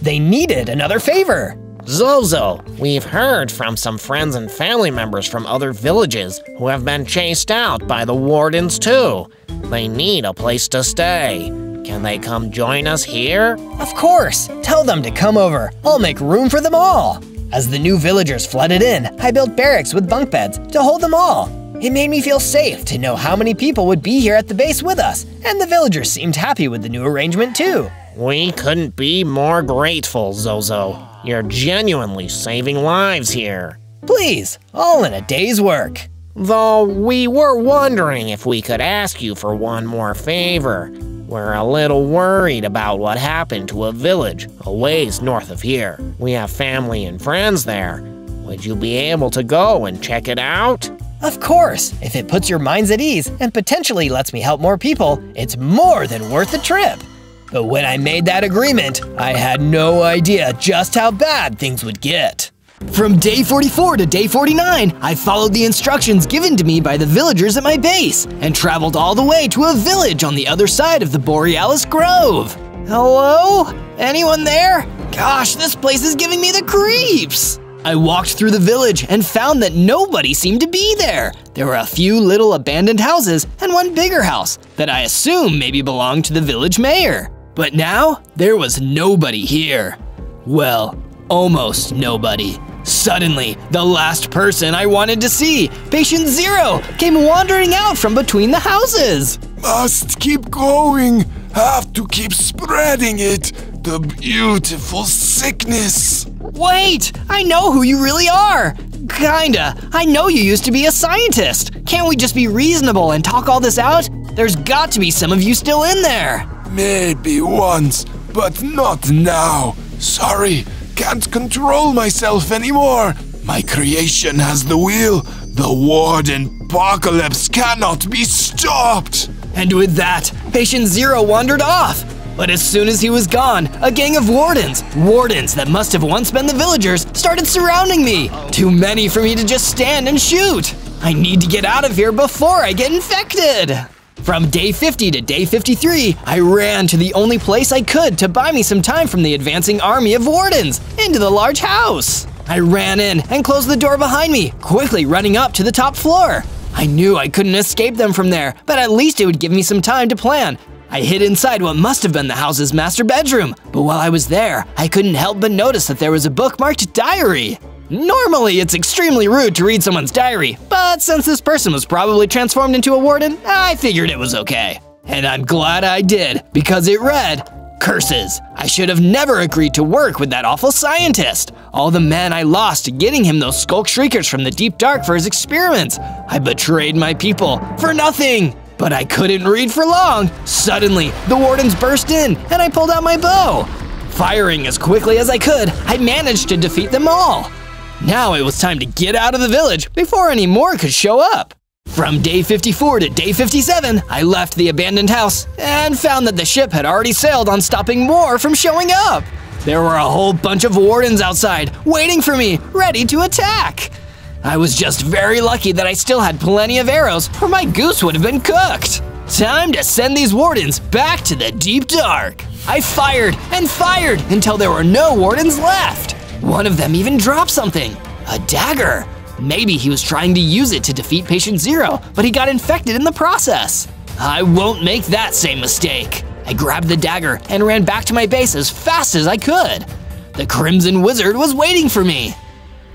They needed another favor. Zozo, we've heard from some friends and family members from other villages who have been chased out by the wardens too. They need a place to stay. Can they come join us here? Of course! Tell them to come over. I'll make room for them all. As the new villagers flooded in, I built barracks with bunk beds to hold them all. It made me feel safe to know how many people would be here at the base with us, and the villagers seemed happy with the new arrangement too. We couldn't be more grateful, Zozo. You're genuinely saving lives here. Please, all in a day's work. Though we were wondering if we could ask you for one more favor. We're a little worried about what happened to a village a ways north of here. We have family and friends there. Would you be able to go and check it out? Of course! If it puts your minds at ease and potentially lets me help more people, it's more than worth the trip. But when I made that agreement, I had no idea just how bad things would get. From day 44 to day 49, I followed the instructions given to me by the villagers at my base and traveled all the way to a village on the other side of the Borealis Grove. Hello? Anyone there? Gosh, this place is giving me the creeps! I walked through the village and found that nobody seemed to be there. There were a few little abandoned houses and one bigger house that I assume maybe belonged to the village mayor. But now, there was nobody here. Well, almost nobody. Suddenly, the last person I wanted to see, Patient Zero, came wandering out from between the houses. Must keep going. Have to keep spreading it. The beautiful sickness. Wait, I know who you really are. Kinda. I know you used to be a scientist. Can't we just be reasonable and talk all this out? There's got to be some of you still in there. Maybe once, but not now. Sorry, can't control myself anymore. My creation has the wheel. The Warden Apocalypse cannot be stopped. And with that, Patient Zero wandered off. But as soon as he was gone, a gang of wardens, wardens that must have once been the villagers, started surrounding me. Too many for me to just stand and shoot. I need to get out of here before I get infected. From day 50 to day 53, I ran to the only place I could to buy me some time from the advancing army of wardens into the large house. I ran in and closed the door behind me, quickly running up to the top floor. I knew I couldn't escape them from there, but at least it would give me some time to plan. I hid inside what must have been the house's master bedroom, but while I was there, I couldn't help but notice that there was a bookmarked diary. Normally, it's extremely rude to read someone's diary, but since this person was probably transformed into a warden, I figured it was okay. And I'm glad I did, because it read, Curses! I should have never agreed to work with that awful scientist! All the men I lost getting him those sculk shriekers from the deep dark for his experiments! I betrayed my people for nothing! But I couldn't read for long! Suddenly, the wardens burst in, and I pulled out my bow! Firing as quickly as I could, I managed to defeat them all! Now it was time to get out of the village before any more could show up. From day 54 to day 57, I left the abandoned house and found that the ship had already sailed on stopping more from showing up. There were a whole bunch of wardens outside, waiting for me, ready to attack. I was just very lucky that I still had plenty of arrows, or my goose would have been cooked. Time to send these wardens back to the deep dark. I fired and fired until there were no wardens left. One of them even dropped something a dagger. Maybe he was trying to use it to defeat Patient Zero, but he got infected in the process. I won't make that same mistake. I grabbed the dagger and ran back to my base as fast as I could. The Crimson Wizard was waiting for me.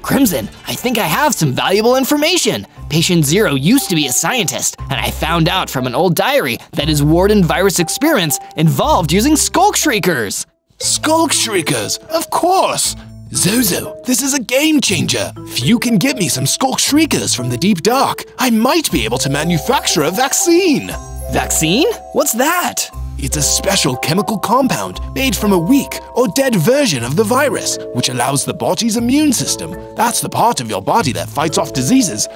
Crimson, I think I have some valuable information. Patient Zero used to be a scientist, and I found out from an old diary that his Warden virus experiments involved using Sculk Shriekers. Sculk Shriekers, of course! Zozo, this is a game changer. If you can get me some Sculk Shriekers from the deep dark, I might be able to manufacture a vaccine. Vaccine? What's that? It's a special chemical compound made from a weak or dead version of the virus, which allows the body's immune system, that's the part of your body that fights off diseases,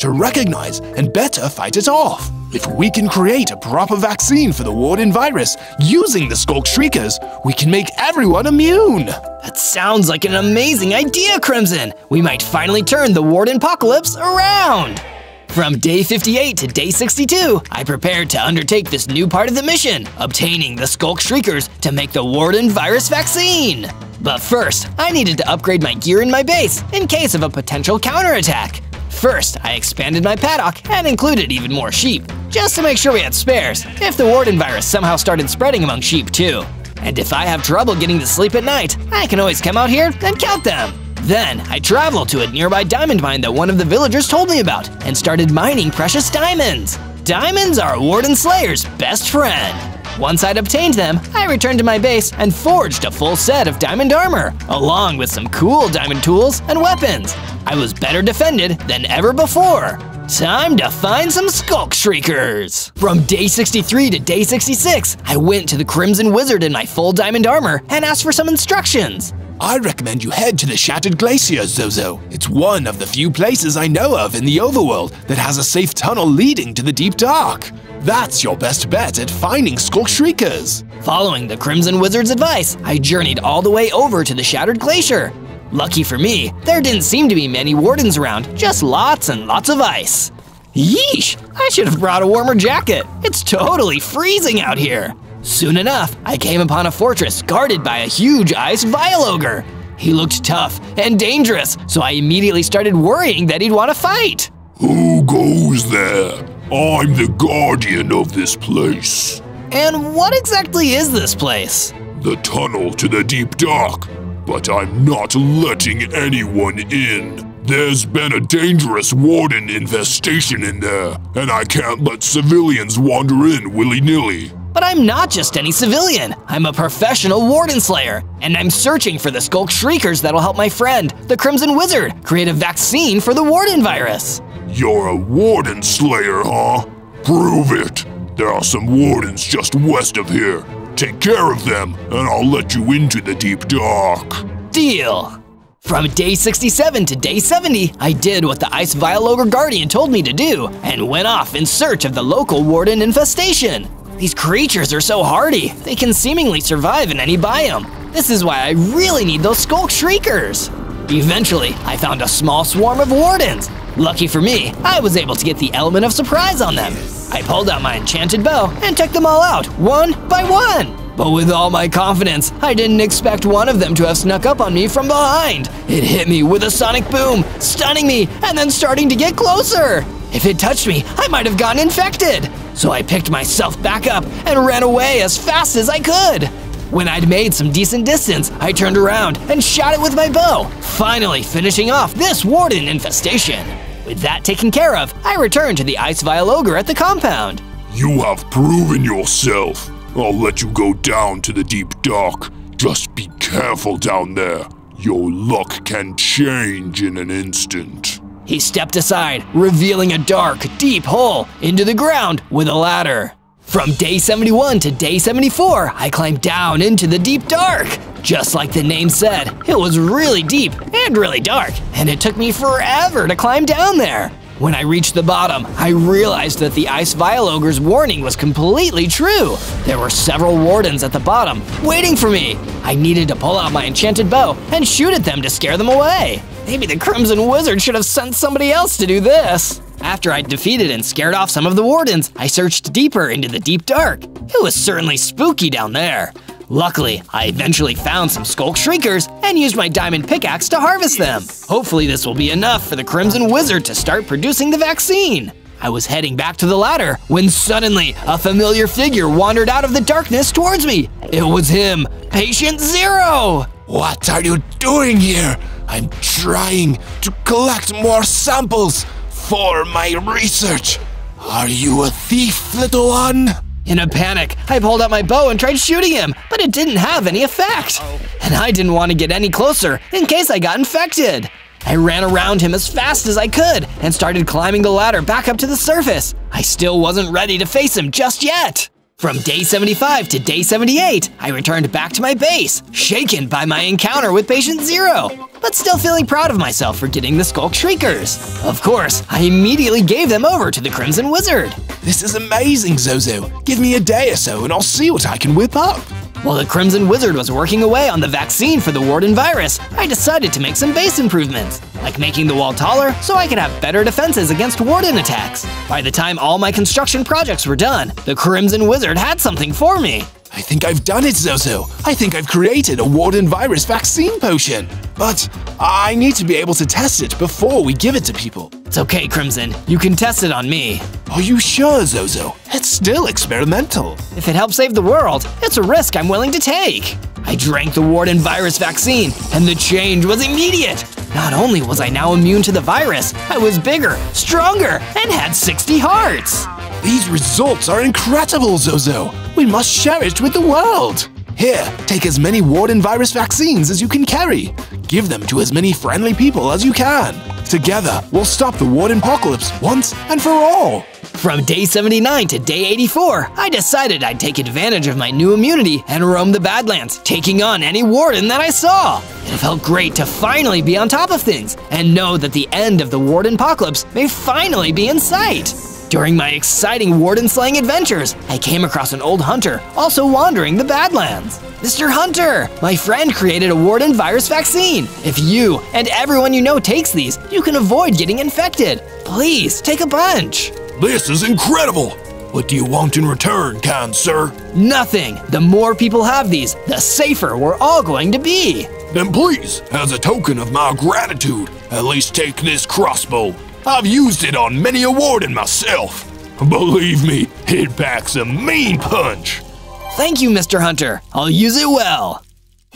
to recognize and better fight it off. If we can create a proper vaccine for the Warden virus using the Sculk Shriekers, we can make everyone immune. That sounds like an amazing idea, Crimson! We might finally turn the Warden apocalypse around! From day 58 to day 62, I prepared to undertake this new part of the mission, obtaining the Sculk Shriekers to make the Warden virus vaccine. But first, I needed to upgrade my gear in my base in case of a potential counterattack. First, I expanded my paddock and included even more sheep, just to make sure we had spares if the Warden virus somehow started spreading among sheep too. And if I have trouble getting to sleep at night, I can always come out here and count them. Then, I traveled to a nearby diamond mine that one of the villagers told me about and started mining precious diamonds. Diamonds are Warden Slayer's best friend. Once I'd obtained them, I returned to my base and forged a full set of diamond armor, along with some cool diamond tools and weapons. I was better defended than ever before. Time to find some Sculk Shriekers! From day 63 to day 66, I went to the Crimson Wizard in my full diamond armor and asked for some instructions. I recommend you head to the Shattered Glacier, Zozo. It's one of the few places I know of in the overworld that has a safe tunnel leading to the deep dark. That's your best bet at finding Sculk Shriekers. Following the Crimson Wizard's advice, I journeyed all the way over to the Shattered Glacier. Lucky for me, there didn't seem to be many wardens around, just lots and lots of ice. Yeesh, I should have brought a warmer jacket. It's totally freezing out here. Soon enough, I came upon a fortress guarded by a huge ice Vile Ogre. He looked tough and dangerous, so I immediately started worrying that he'd want to fight. Who goes there? I'm the guardian of this place. And what exactly is this place? The tunnel to the deep dark. But I'm not letting anyone in. There's been a dangerous warden infestation in there, and I can't let civilians wander in willy nilly. But I'm not just any civilian. I'm a professional Warden Slayer, and I'm searching for the Sculk Shriekers that'll help my friend, the Crimson Wizard, create a vaccine for the Warden virus. You're a Warden Slayer, huh? Prove it. There are some Wardens just west of here. Take care of them, and I'll let you into the deep dark. Deal. From day 67 to day 70, I did what the Ice Vile Ogre Guardian told me to do, and went off in search of the local Warden infestation. These creatures are so hardy, they can seemingly survive in any biome. This is why I really need those Sculk Shriekers. Eventually, I found a small swarm of Wardens. Lucky for me, I was able to get the element of surprise on them. I pulled out my enchanted bow and took them all out, one by one. But with all my confidence, I didn't expect one of them to have snuck up on me from behind. It hit me with a sonic boom, stunning me, and then starting to get closer. If it touched me, I might have gotten infected. So I picked myself back up and ran away as fast as I could. When I'd made some decent distance, I turned around and shot it with my bow, finally finishing off this warden infestation. With that taken care of, I returned to the Ice Vile Ogre at the compound. You have proven yourself. I'll let you go down to the deep dark. Just be careful down there. Your luck can change in an instant. He stepped aside, revealing a dark, deep hole into the ground with a ladder. From day 71 to day 74, I climbed down into the deep dark. Just like the name said, it was really deep and really dark, and it took me forever to climb down there. When I reached the bottom, I realized that the Ice Vile Ogre's warning was completely true. There were several wardens at the bottom, waiting for me. I needed to pull out my enchanted bow and shoot at them to scare them away. Maybe the Crimson Wizard should have sent somebody else to do this. After I'd defeated and scared off some of the wardens, I searched deeper into the deep dark. It was certainly spooky down there. Luckily, I eventually found some Sculk Shriekers and used my diamond pickaxe to harvest them. Hopefully this will be enough for the Crimson Wizard to start producing the vaccine. I was heading back to the ladder when suddenly a familiar figure wandered out of the darkness towards me. It was him, Patient Zero! What are you doing here? I'm trying to collect more samples for my research. Are you a thief, little one? In a panic, I pulled out my bow and tried shooting him, but it didn't have any effect. Oh. And I didn't want to get any closer in case I got infected. I ran around him as fast as I could and started climbing the ladder back up to the surface. I still wasn't ready to face him just yet. From day 75 to day 78, I returned back to my base, shaken by my encounter with Patient Zero, but still feeling proud of myself for getting the Sculk Shriekers. Of course, I immediately gave them over to the Crimson Wizard. This is amazing, Zozo. Give me a day or so and I'll see what I can whip up. While the Crimson Wizard was working away on the vaccine for the Warden virus, I decided to make some base improvements, like making the wall taller so I could have better defenses against Warden attacks. By the time all my construction projects were done, the Crimson Wizard had something for me. I think I've done it, Zozo. I think I've created a Warden virus vaccine potion. But I need to be able to test it before we give it to people. It's okay, Crimson. You can test it on me. Are you sure, Zozo? It's still experimental. If it helps save the world, it's a risk I'm willing to take. I drank the Warden virus vaccine, and the change was immediate. Not only was I now immune to the virus, I was bigger, stronger, and had 60 hearts. These results are incredible, Zozo. We must share it with the world. Here, take as many Warden virus vaccines as you can carry. Give them to as many friendly people as you can. Together, we'll stop the Warden apocalypse once and for all. From day 79 to day 84, I decided I'd take advantage of my new immunity and roam the Badlands, taking on any warden that I saw. It felt great to finally be on top of things and know that the end of the warden apocalypse may finally be in sight. During my exciting warden slaying adventures, I came across an old hunter also wandering the Badlands. Mr. Hunter, my friend created a warden virus vaccine. If you and everyone you know takes these, you can avoid getting infected. Please take a bunch. This is incredible! What do you want in return, kind sir? Nothing! The more people have these, the safer we're all going to be! Then please, as a token of my gratitude, at least take this crossbow. I've used it on many a warden myself. Believe me, it packs a mean punch. Thank you, Mr. Hunter. I'll use it well.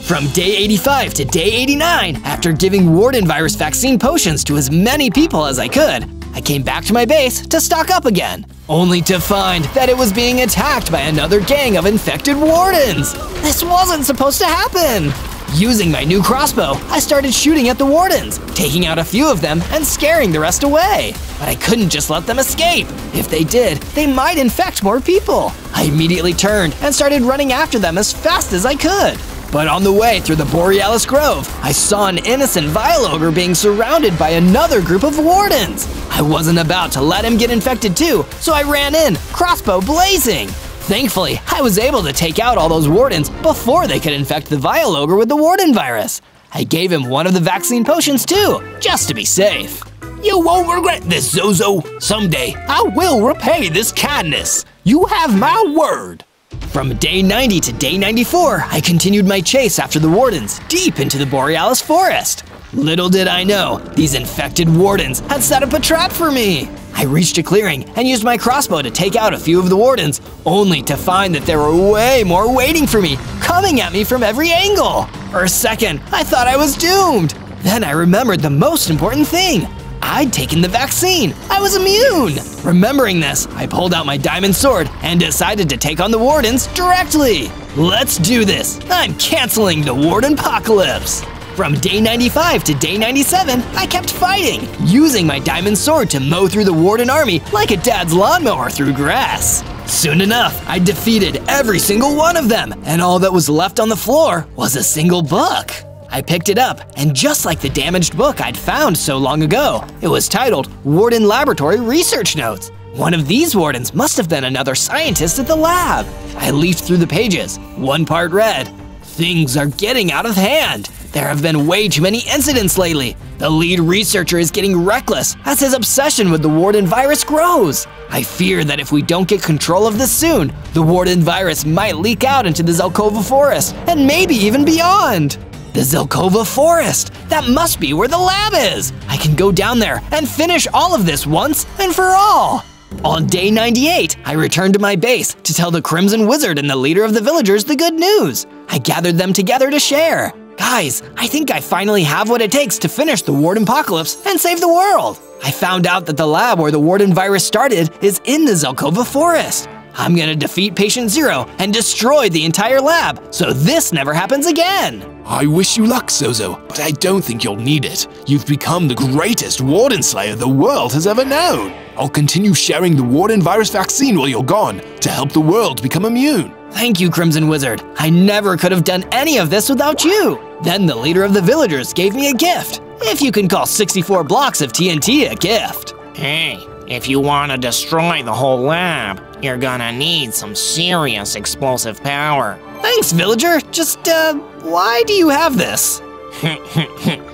From day 85 to day 89, after giving warden virus vaccine potions to as many people as I could, I came back to my base to stock up again, only to find that it was being attacked by another gang of infected wardens. This wasn't supposed to happen. Using my new crossbow, I started shooting at the wardens, taking out a few of them and scaring the rest away. But I couldn't just let them escape. If they did, they might infect more people. I immediately turned and started running after them as fast as I could. But on the way through the Borealis Grove, I saw an innocent Vile Ogre being surrounded by another group of wardens. I wasn't about to let him get infected too, so I ran in, crossbow blazing. Thankfully, I was able to take out all those wardens before they could infect the Vile Ogre with the warden virus. I gave him one of the vaccine potions too, just to be safe. You won't regret this, Zozo. Someday, I will repay this kindness. You have my word. From day 90 to day 94, I continued my chase after the wardens deep into the Borealis forest. Little did I know, these infected wardens had set up a trap for me. I reached a clearing and used my crossbow to take out a few of the wardens, only to find that there were way more waiting for me, coming at me from every angle. For a second, I thought I was doomed. Then I remembered the most important thing. I'd taken the vaccine. I was immune. Remembering this, I pulled out my diamond sword and decided to take on the wardens directly. Let's do this. I'm canceling the warden apocalypse. From day 95 to day 97, I kept fighting, using my diamond sword to mow through the Warden army like a dad's lawnmower through grass. Soon enough, I defeated every single one of them, and all that was left on the floor was a single book. I picked it up, and just like the damaged book I'd found so long ago, it was titled Warden Laboratory Research Notes. One of these wardens must have been another scientist at the lab. I leafed through the pages. One part read, Things are getting out of hand. There have been way too many incidents lately. The lead researcher is getting reckless as his obsession with the Warden virus grows. I fear that if we don't get control of this soon, the Warden virus might leak out into the Zelkova forest and maybe even beyond. The Zelkova forest! That must be where the lab is! I can go down there and finish all of this once and for all! On day 98, I returned to my base to tell the Crimson Wizard and the leader of the villagers the good news. I gathered them together to share. Guys, I think I finally have what it takes to finish the Warden Apocalypse and save the world. I found out that the lab where the Warden virus started is in the Zelkova forest. I'm gonna defeat Patient Zero and destroy the entire lab, so this never happens again. I wish you luck, Zozo, but I don't think you'll need it. You've become the greatest Warden Slayer the world has ever known. I'll continue sharing the Warden virus vaccine while you're gone to help the world become immune. Thank you, Crimson Wizard. I never could have done any of this without you. Then the leader of the villagers gave me a gift. If you can call 64 blocks of TNT a gift. Hey, if you want to destroy the whole lab, you're gonna need some serious explosive power. Thanks, villager. Just, uh, why do you have this?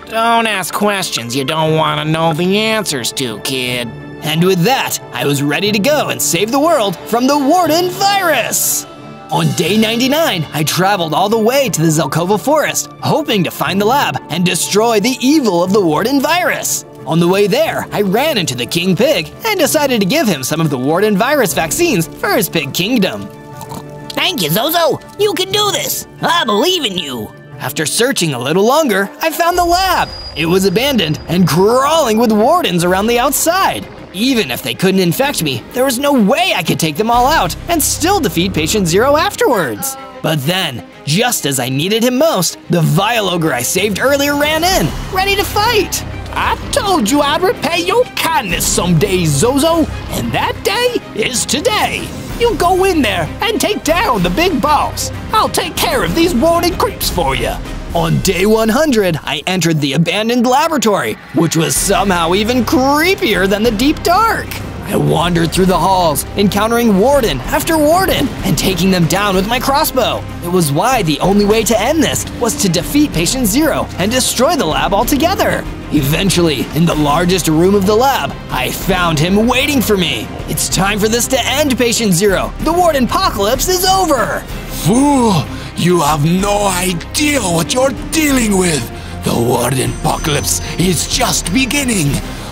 don't ask questions you don't want to know the answers to, kid. And with that, I was ready to go and save the world from the Warden virus! On day 99, I traveled all the way to the Zelkova forest, hoping to find the lab and destroy the evil of the Warden virus. On the way there, I ran into the King Pig and decided to give him some of the Warden virus vaccines for his pig kingdom. Thank you, Zozo. You can do this. I believe in you. After searching a little longer, I found the lab. It was abandoned and crawling with wardens around the outside. Even if they couldn't infect me, there was no way I could take them all out and still defeat Patient Zero afterwards. But then, just as I needed him most, the vile ogre I saved earlier ran in, ready to fight. I told you I'd repay your kindness someday, Zozo, and that day is today. You go in there and take down the big boss. I'll take care of these warning creeps for you. On day 100, I entered the abandoned laboratory, which was somehow even creepier than the deep dark. I wandered through the halls, encountering warden after warden and taking them down with my crossbow. It was why the only way to end this was to defeat Patient Zero and destroy the lab altogether. Eventually, in the largest room of the lab, I found him waiting for me. It's time for this to end, Patient Zero. The warden apocalypse is over. Fool! You have no idea what you're dealing with. The Warden Apocalypse is just beginning.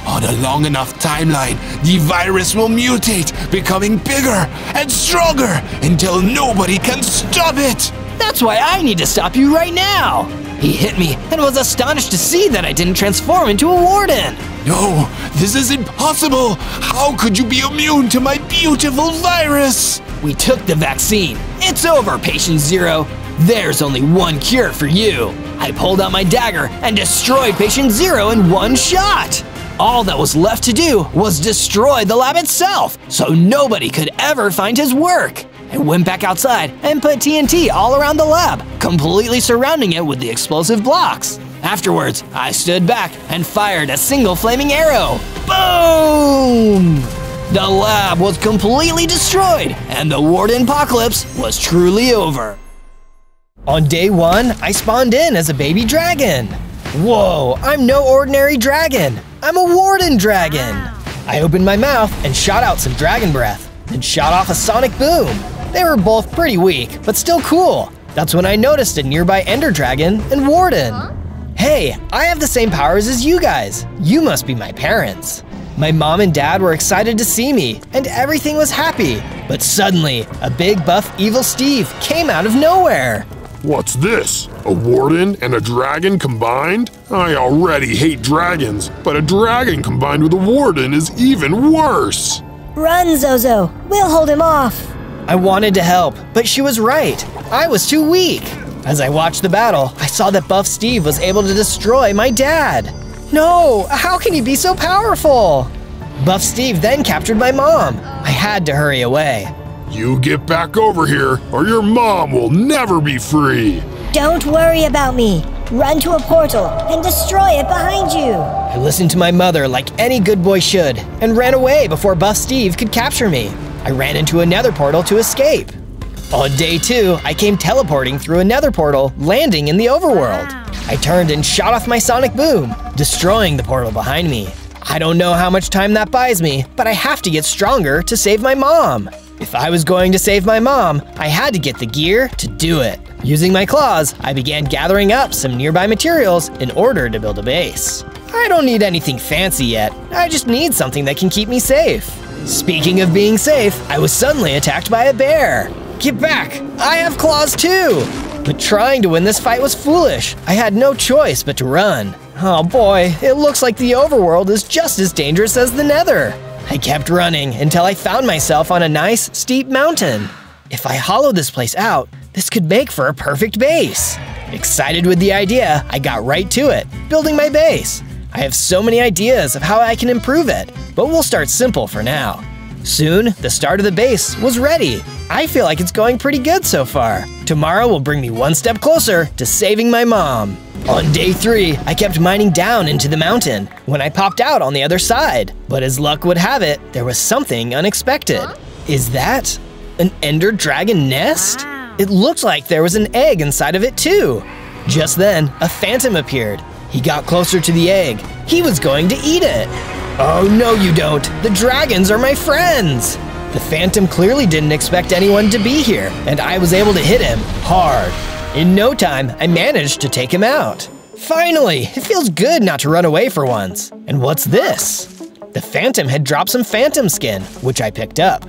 On a long enough timeline, the virus will mutate, becoming bigger and stronger until nobody can stop it. That's why I need to stop you right now. He hit me and was astonished to see that I didn't transform into a warden. No, this is impossible. How could you be immune to my beautiful virus? We took the vaccine. It's over, Patient Zero. There's only one cure for you. I pulled out my dagger and destroyed Patient Zero in one shot. All that was left to do was destroy the lab itself, so nobody could ever find his work. I went back outside and put TNT all around the lab, completely surrounding it with the explosive blocks. Afterwards, I stood back and fired a single flaming arrow. Boom! The lab was completely destroyed, and the Warden Apocalypse was truly over. On day one, I spawned in as a baby dragon. Whoa, I'm no ordinary dragon. I'm a warden dragon. I opened my mouth and shot out some dragon breath, then shot off a sonic boom. They were both pretty weak, but still cool. That's when I noticed a nearby ender dragon and warden. Hey, I have the same powers as you guys. You must be my parents. My mom and dad were excited to see me, and everything was happy. But suddenly, a big buff evil Steve came out of nowhere. What's this? A warden and a dragon combined? I already hate dragons, but a dragon combined with a warden is even worse. Run, Zozo. We'll hold him off. I wanted to help, but she was right. I was too weak. As I watched the battle, I saw that Buff Steve was able to destroy my dad. No, how can he be so powerful? Buff Steve then captured my mom. I had to hurry away. You get back over here, or your mom will never be free. Don't worry about me. Run to a portal and destroy it behind you. I listened to my mother like any good boy should and ran away before Buff Steve could capture me. I ran into a nether portal to escape. On day two, I came teleporting through a nether portal, landing in the overworld. I turned and shot off my sonic boom, destroying the portal behind me. I don't know how much time that buys me, but I have to get stronger to save my mom. If I was going to save my mom, I had to get the gear to do it. Using my claws, I began gathering up some nearby materials in order to build a base. I don't need anything fancy yet, I just need something that can keep me safe. Speaking of being safe, I was suddenly attacked by a bear. Get back! I have claws too! But trying to win this fight was foolish. I had no choice but to run. Oh boy, it looks like the overworld is just as dangerous as the nether. I kept running until I found myself on a nice, steep mountain. If I hollow this place out, this could make for a perfect base. Excited with the idea, I got right to it, building my base. I have so many ideas of how I can improve it, but we'll start simple for now. Soon, the start of the base was ready. I feel like it's going pretty good so far. Tomorrow will bring me one step closer to saving my mom. On day three, I kept mining down into the mountain when I popped out on the other side. But as luck would have it, there was something unexpected. Is that an ender dragon nest? It looked like there was an egg inside of it too. Just then, a phantom appeared. He got closer to the egg. He was going to eat it. Oh, no, you don't. The dragons are my friends. The phantom clearly didn't expect anyone to be here, and I was able to hit him hard. In no time, I managed to take him out. Finally, it feels good not to run away for once. And what's this? The phantom had dropped some phantom skin, which I picked up.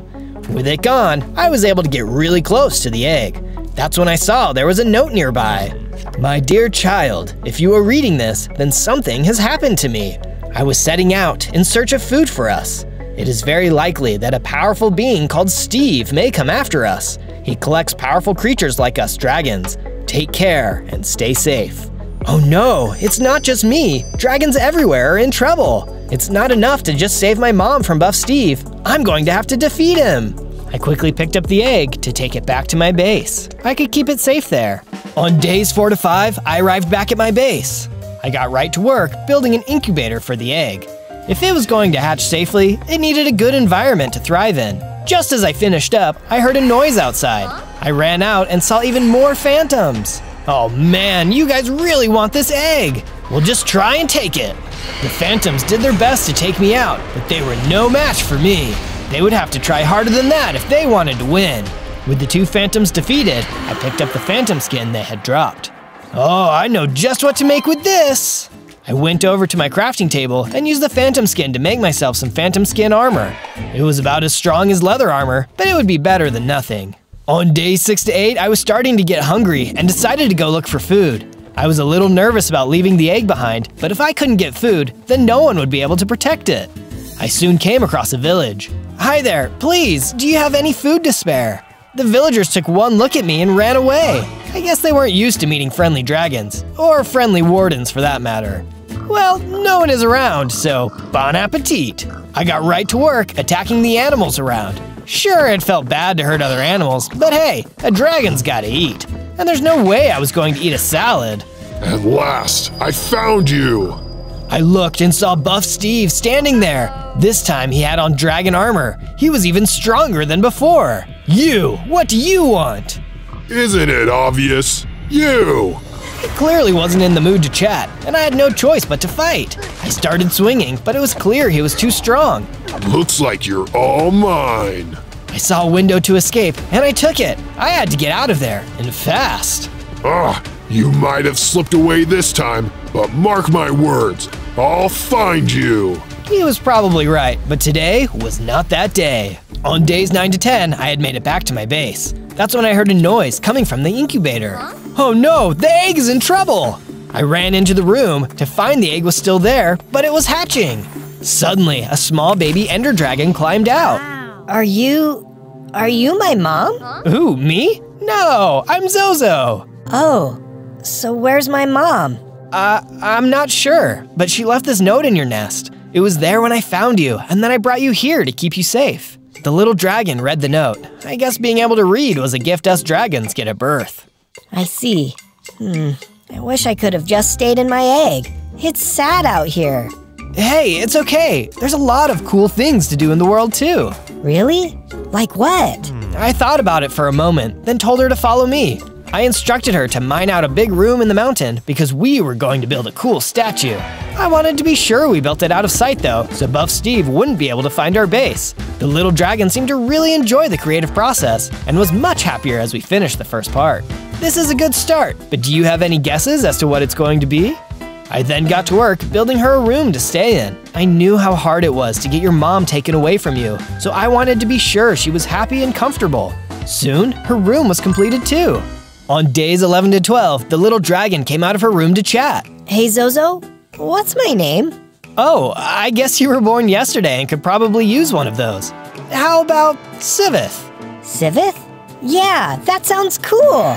With it gone, I was able to get really close to the egg. That's when I saw there was a note nearby. My dear child, if you are reading this, then something has happened to me. I was setting out in search of food for us. It is very likely that a powerful being called Steve may come after us. He collects powerful creatures like us dragons. Take care and stay safe. Oh no, it's not just me. Dragons everywhere are in trouble. It's not enough to just save my mom from Buff Steve. I'm going to have to defeat him. I quickly picked up the egg to take it back to my base. I could keep it safe there. On days 4 to 5, I arrived back at my base. I got right to work building an incubator for the egg. If it was going to hatch safely, it needed a good environment to thrive in. Just as I finished up, I heard a noise outside. I ran out and saw even more phantoms. Oh man, you guys really want this egg! Well, just try and take it. The phantoms did their best to take me out, but they were no match for me. They would have to try harder than that if they wanted to win. With the two phantoms defeated, I picked up the phantom skin they had dropped. Oh, I know just what to make with this! I went over to my crafting table and used the phantom skin to make myself some phantom skin armor. It was about as strong as leather armor, but it would be better than nothing. On day 6 to 8, I was starting to get hungry and decided to go look for food. I was a little nervous about leaving the egg behind, but if I couldn't get food, then no one would be able to protect it. I soon came across a village. Hi there, please, do you have any food to spare? The villagers took one look at me and ran away. I guess they weren't used to meeting friendly dragons, or friendly wardens for that matter. Well, no one is around, so bon appetit. I got right to work attacking the animals around. Sure, it felt bad to hurt other animals, but hey, a dragon's gotta eat. And there's no way I was going to eat a salad. At last, I found you! I looked and saw Buff Steve standing there. This time he had on dragon armor. He was even stronger than before. You, what do you want? Isn't it obvious? You! He clearly wasn't in the mood to chat, and I had no choice but to fight. I started swinging, but it was clear he was too strong. Looks like you're all mine. I saw a window to escape, and I took it. I had to get out of there, and fast. Ah, you might have slipped away this time, but mark my words, I'll find you. He was probably right, but today was not that day. On days 9 to 10, I had made it back to my base. That's when I heard a noise coming from the incubator. Oh no, the egg is in trouble! I ran into the room to find the egg was still there, but it was hatching. Suddenly, a small baby ender dragon climbed out. Are you. Are you my mom? Who, me? No, I'm Zozo. Oh, so where's my mom? Uh, I'm not sure, but she left this note in your nest. It was there when I found you, and then I brought you here to keep you safe. The little dragon read the note. I guess being able to read was a gift us dragons get at birth. I see. Hmm. I wish I could have just stayed in my egg. It's sad out here. Hey, it's okay. There's a lot of cool things to do in the world, too. Really? Like what? I thought about it for a moment, then told her to follow me. I instructed her to mine out a big room in the mountain because we were going to build a cool statue. I wanted to be sure we built it out of sight though, so Buff Steve wouldn't be able to find our base. The little dragon seemed to really enjoy the creative process and was much happier as we finished the first part. This is a good start, but do you have any guesses as to what it's going to be? I then got to work building her a room to stay in. I knew how hard it was to get your mom taken away from you, so I wanted to be sure she was happy and comfortable. Soon, her room was completed too. On days 11 to 12, the little dragon came out of her room to chat. Hey, Zozo, what's my name? Oh, I guess you were born yesterday and could probably use one of those. How about Sivith? Sivith? Yeah, that sounds cool.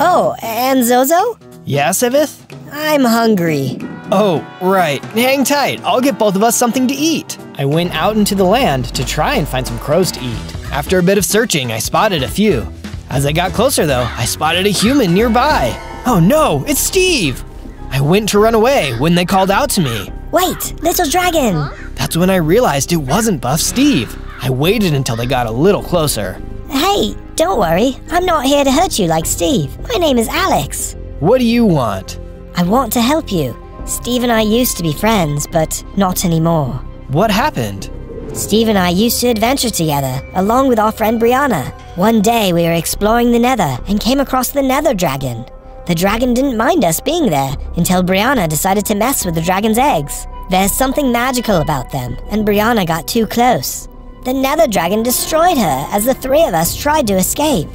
Oh, and Zozo? Yeah, Sivith? I'm hungry. Oh, right. Hang tight. I'll get both of us something to eat. I went out into the land to try and find some crows to eat. After a bit of searching, I spotted a few. As I got closer, though, I spotted a human nearby. Oh no, it's Steve! I went to run away when they called out to me. Wait, little dragon! That's when I realized it wasn't Buff Steve. I waited until they got a little closer. Hey, don't worry. I'm not here to hurt you like Steve. My name is Alex. What do you want? I want to help you. Steve and I used to be friends, but not anymore. What happened? Steve and I used to adventure together, along with our friend Brianna. One day we were exploring the Nether and came across the Nether Dragon. The dragon didn't mind us being there until Brianna decided to mess with the dragon's eggs. There's something magical about them, and Brianna got too close. The Nether Dragon destroyed her as the three of us tried to escape.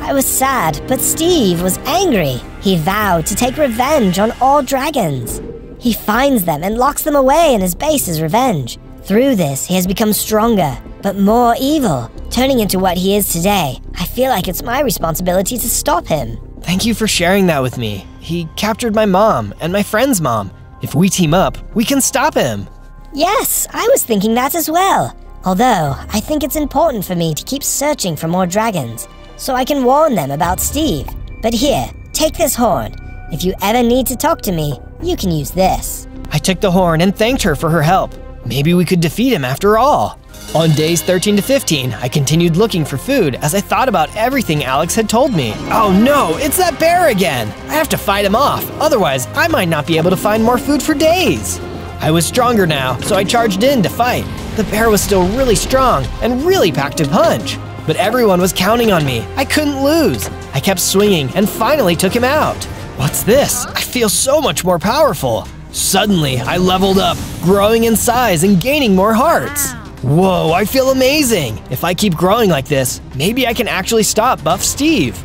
I was sad, but Steve was angry. He vowed to take revenge on all dragons. He finds them and locks them away in his base as revenge. Through this, he has become stronger, but more evil, turning into what he is today. I feel like it's my responsibility to stop him. Thank you for sharing that with me. He captured my mom and my friend's mom. If we team up, we can stop him. Yes, I was thinking that as well. Although, I think it's important for me to keep searching for more dragons, so I can warn them about Steve. But here, take this horn. If you ever need to talk to me, you can use this. I took the horn and thanked her for her help. Maybe we could defeat him after all. On days 13 to 15, I continued looking for food as I thought about everything Alex had told me. Oh no, it's that bear again! I have to fight him off, otherwise, I might not be able to find more food for days. I was stronger now, so I charged in to fight. The bear was still really strong and really packed a punch. But everyone was counting on me. I couldn't lose. I kept swinging and finally took him out. What's this? I feel so much more powerful. Suddenly, I leveled up, growing in size and gaining more hearts. Whoa, I feel amazing! If I keep growing like this, maybe I can actually stop Buff Steve.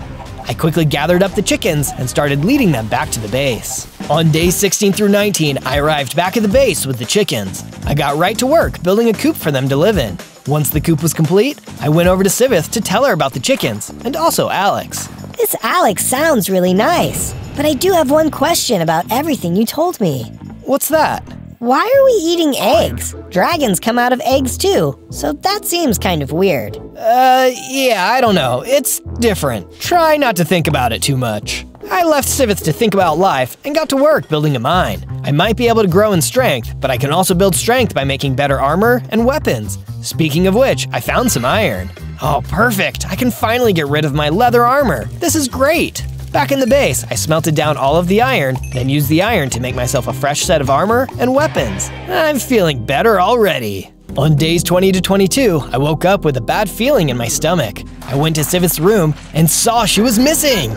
I quickly gathered up the chickens and started leading them back to the base. On days 16 through 19, I arrived back at the base with the chickens. I got right to work building a coop for them to live in. Once the coop was complete, I went over to Sivith to tell her about the chickens, and also Alex. This Alex sounds really nice, but I do have one question about everything you told me. What's that? Why are we eating eggs? Dragons come out of eggs too, so that seems kind of weird. Uh, yeah, I don't know. It's different. Try not to think about it too much. I left Sivith to think about life and got to work building a mine. I might be able to grow in strength, but I can also build strength by making better armor and weapons. Speaking of which, I found some iron. Oh, perfect! I can finally get rid of my leather armor. This is great! Back in the base, I smelted down all of the iron, then used the iron to make myself a fresh set of armor and weapons. I'm feeling better already. On days 20 to 22, I woke up with a bad feeling in my stomach. I went to Sivith's room and saw she was missing.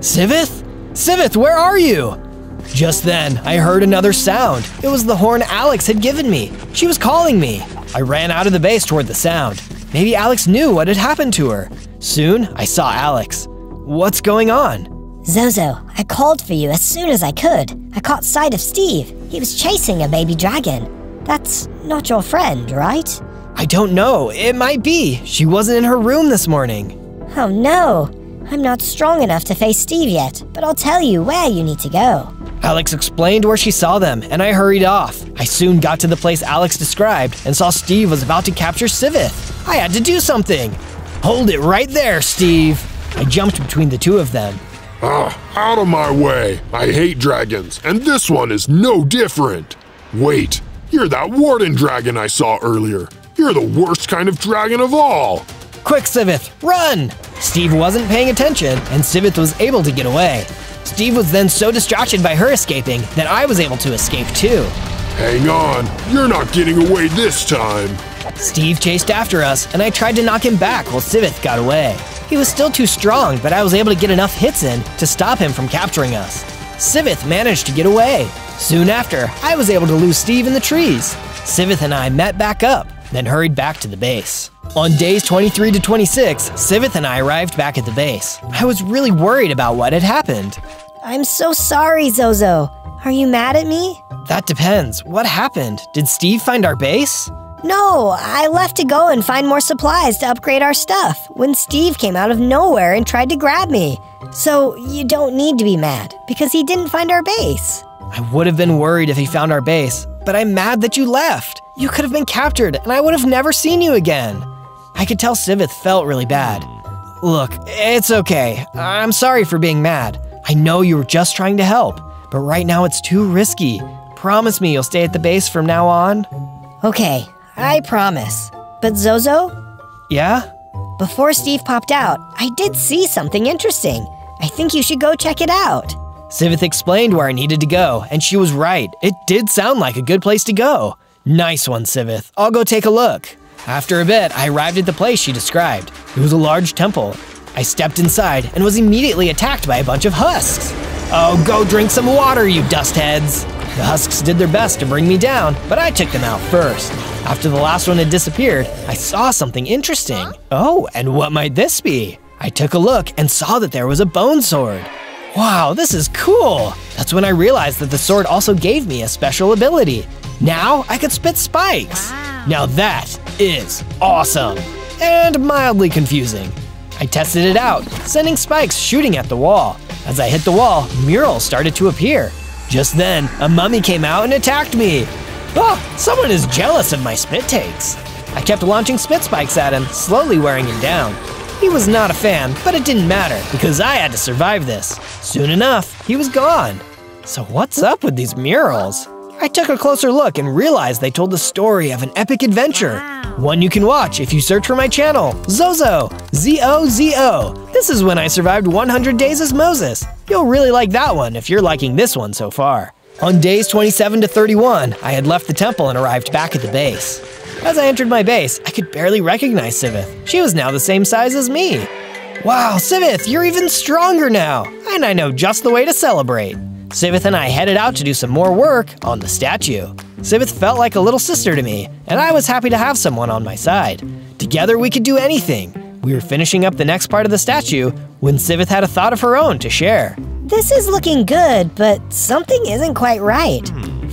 Sivith? Sivith, where are you? Just then, I heard another sound. It was the horn Alex had given me. She was calling me. I ran out of the base toward the sound. Maybe Alex knew what had happened to her. Soon, I saw Alex. What's going on? Zozo, I called for you as soon as I could. I caught sight of Steve. He was chasing a baby dragon. That's not your friend, right? I don't know. It might be. She wasn't in her room this morning. Oh no. I'm not strong enough to face Steve yet, but I'll tell you where you need to go. Alex explained where she saw them, and I hurried off. I soon got to the place Alex described and saw Steve was about to capture Sivith. I had to do something. Hold it right there, Steve. I jumped between the two of them. Ah, out of my way! I hate dragons, and this one is no different! Wait, you're that warden dragon I saw earlier! You're the worst kind of dragon of all! Quick, Sivith, run! Steve wasn't paying attention, and Sivith was able to get away. Steve was then so distracted by her escaping that I was able to escape too. Hang on, you're not getting away this time! Steve chased after us, and I tried to knock him back while Sivith got away. He was still too strong, but I was able to get enough hits in to stop him from capturing us. Sivith managed to get away. Soon after, I was able to lose Steve in the trees. Sivith and I met back up, then hurried back to the base. On days 23 to 26, Sivith and I arrived back at the base. I was really worried about what had happened. I'm so sorry, Zozo. Are you mad at me? That depends. What happened? Did Steve find our base? No, I left to go and find more supplies to upgrade our stuff when Steve came out of nowhere and tried to grab me. So you don't need to be mad because he didn't find our base. I would have been worried if he found our base, but I'm mad that you left. You could have been captured and I would have never seen you again. I could tell Sivith felt really bad. Look, it's okay. I'm sorry for being mad. I know you were just trying to help, but right now it's too risky. Promise me you'll stay at the base from now on? Okay, I promise. But Zozo? Yeah? Before Steve popped out, I did see something interesting. I think you should go check it out. Sivith explained where I needed to go, and she was right. It did sound like a good place to go. Nice one, Sivith. I'll go take a look. After a bit, I arrived at the place she described. It was a large temple. I stepped inside and was immediately attacked by a bunch of husks. Oh, go drink some water, you dust heads! The husks did their best to bring me down, but I took them out first. After the last one had disappeared, I saw something interesting. Oh, and what might this be? I took a look and saw that there was a bone sword. Wow, this is cool! That's when I realized that the sword also gave me a special ability. Now I could spit spikes. Now that is awesome and mildly confusing. I tested it out, sending spikes shooting at the wall. As I hit the wall, murals started to appear. Just then, a mummy came out and attacked me. Oh, someone is jealous of my spit takes. I kept launching spit spikes at him, slowly wearing him down. He was not a fan, but it didn't matter because I had to survive this. Soon enough, he was gone. So what's up with these murals? I took a closer look and realized they told the story of an epic adventure. One you can watch if you search for my channel, Zozo, Z-O-Z-O. This is when I survived 100 days as Moses. You'll really like that one if you're liking this one so far. On days 27 to 31, I had left the temple and arrived back at the base. As I entered my base, I could barely recognize Sivith. She was now the same size as me. Wow, Sivith, you're even stronger now, and I know just the way to celebrate. Sivith and I headed out to do some more work on the statue. Sivith felt like a little sister to me, and I was happy to have someone on my side. Together we could do anything. We were finishing up the next part of the statue when Sivith had a thought of her own to share. This is looking good, but something isn't quite right.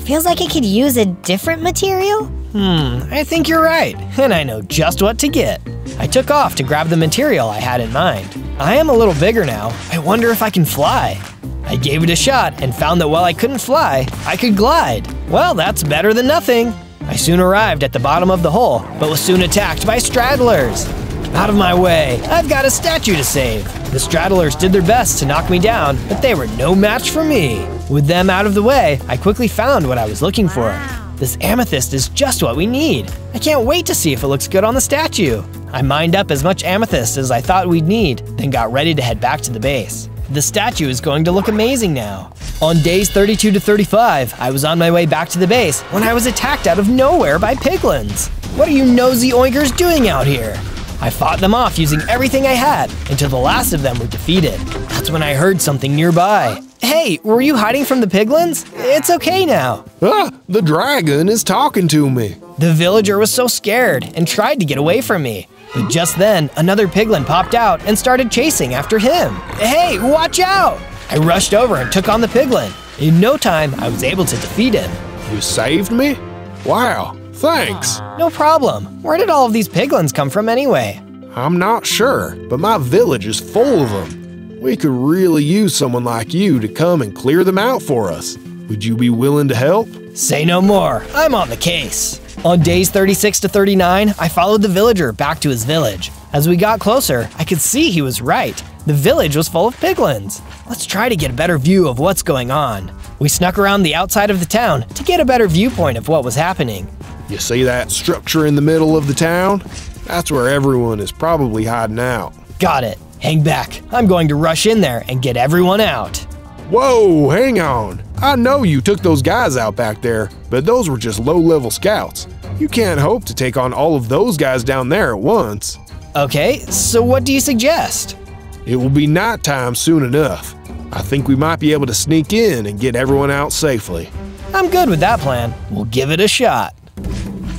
Feels like it could use a different material. Hmm, I think you're right, and I know just what to get. I took off to grab the material I had in mind. I am a little bigger now. I wonder if I can fly. I gave it a shot and found that while I couldn't fly, I could glide. Well, that's better than nothing. I soon arrived at the bottom of the hole, but was soon attacked by stragglers. Out of my way, I've got a statue to save. The stragglers did their best to knock me down, but they were no match for me. With them out of the way, I quickly found what I was looking for. This amethyst is just what we need. I can't wait to see if it looks good on the statue. I mined up as much amethyst as I thought we'd need, then got ready to head back to the base. The statue is going to look amazing now. On days 32 to 35, I was on my way back to the base when I was attacked out of nowhere by piglins. What are you nosy oinkers doing out here? I fought them off using everything I had until the last of them were defeated. That's when I heard something nearby. Hey, were you hiding from the piglins? It's okay now. Ah, the dragon is talking to me. The villager was so scared and tried to get away from me. But just then, another piglin popped out and started chasing after him. Hey, watch out! I rushed over and took on the piglin. In no time, I was able to defeat him. You saved me? Wow, thanks. No problem. Where did all of these piglins come from anyway? I'm not sure, but my village is full of them. We could really use someone like you to come and clear them out for us. Would you be willing to help? Say no more. I'm on the case. On days 36 to 39, I followed the villager back to his village. As we got closer, I could see he was right. The village was full of piglins. Let's try to get a better view of what's going on. We snuck around the outside of the town to get a better viewpoint of what was happening. You see that structure in the middle of the town? That's where everyone is probably hiding out. Got it. Hang back. I'm going to rush in there and get everyone out. Whoa, hang on. I know you took those guys out back there, but those were just low level scouts. You can't hope to take on all of those guys down there at once. Okay, so what do you suggest? It will be nighttime soon enough. I think we might be able to sneak in and get everyone out safely. I'm good with that plan. We'll give it a shot.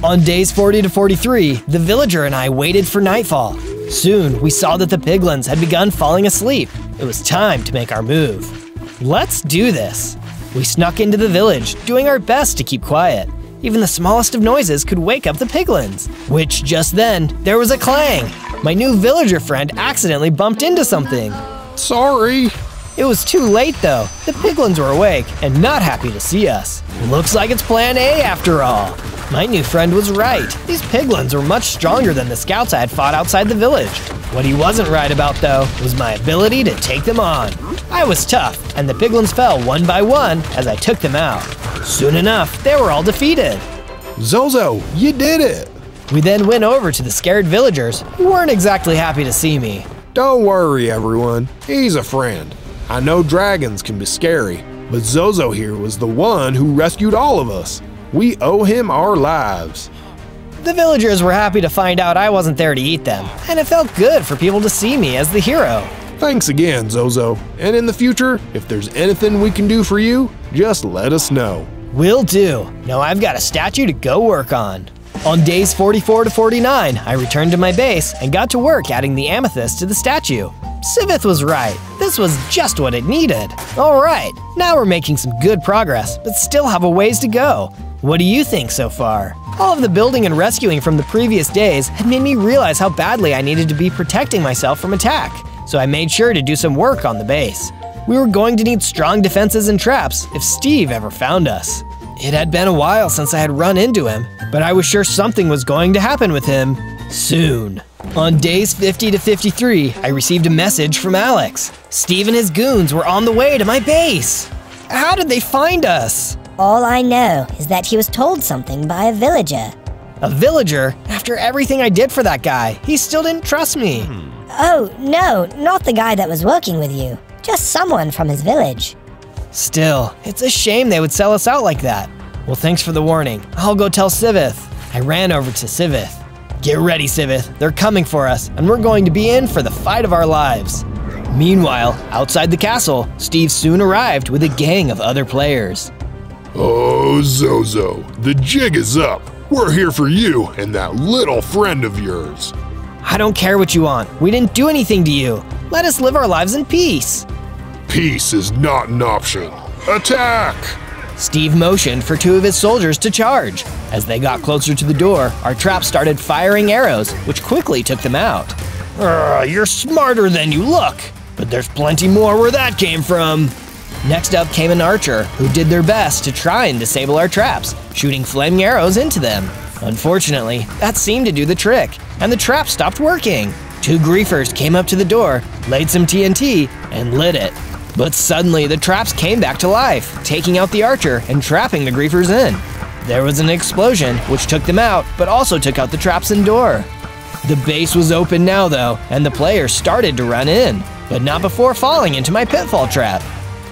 On days 40 to 43, the villager and I waited for nightfall. Soon, we saw that the piglins had begun falling asleep. It was time to make our move. Let's do this. We snuck into the village, doing our best to keep quiet. Even the smallest of noises could wake up the piglins. Which just then, there was a clang. My new villager friend accidentally bumped into something. Sorry. It was too late though. The piglins were awake and not happy to see us. Looks like it's plan A after all. My new friend was right. These piglins were much stronger than the scouts I had fought outside the village. What he wasn't right about though was my ability to take them on. I was tough, and the piglins fell one by one as I took them out. Soon enough, they were all defeated. Zozo, you did it! We then went over to the scared villagers, who weren't exactly happy to see me. Don't worry, everyone. He's a friend. I know dragons can be scary, but Zozo here was the one who rescued all of us. We owe him our lives. The villagers were happy to find out I wasn't there to eat them, and it felt good for people to see me as the hero. Thanks again, Zozo. And in the future, if there's anything we can do for you, just let us know. Will do. Now I've got a statue to go work on. On days 44 to 49, I returned to my base and got to work adding the amethyst to the statue. Sivith was right. This was just what it needed. All right, now we're making some good progress, but still have a ways to go. What do you think so far? All of the building and rescuing from the previous days had made me realize how badly I needed to be protecting myself from attack, so I made sure to do some work on the base. We were going to need strong defenses and traps if Steve ever found us. It had been a while since I had run into him, but I was sure something was going to happen with him soon. On days 50 to 53, I received a message from Alex. Steve and his goons were on the way to my base. How did they find us? All I know is that he was told something by a villager. A villager? After everything I did for that guy, he still didn't trust me. Hmm. Oh, no, not the guy that was working with you. Just someone from his village. Still, it's a shame they would sell us out like that. Well, thanks for the warning. I'll go tell Sivith. I ran over to Sivith. Get ready, Sivith. They're coming for us, and we're going to be in for the fight of our lives. Meanwhile, outside the castle, Steve soon arrived with a gang of other players. Oh, Zozo, the jig is up. We're here for you and that little friend of yours. I don't care what you want. We didn't do anything to you. Let us live our lives in peace. Peace is not an option. Attack! Steve motioned for two of his soldiers to charge. As they got closer to the door, our trap started firing arrows, which quickly took them out. You're smarter than you look, but there's plenty more where that came from. Next up came an archer who did their best to try and disable our traps, shooting flaming arrows into them. Unfortunately, that seemed to do the trick, and the trap stopped working. Two griefers came up to the door, laid some TNT, and lit it. But suddenly the traps came back to life, taking out the archer and trapping the griefers in. There was an explosion, which took them out, but also took out the traps and door. The base was open now, though, and the players started to run in, but not before falling into my pitfall trap.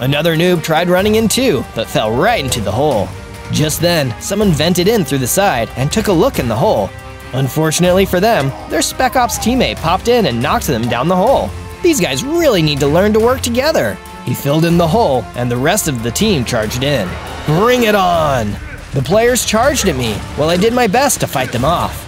Another noob tried running in too, but fell right into the hole. Just then, someone vented in through the side and took a look in the hole. Unfortunately for them, their Spec Ops teammate popped in and knocked them down the hole. These guys really need to learn to work together. He filled in the hole, and the rest of the team charged in. Bring it on! The players charged at me while I did my best to fight them off.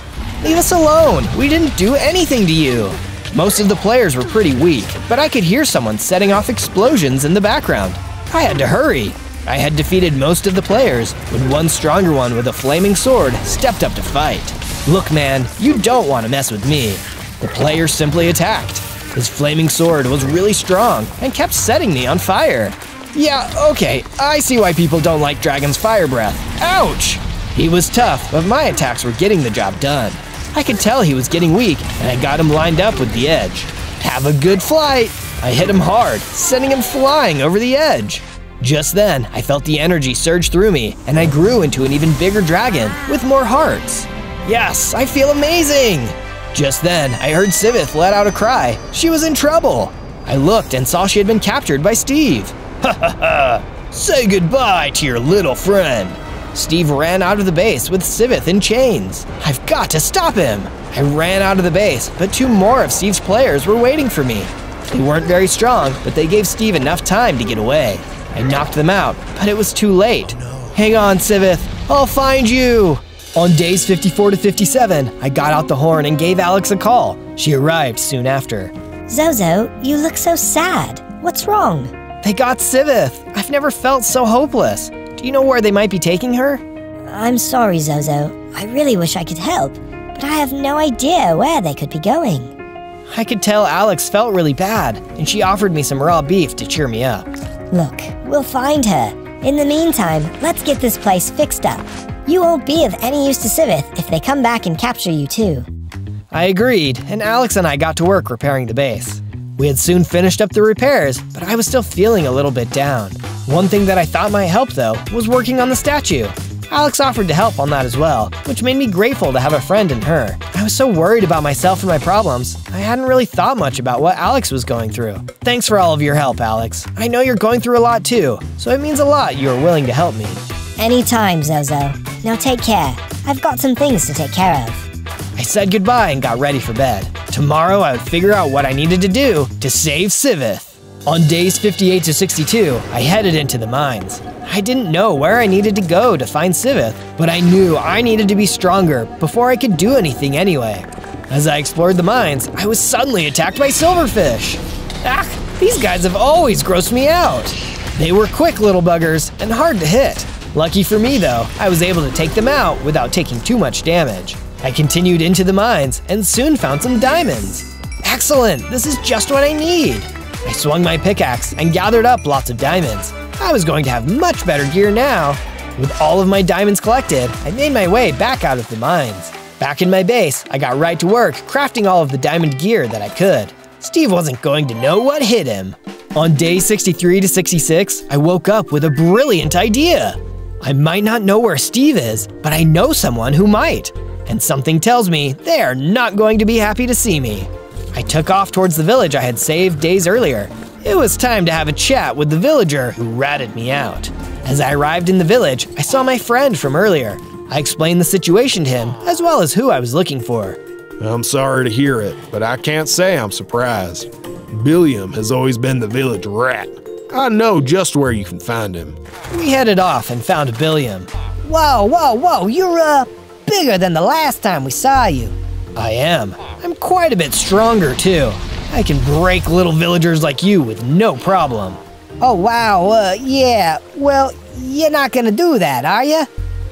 Leave us alone! We didn't do anything to you! Most of the players were pretty weak, but I could hear someone setting off explosions in the background. I had to hurry. I had defeated most of the players when one stronger one with a flaming sword stepped up to fight. Look, man, you don't want to mess with me. The player simply attacked. His flaming sword was really strong and kept setting me on fire. Yeah, okay, I see why people don't like Dragon's fire breath. Ouch! He was tough, but my attacks were getting the job done. I could tell he was getting weak, and I got him lined up with the edge. Have a good flight! I hit him hard, sending him flying over the edge. Just then, I felt the energy surge through me, and I grew into an even bigger dragon with more hearts. Yes, I feel amazing! Just then, I heard Sivith let out a cry. She was in trouble. I looked and saw she had been captured by Steve. Ha ha ha! Say goodbye to your little friend. Steve ran out of the base with Sivith in chains. I've got to stop him! I ran out of the base, but two more of Steve's players were waiting for me. They weren't very strong, but they gave Steve enough time to get away. I knocked them out, but it was too late. Hang on, Sivith. I'll find you! On days 54 to 57, I got out the horn and gave Alex a call. She arrived soon after. Zozo, you look so sad. What's wrong? They got Sivith. I've never felt so hopeless. Do you know where they might be taking her? I'm sorry, Zozo. I really wish I could help, but I have no idea where they could be going. I could tell Alex felt really bad, and she offered me some raw beef to cheer me up. Look, we'll find her. In the meantime, let's get this place fixed up. You won't be of any use to Sivith if they come back and capture you too. I agreed, and Alex and I got to work repairing the base. We had soon finished up the repairs, but I was still feeling a little bit down. One thing that I thought might help, though, was working on the statue. Alex offered to help on that as well, which made me grateful to have a friend in her. I was so worried about myself and my problems, I hadn't really thought much about what Alex was going through. Thanks for all of your help, Alex. I know you're going through a lot too, so it means a lot you are willing to help me. Anytime, Zozo. Now take care. I've got some things to take care of. I said goodbye and got ready for bed. Tomorrow I would figure out what I needed to do to save Sivith. On days 58 to 62, I headed into the mines. I didn't know where I needed to go to find Sivith, but I knew I needed to be stronger before I could do anything anyway. As I explored the mines, I was suddenly attacked by silverfish. Ah, these guys have always grossed me out. They were quick little buggers and hard to hit. Lucky for me though, I was able to take them out without taking too much damage. I continued into the mines and soon found some diamonds. Excellent, this is just what I need. I swung my pickaxe and gathered up lots of diamonds. I was going to have much better gear now. With all of my diamonds collected, I made my way back out of the mines. Back in my base, I got right to work crafting all of the diamond gear that I could. Steve wasn't going to know what hit him. On day 63 to 66, I woke up with a brilliant idea. I might not know where Steve is, but I know someone who might. And something tells me they are not going to be happy to see me. I took off towards the village I had saved days earlier. It was time to have a chat with the villager who ratted me out. As I arrived in the village, I saw my friend from earlier. I explained the situation to him, as well as who I was looking for. I'm sorry to hear it, but I can't say I'm surprised. Billiam has always been the village rat. I know just where you can find him. We headed off and found Billiam. Whoa, whoa, whoa, you're, uh, bigger than the last time we saw you. I am. I'm quite a bit stronger, too. I can break little villagers like you with no problem. Oh, wow, uh, yeah. Well, you're not gonna do that, are you?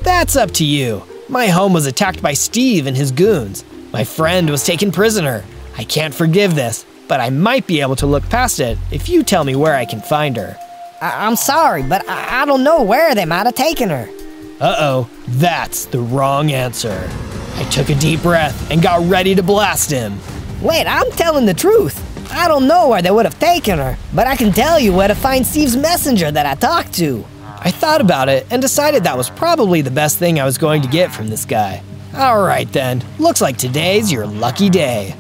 That's up to you. My home was attacked by Steve and his goons. My friend was taken prisoner. I can't forgive this, but I might be able to look past it if you tell me where I can find her. I- am sorry, but I-, I don't know where they might have taken her. Uh oh, that's the wrong answer. I took a deep breath and got ready to blast him. Wait, I'm telling the truth. I don't know where they would have taken her, but I can tell you where to find Steve's messenger that I talked to. I thought about it and decided that was probably the best thing I was going to get from this guy. Alright then, looks like today's your lucky day.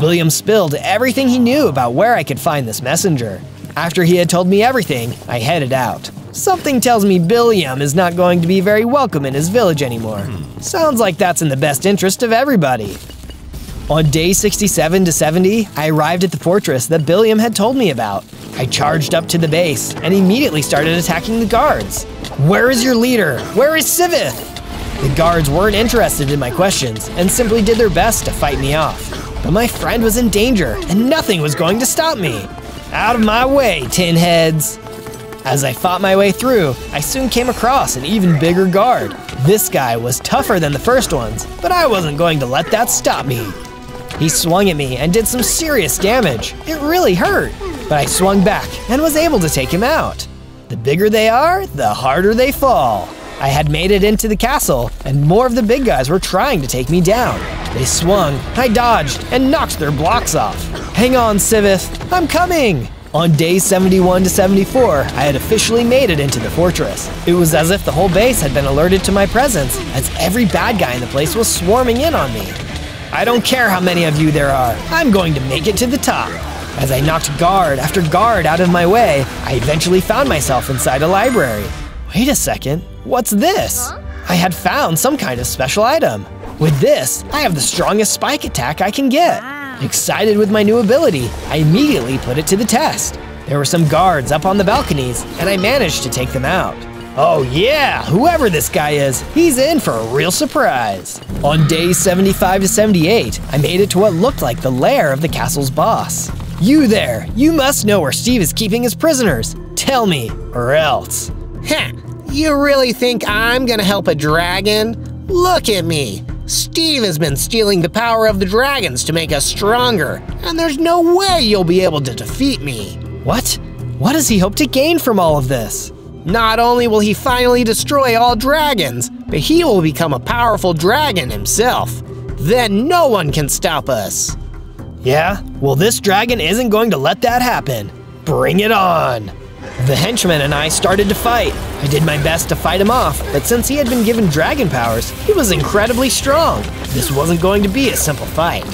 William spilled everything he knew about where I could find this messenger. After he had told me everything, I headed out. Something tells me Billiam is not going to be very welcome in his village anymore. Hmm. Sounds like that's in the best interest of everybody. On day 67 to 70, I arrived at the fortress that Billiam had told me about. I charged up to the base and immediately started attacking the guards. Where is your leader? Where is Sivith? The guards weren't interested in my questions and simply did their best to fight me off. But my friend was in danger and nothing was going to stop me. Out of my way, tin heads! As I fought my way through, I soon came across an even bigger guard. This guy was tougher than the first ones, but I wasn't going to let that stop me. He swung at me and did some serious damage. It really hurt, but I swung back and was able to take him out. The bigger they are, the harder they fall. I had made it into the castle, and more of the big guys were trying to take me down. They swung, I dodged, and knocked their blocks off. Hang on, Sivith, I'm coming! On days 71 to 74, I had officially made it into the fortress. It was as if the whole base had been alerted to my presence, as every bad guy in the place was swarming in on me. I don't care how many of you there are, I'm going to make it to the top. As I knocked guard after guard out of my way, I eventually found myself inside a library. Wait a second, what's this? I had found some kind of special item. With this, I have the strongest spike attack I can get. Excited with my new ability, I immediately put it to the test. There were some guards up on the balconies, and I managed to take them out. Oh yeah, whoever this guy is, he's in for a real surprise. On days 75 to 78, I made it to what looked like the lair of the castle's boss. You there, you must know where Steve is keeping his prisoners. Tell me, or else. Heh, you really think I'm gonna help a dragon? Look at me. Steve has been stealing the power of the dragons to make us stronger, and there's no way you'll be able to defeat me. What? What does he hope to gain from all of this? Not only will he finally destroy all dragons, but he will become a powerful dragon himself. Then no one can stop us. Yeah? Well, this dragon isn't going to let that happen. Bring it on! The henchman and I started to fight. I did my best to fight him off, but since he had been given dragon powers, he was incredibly strong. This wasn't going to be a simple fight.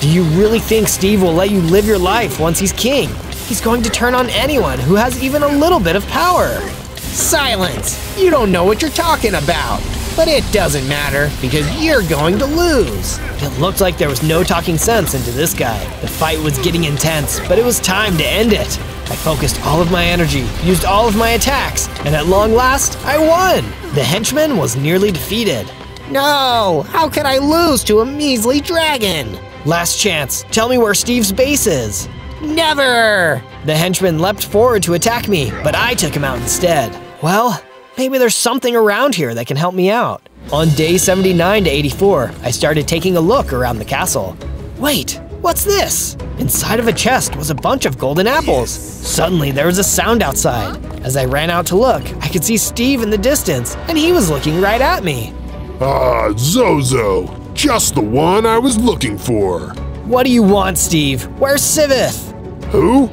Do you really think Steve will let you live your life once he's king? He's going to turn on anyone who has even a little bit of power. Silence! You don't know what you're talking about. But it doesn't matter, because you're going to lose. It looked like there was no talking sense into this guy. The fight was getting intense, but it was time to end it. I focused all of my energy, used all of my attacks, and at long last, I won! The henchman was nearly defeated. No! How could I lose to a measly dragon? Last chance, tell me where Steve's base is. Never! The henchman leapt forward to attack me, but I took him out instead. Well, maybe there's something around here that can help me out. On day 79 to 84, I started taking a look around the castle. Wait, what's this? Inside of a chest was a bunch of golden apples. Suddenly, there was a sound outside. As I ran out to look, I could see Steve in the distance, and he was looking right at me. Ah, Zozo, just the one I was looking for. What do you want, Steve? Where's Sivith? Who?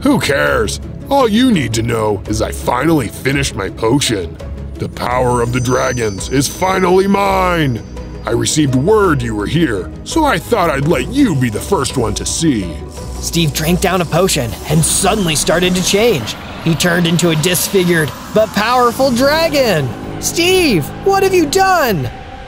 Who cares? All you need to know is I finally finished my potion. The power of the dragons is finally mine! I received word you were here, so I thought I'd let you be the first one to see. Steve drank down a potion and suddenly started to change. He turned into a disfigured but powerful dragon. Steve, what have you done?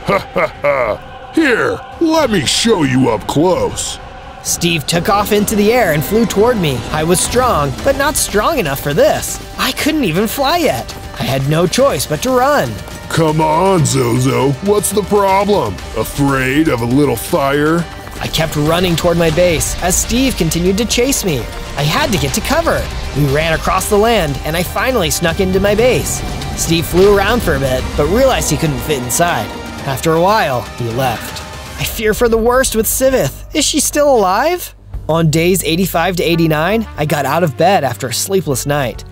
Ha ha ha! Here, let me show you up close. Steve took off into the air and flew toward me. I was strong, but not strong enough for this. I couldn't even fly yet. I had no choice but to run. Come on, Zozo, what's the problem? Afraid of a little fire? I kept running toward my base as Steve continued to chase me. I had to get to cover. We ran across the land and I finally snuck into my base. Steve flew around for a bit, but realized he couldn't fit inside. After a while, he left. I fear for the worst with Sivith. Is she still alive? On days 85 to 89, I got out of bed after a sleepless night.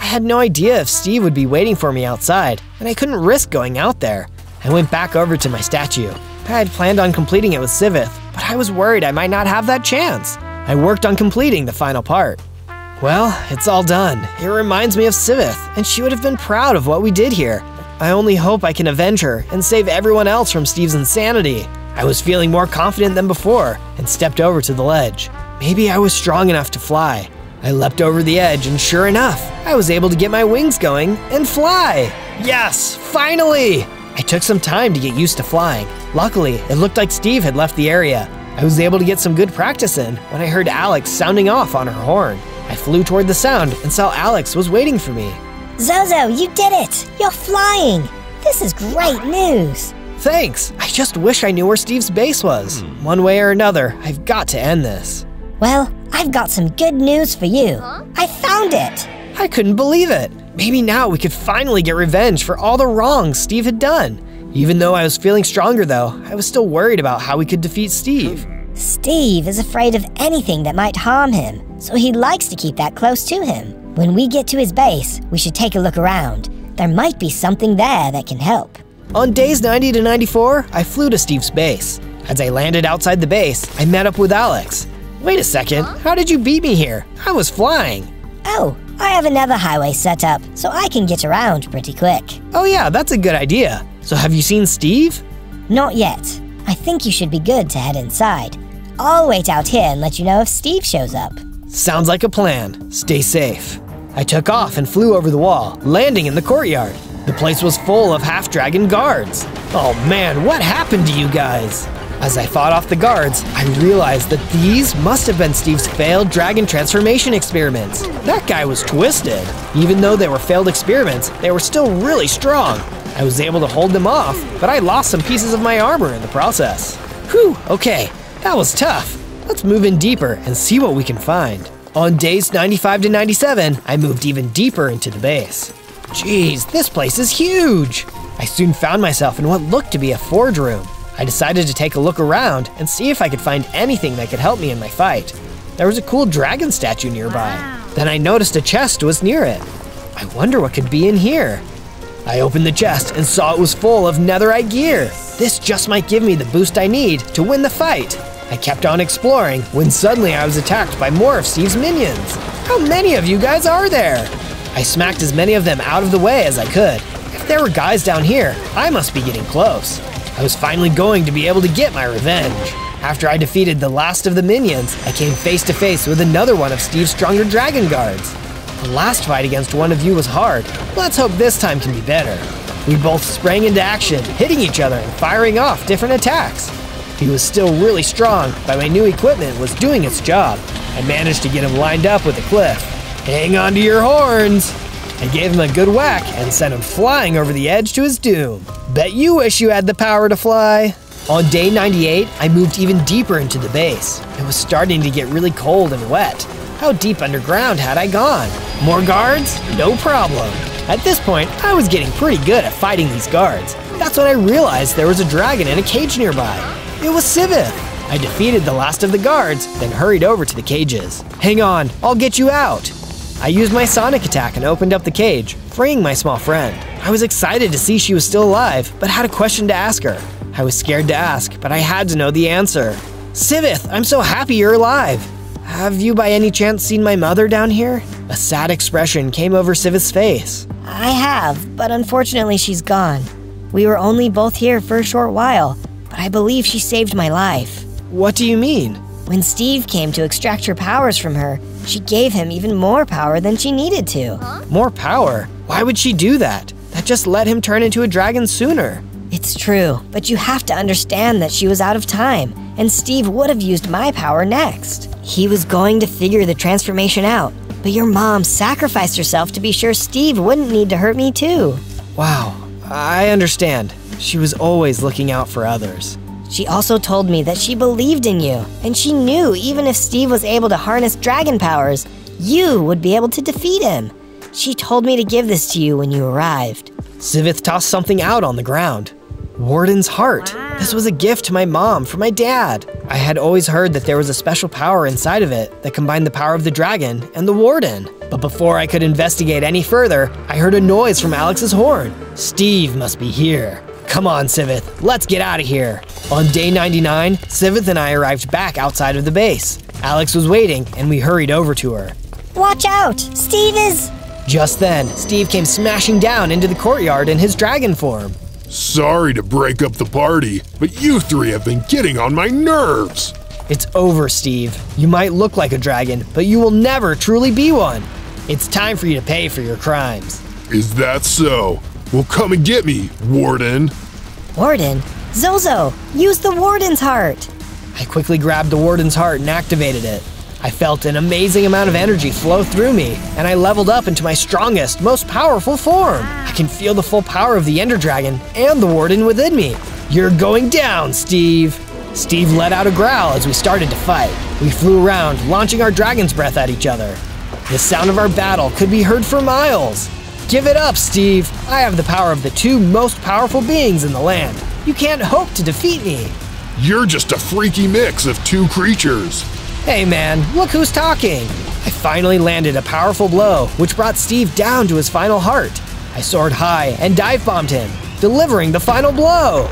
I had no idea if Steve would be waiting for me outside, and I couldn't risk going out there. I went back over to my statue. I had planned on completing it with Sivith, but I was worried I might not have that chance. I worked on completing the final part. Well, it's all done. It reminds me of Sivith, and she would have been proud of what we did here. I only hope I can avenge her and save everyone else from Steve's insanity. I was feeling more confident than before and stepped over to the ledge. Maybe I was strong enough to fly. I leapt over the edge, and sure enough, I was able to get my wings going and fly. Yes, finally! I took some time to get used to flying. Luckily, it looked like Steve had left the area. I was able to get some good practice in when I heard Alex sounding off on her horn. I flew toward the sound and saw Alex was waiting for me. Zozo, you did it! You're flying! This is great news! Thanks! I just wish I knew where Steve's base was. Hmm. One way or another, I've got to end this. Well, I've got some good news for you. I found it! I couldn't believe it. Maybe now we could finally get revenge for all the wrongs Steve had done. Even though I was feeling stronger, though, I was still worried about how we could defeat Steve. Steve is afraid of anything that might harm him, so he likes to keep that close to him. When we get to his base, we should take a look around. There might be something there that can help. On days 90 to 94, I flew to Steve's base. As I landed outside the base, I met up with Alex. Wait a second, how did you beat me here? I was flying. Oh, I have another highway set up, so I can get around pretty quick. Oh, yeah, that's a good idea. So, have you seen Steve? Not yet. I think you should be good to head inside. I'll wait out here and let you know if Steve shows up. Sounds like a plan. Stay safe. I took off and flew over the wall, landing in the courtyard. The place was full of half dragon guards. Oh man, what happened to you guys? As I fought off the guards, I realized that these must have been Steve's failed dragon transformation experiments. That guy was twisted. Even though they were failed experiments, they were still really strong. I was able to hold them off, but I lost some pieces of my armor in the process. Whew, okay, that was tough. Let's move in deeper and see what we can find. On days 95 to 97, I moved even deeper into the base. Jeez, this place is huge! I soon found myself in what looked to be a forge room. I decided to take a look around and see if I could find anything that could help me in my fight. There was a cool dragon statue nearby. Then I noticed a chest was near it. I wonder what could be in here. I opened the chest and saw it was full of netherite gear. This just might give me the boost I need to win the fight. I kept on exploring when suddenly I was attacked by more of Steve's minions. How many of you guys are there? I smacked as many of them out of the way as I could. If there were guys down here, I must be getting close. I was finally going to be able to get my revenge. After I defeated the last of the minions, I came face to face with another one of Steve's stronger dragon guards. The last fight against one of you was hard. Let's hope this time can be better. We both sprang into action, hitting each other and firing off different attacks. He was still really strong, but my new equipment was doing its job. I managed to get him lined up with the cliff. Hang on to your horns! I gave him a good whack and sent him flying over the edge to his doom. Bet you wish you had the power to fly. On day 98, I moved even deeper into the base. It was starting to get really cold and wet. How deep underground had I gone? More guards? No problem. At this point, I was getting pretty good at fighting these guards. That's when I realized there was a dragon in a cage nearby. It was Sivith. I defeated the last of the guards, then hurried over to the cages. Hang on, I'll get you out. I used my sonic attack and opened up the cage, freeing my small friend. I was excited to see she was still alive, but had a question to ask her. I was scared to ask, but I had to know the answer. Sivith, I'm so happy you're alive. Have you by any chance seen my mother down here? A sad expression came over Sivith's face. I have, but unfortunately she's gone. We were only both here for a short while, but I believe she saved my life. What do you mean? When Steve came to extract her powers from her, she gave him even more power than she needed to. More power? Why would she do that? That just let him turn into a dragon sooner. It's true, but you have to understand that she was out of time, and Steve would have used my power next. He was going to figure the transformation out, but your mom sacrificed herself to be sure Steve wouldn't need to hurt me too. Wow, I understand. She was always looking out for others. She also told me that she believed in you, and she knew even if Steve was able to harness dragon powers, you would be able to defeat him. She told me to give this to you when you arrived. Sivith tossed something out on the ground. Warden's heart. This was a gift to my mom from my dad. I had always heard that there was a special power inside of it that combined the power of the dragon and the warden. But before I could investigate any further, I heard a noise from Alex's horn. Steve must be here. Come on, Sivith, let's get out of here. On day 99, Sivith and I arrived back outside of the base. Alex was waiting, and we hurried over to her. Watch out! Steve is. Just then, Steve came smashing down into the courtyard in his dragon form. Sorry to break up the party, but you three have been getting on my nerves. It's over, Steve. You might look like a dragon, but you will never truly be one. It's time for you to pay for your crimes. Is that so? Well, come and get me, Warden. Warden? Zozo, use the Warden's heart! I quickly grabbed the Warden's heart and activated it. I felt an amazing amount of energy flow through me, and I leveled up into my strongest, most powerful form. I can feel the full power of the Ender Dragon and the Warden within me. You're going down, Steve! Steve let out a growl as we started to fight. We flew around, launching our dragon's breath at each other. The sound of our battle could be heard for miles. Give it up, Steve! I have the power of the two most powerful beings in the land. You can't hope to defeat me. You're just a freaky mix of two creatures. Hey man, look who's talking! I finally landed a powerful blow, which brought Steve down to his final heart. I soared high and dive bombed him, delivering the final blow.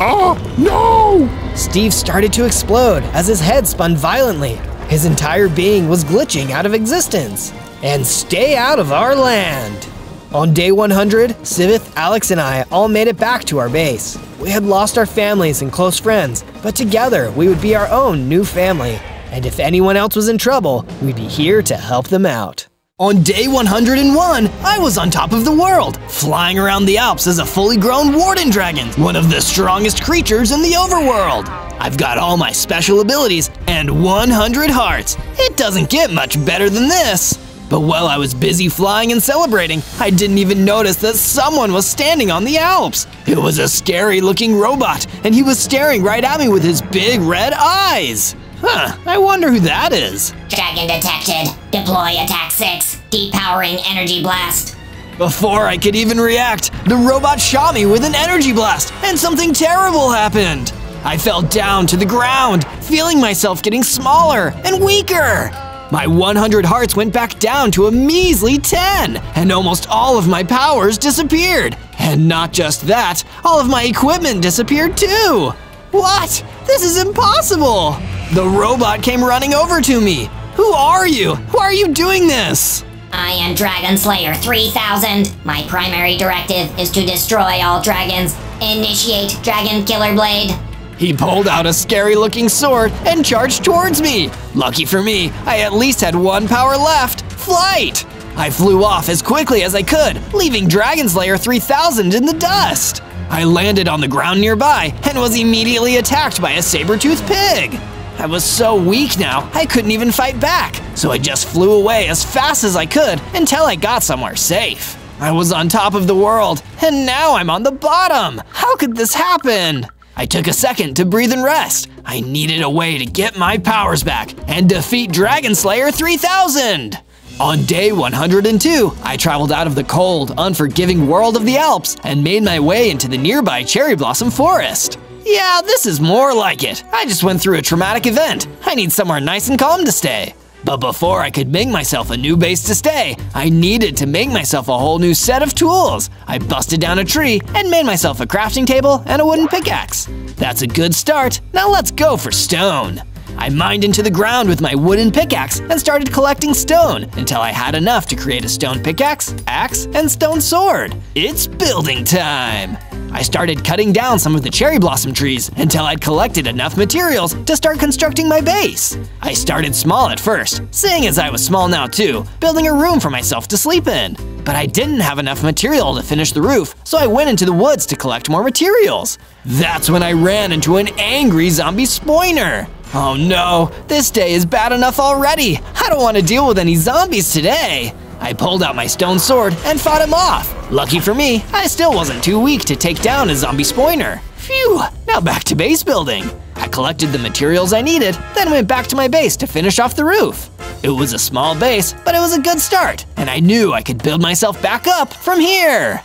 Oh, no! Steve started to explode as his head spun violently. His entire being was glitching out of existence. And stay out of our land! On day 100, Sivith, Alex, and I all made it back to our base. We had lost our families and close friends, but together we would be our own new family. And if anyone else was in trouble, we'd be here to help them out. On day 101, I was on top of the world, flying around the Alps as a fully grown Warden Dragon, one of the strongest creatures in the overworld. I've got all my special abilities and 100 hearts. It doesn't get much better than this. But while I was busy flying and celebrating, I didn't even notice that someone was standing on the Alps. It was a scary looking robot, and he was staring right at me with his big red eyes. Huh, I wonder who that is. Dragon detected. Deploy attack 6. Depowering energy blast. Before I could even react, the robot shot me with an energy blast, and something terrible happened. I fell down to the ground, feeling myself getting smaller and weaker. My 100 hearts went back down to a measly 10, and almost all of my powers disappeared. And not just that, all of my equipment disappeared too. What? This is impossible! The robot came running over to me. Who are you? Why are you doing this? I am Dragon Slayer 3000. My primary directive is to destroy all dragons. Initiate Dragon Killer Blade. He pulled out a scary looking sword and charged towards me. Lucky for me, I at least had one power left flight! I flew off as quickly as I could, leaving Dragon Slayer 3000 in the dust. I landed on the ground nearby and was immediately attacked by a saber-toothed pig. I was so weak now, I couldn't even fight back, so I just flew away as fast as I could until I got somewhere safe. I was on top of the world, and now I'm on the bottom. How could this happen? I took a second to breathe and rest. I needed a way to get my powers back and defeat Dragon Slayer 3000. On day 102, I traveled out of the cold, unforgiving world of the Alps and made my way into the nearby cherry blossom forest. Yeah, this is more like it. I just went through a traumatic event. I need somewhere nice and calm to stay. But before I could make myself a new base to stay, I needed to make myself a whole new set of tools. I busted down a tree and made myself a crafting table and a wooden pickaxe. That's a good start. Now let's go for stone. I mined into the ground with my wooden pickaxe and started collecting stone until I had enough to create a stone pickaxe, axe, and stone sword. It's building time! I started cutting down some of the cherry blossom trees until I'd collected enough materials to start constructing my base. I started small at first, seeing as I was small now too, building a room for myself to sleep in. But I didn't have enough material to finish the roof, so I went into the woods to collect more materials. That's when I ran into an angry zombie spoiner. Oh no, this day is bad enough already. I don't want to deal with any zombies today. I pulled out my stone sword and fought him off. Lucky for me, I still wasn't too weak to take down a zombie spoiner. Phew, now back to base building. I collected the materials I needed, then went back to my base to finish off the roof. It was a small base, but it was a good start, and I knew I could build myself back up from here.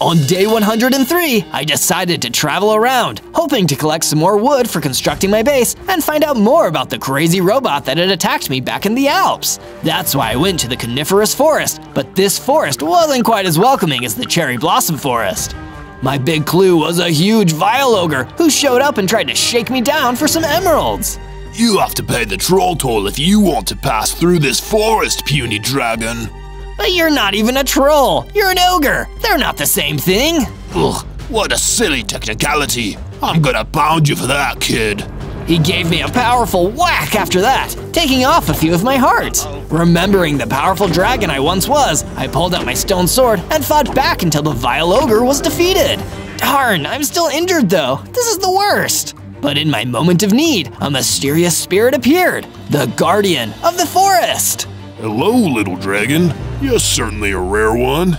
On day 103, I decided to travel around, hoping to collect some more wood for constructing my base and find out more about the crazy robot that had attacked me back in the Alps. That's why I went to the coniferous forest, but this forest wasn't quite as welcoming as the cherry blossom forest. My big clue was a huge vile ogre who showed up and tried to shake me down for some emeralds. You have to pay the troll toll if you want to pass through this forest, puny dragon. But you're not even a troll. You're an ogre. They're not the same thing. Ugh, what a silly technicality. I'm gonna pound you for that, kid. He gave me a powerful whack after that, taking off a few of my hearts. Remembering the powerful dragon I once was, I pulled out my stone sword and fought back until the vile ogre was defeated. Darn, I'm still injured though. This is the worst. But in my moment of need, a mysterious spirit appeared, the guardian of the forest. Hello, little dragon. You're certainly a rare one.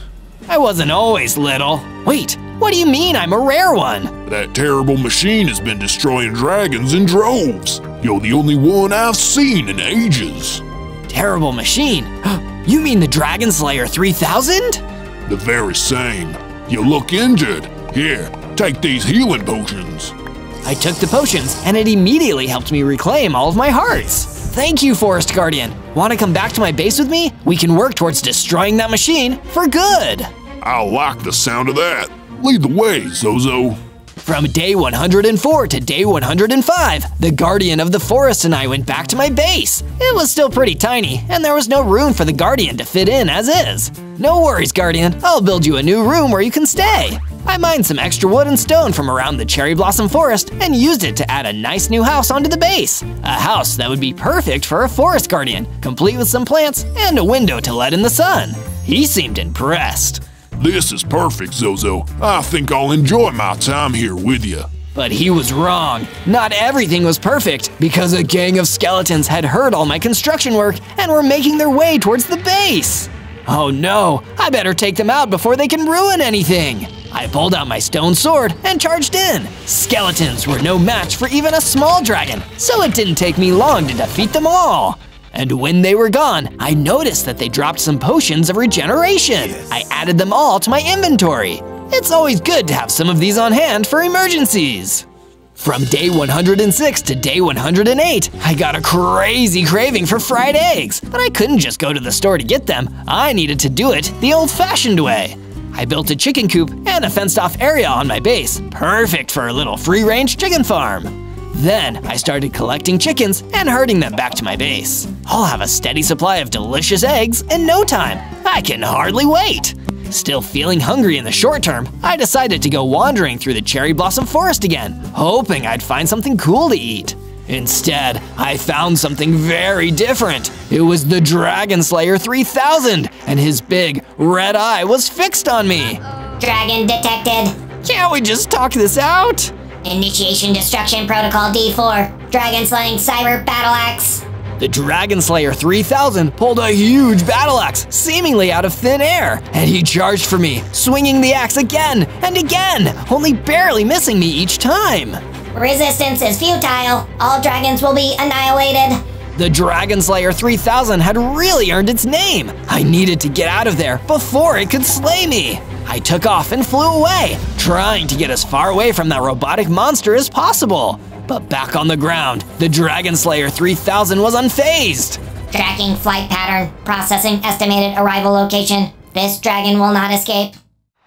I wasn't always little. Wait, what do you mean I'm a rare one? That terrible machine has been destroying dragons in droves. You're the only one I've seen in ages. Terrible machine? You mean the Dragon Slayer 3000? The very same. You look injured. Here, take these healing potions. I took the potions, and it immediately helped me reclaim all of my hearts. Thank you, Forest Guardian. Want to come back to my base with me? We can work towards destroying that machine for good. I like the sound of that. Lead the way, Zozo. From day 104 to day 105, the Guardian of the Forest and I went back to my base. It was still pretty tiny, and there was no room for the Guardian to fit in as is. No worries, Guardian. I'll build you a new room where you can stay. I mined some extra wood and stone from around the cherry blossom forest and used it to add a nice new house onto the base. A house that would be perfect for a forest guardian, complete with some plants and a window to let in the sun. He seemed impressed. This is perfect, Zozo. I think I'll enjoy my time here with you. But he was wrong. Not everything was perfect because a gang of skeletons had heard all my construction work and were making their way towards the base. Oh no, I better take them out before they can ruin anything. I pulled out my stone sword and charged in. Skeletons were no match for even a small dragon, so it didn't take me long to defeat them all. And when they were gone, I noticed that they dropped some potions of regeneration. I added them all to my inventory. It's always good to have some of these on hand for emergencies. From day 106 to day 108, I got a crazy craving for fried eggs, but I couldn't just go to the store to get them. I needed to do it the old-fashioned way. I built a chicken coop and a fenced-off area on my base, perfect for a little free-range chicken farm. Then I started collecting chickens and herding them back to my base. I'll have a steady supply of delicious eggs in no time. I can hardly wait. Still feeling hungry in the short term, I decided to go wandering through the cherry blossom forest again, hoping I'd find something cool to eat. Instead, I found something very different. It was the Dragon Slayer 3000, and his big red eye was fixed on me. Dragon detected. Can't we just talk this out? Initiation Destruction Protocol D4. Dragon slaying cyber battle axe. The Dragon Slayer 3000 pulled a huge battle axe, seemingly out of thin air, and he charged for me, swinging the axe again and again, only barely missing me each time. Resistance is futile. All dragons will be annihilated. The Dragon Slayer 3000 had really earned its name. I needed to get out of there before it could slay me. I took off and flew away, trying to get as far away from that robotic monster as possible. But back on the ground, the Dragon Slayer 3000 was unfazed. Tracking flight pattern. Processing estimated arrival location. This dragon will not escape.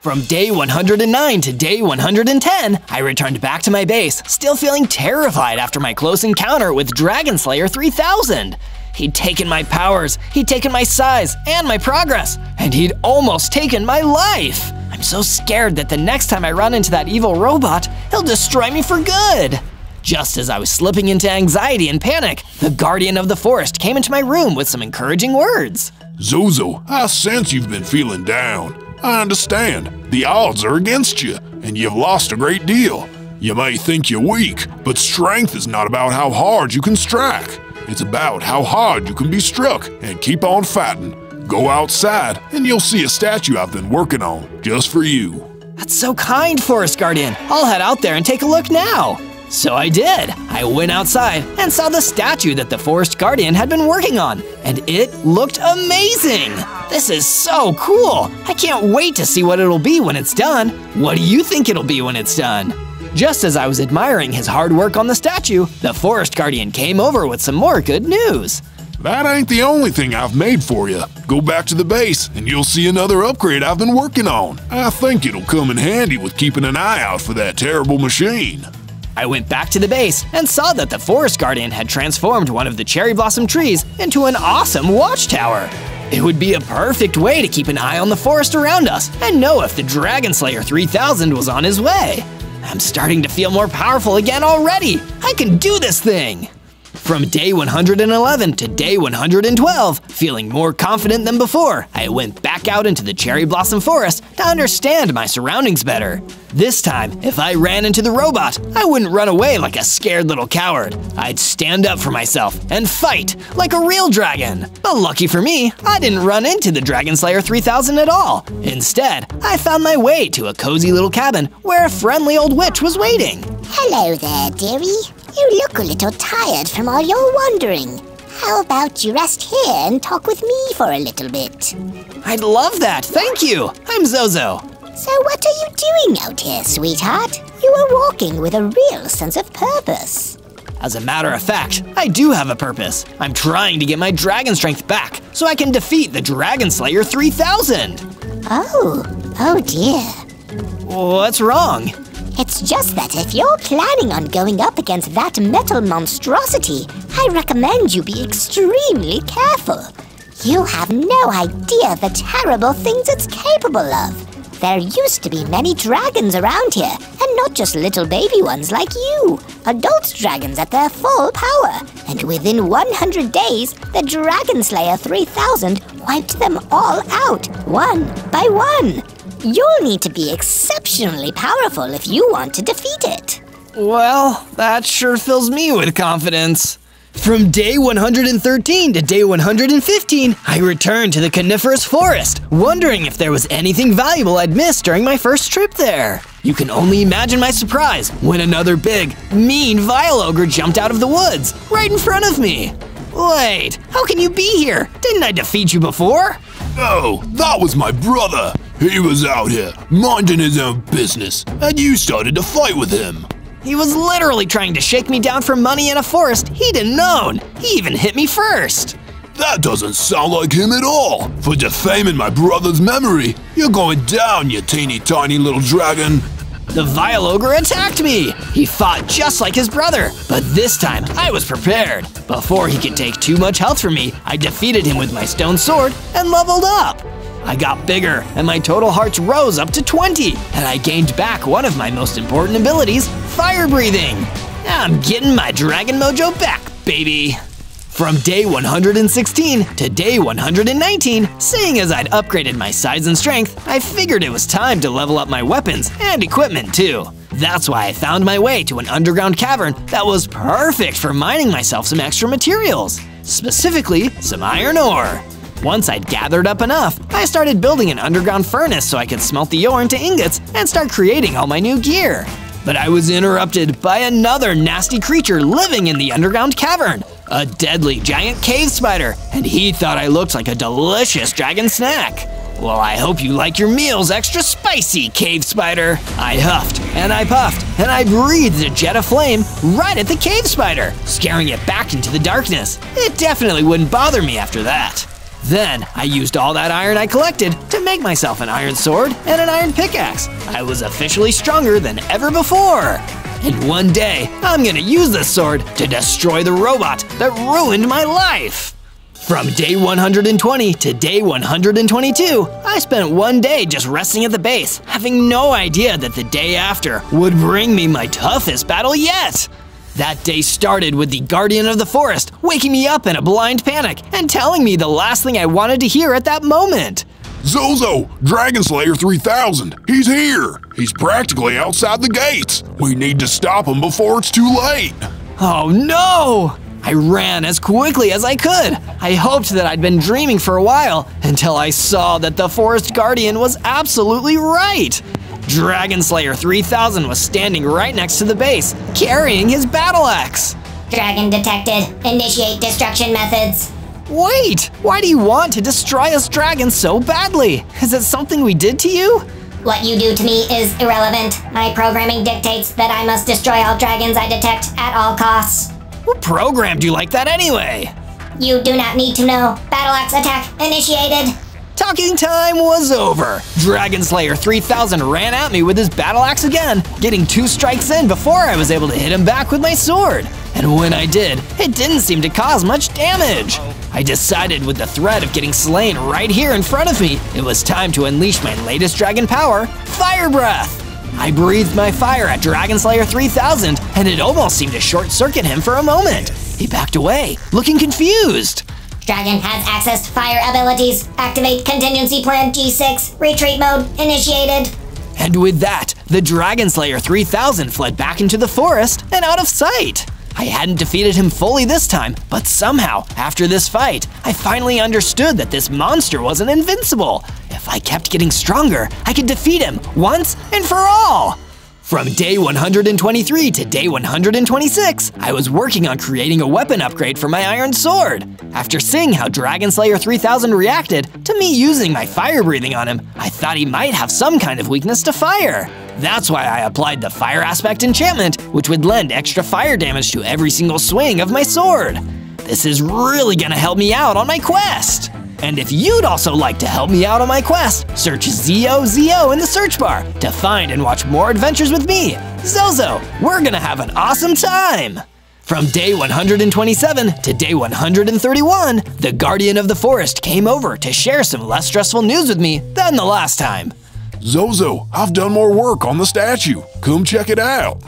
From day 109 to day 110, I returned back to my base, still feeling terrified after my close encounter with Dragon Slayer 3000. He'd taken my powers, he'd taken my size and my progress, and he'd almost taken my life. I'm so scared that the next time I run into that evil robot, he'll destroy me for good. Just as I was slipping into anxiety and panic, the guardian of the forest came into my room with some encouraging words. Zozo, I sense you've been feeling down. I understand. The odds are against you, and you've lost a great deal. You may think you're weak, but strength is not about how hard you can strike. It's about how hard you can be struck and keep on fighting. Go outside, and you'll see a statue I've been working on just for you. That's so kind, Forest Guardian. I'll head out there and take a look now. So I did. I went outside and saw the statue that the Forest Guardian had been working on, and it looked amazing. This is so cool. I can't wait to see what it'll be when it's done. What do you think it'll be when it's done? Just as I was admiring his hard work on the statue, the Forest Guardian came over with some more good news. That ain't the only thing I've made for you. Go back to the base, and you'll see another upgrade I've been working on. I think it'll come in handy with keeping an eye out for that terrible machine. I went back to the base and saw that the Forest Guardian had transformed one of the cherry blossom trees into an awesome watchtower. It would be a perfect way to keep an eye on the forest around us and know if the Dragon Slayer 3000 was on his way. I'm starting to feel more powerful again already. I can do this thing! From day 111 to day 112, feeling more confident than before, I went back out into the cherry blossom forest to understand my surroundings better. This time, if I ran into the robot, I wouldn't run away like a scared little coward. I'd stand up for myself and fight like a real dragon. But lucky for me, I didn't run into the Dragon Slayer 3000 at all. Instead, I found my way to a cozy little cabin where a friendly old witch was waiting. Hello there, dearie. You look a little tired from all your wandering. How about you rest here and talk with me for a little bit? I'd love that, thank you. I'm Zozo. So what are you doing out here, sweetheart? You are walking with a real sense of purpose. As a matter of fact, I do have a purpose. I'm trying to get my dragon strength back so I can defeat the Dragon Slayer 3000. Oh, oh dear. What's wrong? It's just that if you're planning on going up against that metal monstrosity, I recommend you be extremely careful. You have no idea the terrible things it's capable of. There used to be many dragons around here, and not just little baby ones like you. Adult dragons at their full power. And within 100 days, the Dragon Slayer 3000 wiped them all out, one by one. You'll need to be exceptionally powerful if you want to defeat it. Well, that sure fills me with confidence. From day 113 to day 115, I returned to the coniferous forest, wondering if there was anything valuable I'd missed during my first trip there. You can only imagine my surprise when another big, mean Vile Ogre jumped out of the woods, right in front of me. Wait, how can you be here? Didn't I defeat you before? Oh, that was my brother. He was out here, minding his own business, and you started to fight with him. He was literally trying to shake me down for money in a forest he didn't own. He even hit me first. That doesn't sound like him at all. For defaming my brother's memory, you're going down, you teeny tiny little dragon. The Vile Ogre attacked me! He fought just like his brother, but this time I was prepared. Before he could take too much health from me, I defeated him with my stone sword and leveled up. I got bigger, and my total hearts rose up to 20, and I gained back one of my most important abilities, fire breathing. I'm getting my dragon mojo back, baby. From day 116 to day 119, seeing as I'd upgraded my size and strength, I figured it was time to level up my weapons and equipment too. That's why I found my way to an underground cavern that was perfect for mining myself some extra materials, specifically some iron ore. Once I'd gathered up enough, I started building an underground furnace so I could smelt the ore into ingots and start creating all my new gear. But I was interrupted by another nasty creature living in the underground cavern, a deadly giant cave spider, and he thought I looked like a delicious dragon snack. Well, I hope you like your meals extra spicy, cave spider. I huffed, and I puffed, and I breathed a jet of flame right at the cave spider, scaring it back into the darkness. It definitely wouldn't bother me after that. Then I used all that iron I collected to make myself an iron sword and an iron pickaxe. I was officially stronger than ever before. And one day, I'm gonna use this sword to destroy the robot that ruined my life. From day 120 to day 122, I spent one day just resting at the base, having no idea that the day after would bring me my toughest battle yet. That day started with the Guardian of the Forest waking me up in a blind panic and telling me the last thing I wanted to hear at that moment. Zozo, Dragon Slayer 3000, he's here! He's practically outside the gates! We need to stop him before it's too late! Oh no! I ran as quickly as I could. I hoped that I'd been dreaming for a while until I saw that the Forest Guardian was absolutely right. Dragon Slayer 3000 was standing right next to the base, carrying his battle axe. Dragon detected. Initiate destruction methods. Wait! Why do you want to destroy us dragons so badly? Is it something we did to you? What you do to me is irrelevant. My programming dictates that I must destroy all dragons I detect at all costs. Who programmed you like that anyway? You do not need to know. Battle axe attack initiated. Talking time was over. Dragon Slayer 3000 ran at me with his battle axe again, getting two strikes in before I was able to hit him back with my sword. And when I did, it didn't seem to cause much damage. I decided with the threat of getting slain right here in front of me, it was time to unleash my latest dragon power, Fire Breath. I breathed my fire at Dragon Slayer 3000, and it almost seemed to short circuit him for a moment. He backed away, looking confused. Dragon has accessed fire abilities. Activate contingency plan G6. Retreat mode initiated. And with that, the Dragon Slayer 3000 fled back into the forest and out of sight. I hadn't defeated him fully this time, but somehow, after this fight, I finally understood that this monster wasn't invincible. If I kept getting stronger, I could defeat him once and for all. From day 123 to day 126, I was working on creating a weapon upgrade for my iron sword. After seeing how Dragon Slayer 3000 reacted to me using my fire breathing on him, I thought he might have some kind of weakness to fire. That's why I applied the fire aspect enchantment, which would lend extra fire damage to every single swing of my sword. This is really gonna help me out on my quest. And if you'd also like to help me out on my quest, search ZOZO in the search bar to find and watch more adventures with me, Zozo. We're gonna have an awesome time! From day 127 to day 131, the Guardian of the Forest came over to share some less stressful news with me than the last time. Zozo, I've done more work on the statue. Come check it out.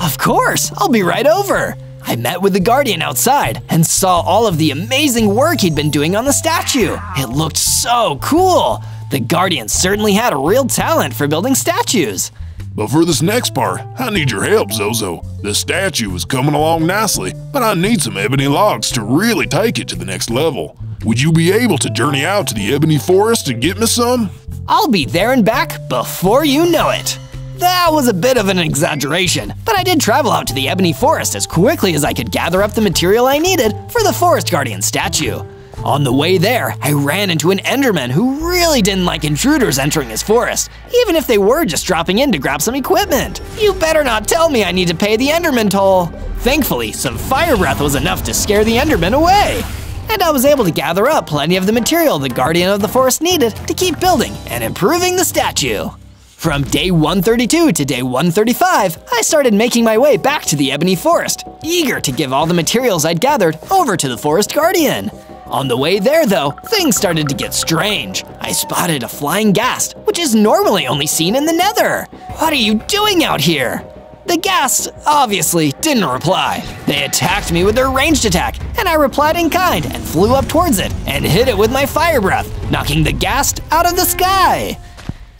Of course, I'll be right over. I met with the Guardian outside and saw all of the amazing work he'd been doing on the statue. It looked so cool. The Guardian certainly had a real talent for building statues. But for this next part, I need your help, Zozo. The statue is coming along nicely, but I need some ebony logs to really take it to the next level. Would you be able to journey out to the ebony forest and get me some? I'll be there and back before you know it. That was a bit of an exaggeration, but I did travel out to the Ebony Forest as quickly as I could gather up the material I needed for the Forest Guardian statue. On the way there, I ran into an Enderman who really didn't like intruders entering his forest, even if they were just dropping in to grab some equipment. You better not tell me I need to pay the Enderman toll. Thankfully, some fire breath was enough to scare the Enderman away. And I was able to gather up plenty of the material the Guardian of the Forest needed to keep building and improving the statue. From day 132 to day 135, I started making my way back to the Ebony Forest, eager to give all the materials I'd gathered over to the Forest Guardian. On the way there, though, things started to get strange. I spotted a flying ghast, which is normally only seen in the nether. What are you doing out here? The ghast obviously didn't reply. They attacked me with their ranged attack, and I replied in kind and flew up towards it and hit it with my fire breath, knocking the ghast out of the sky.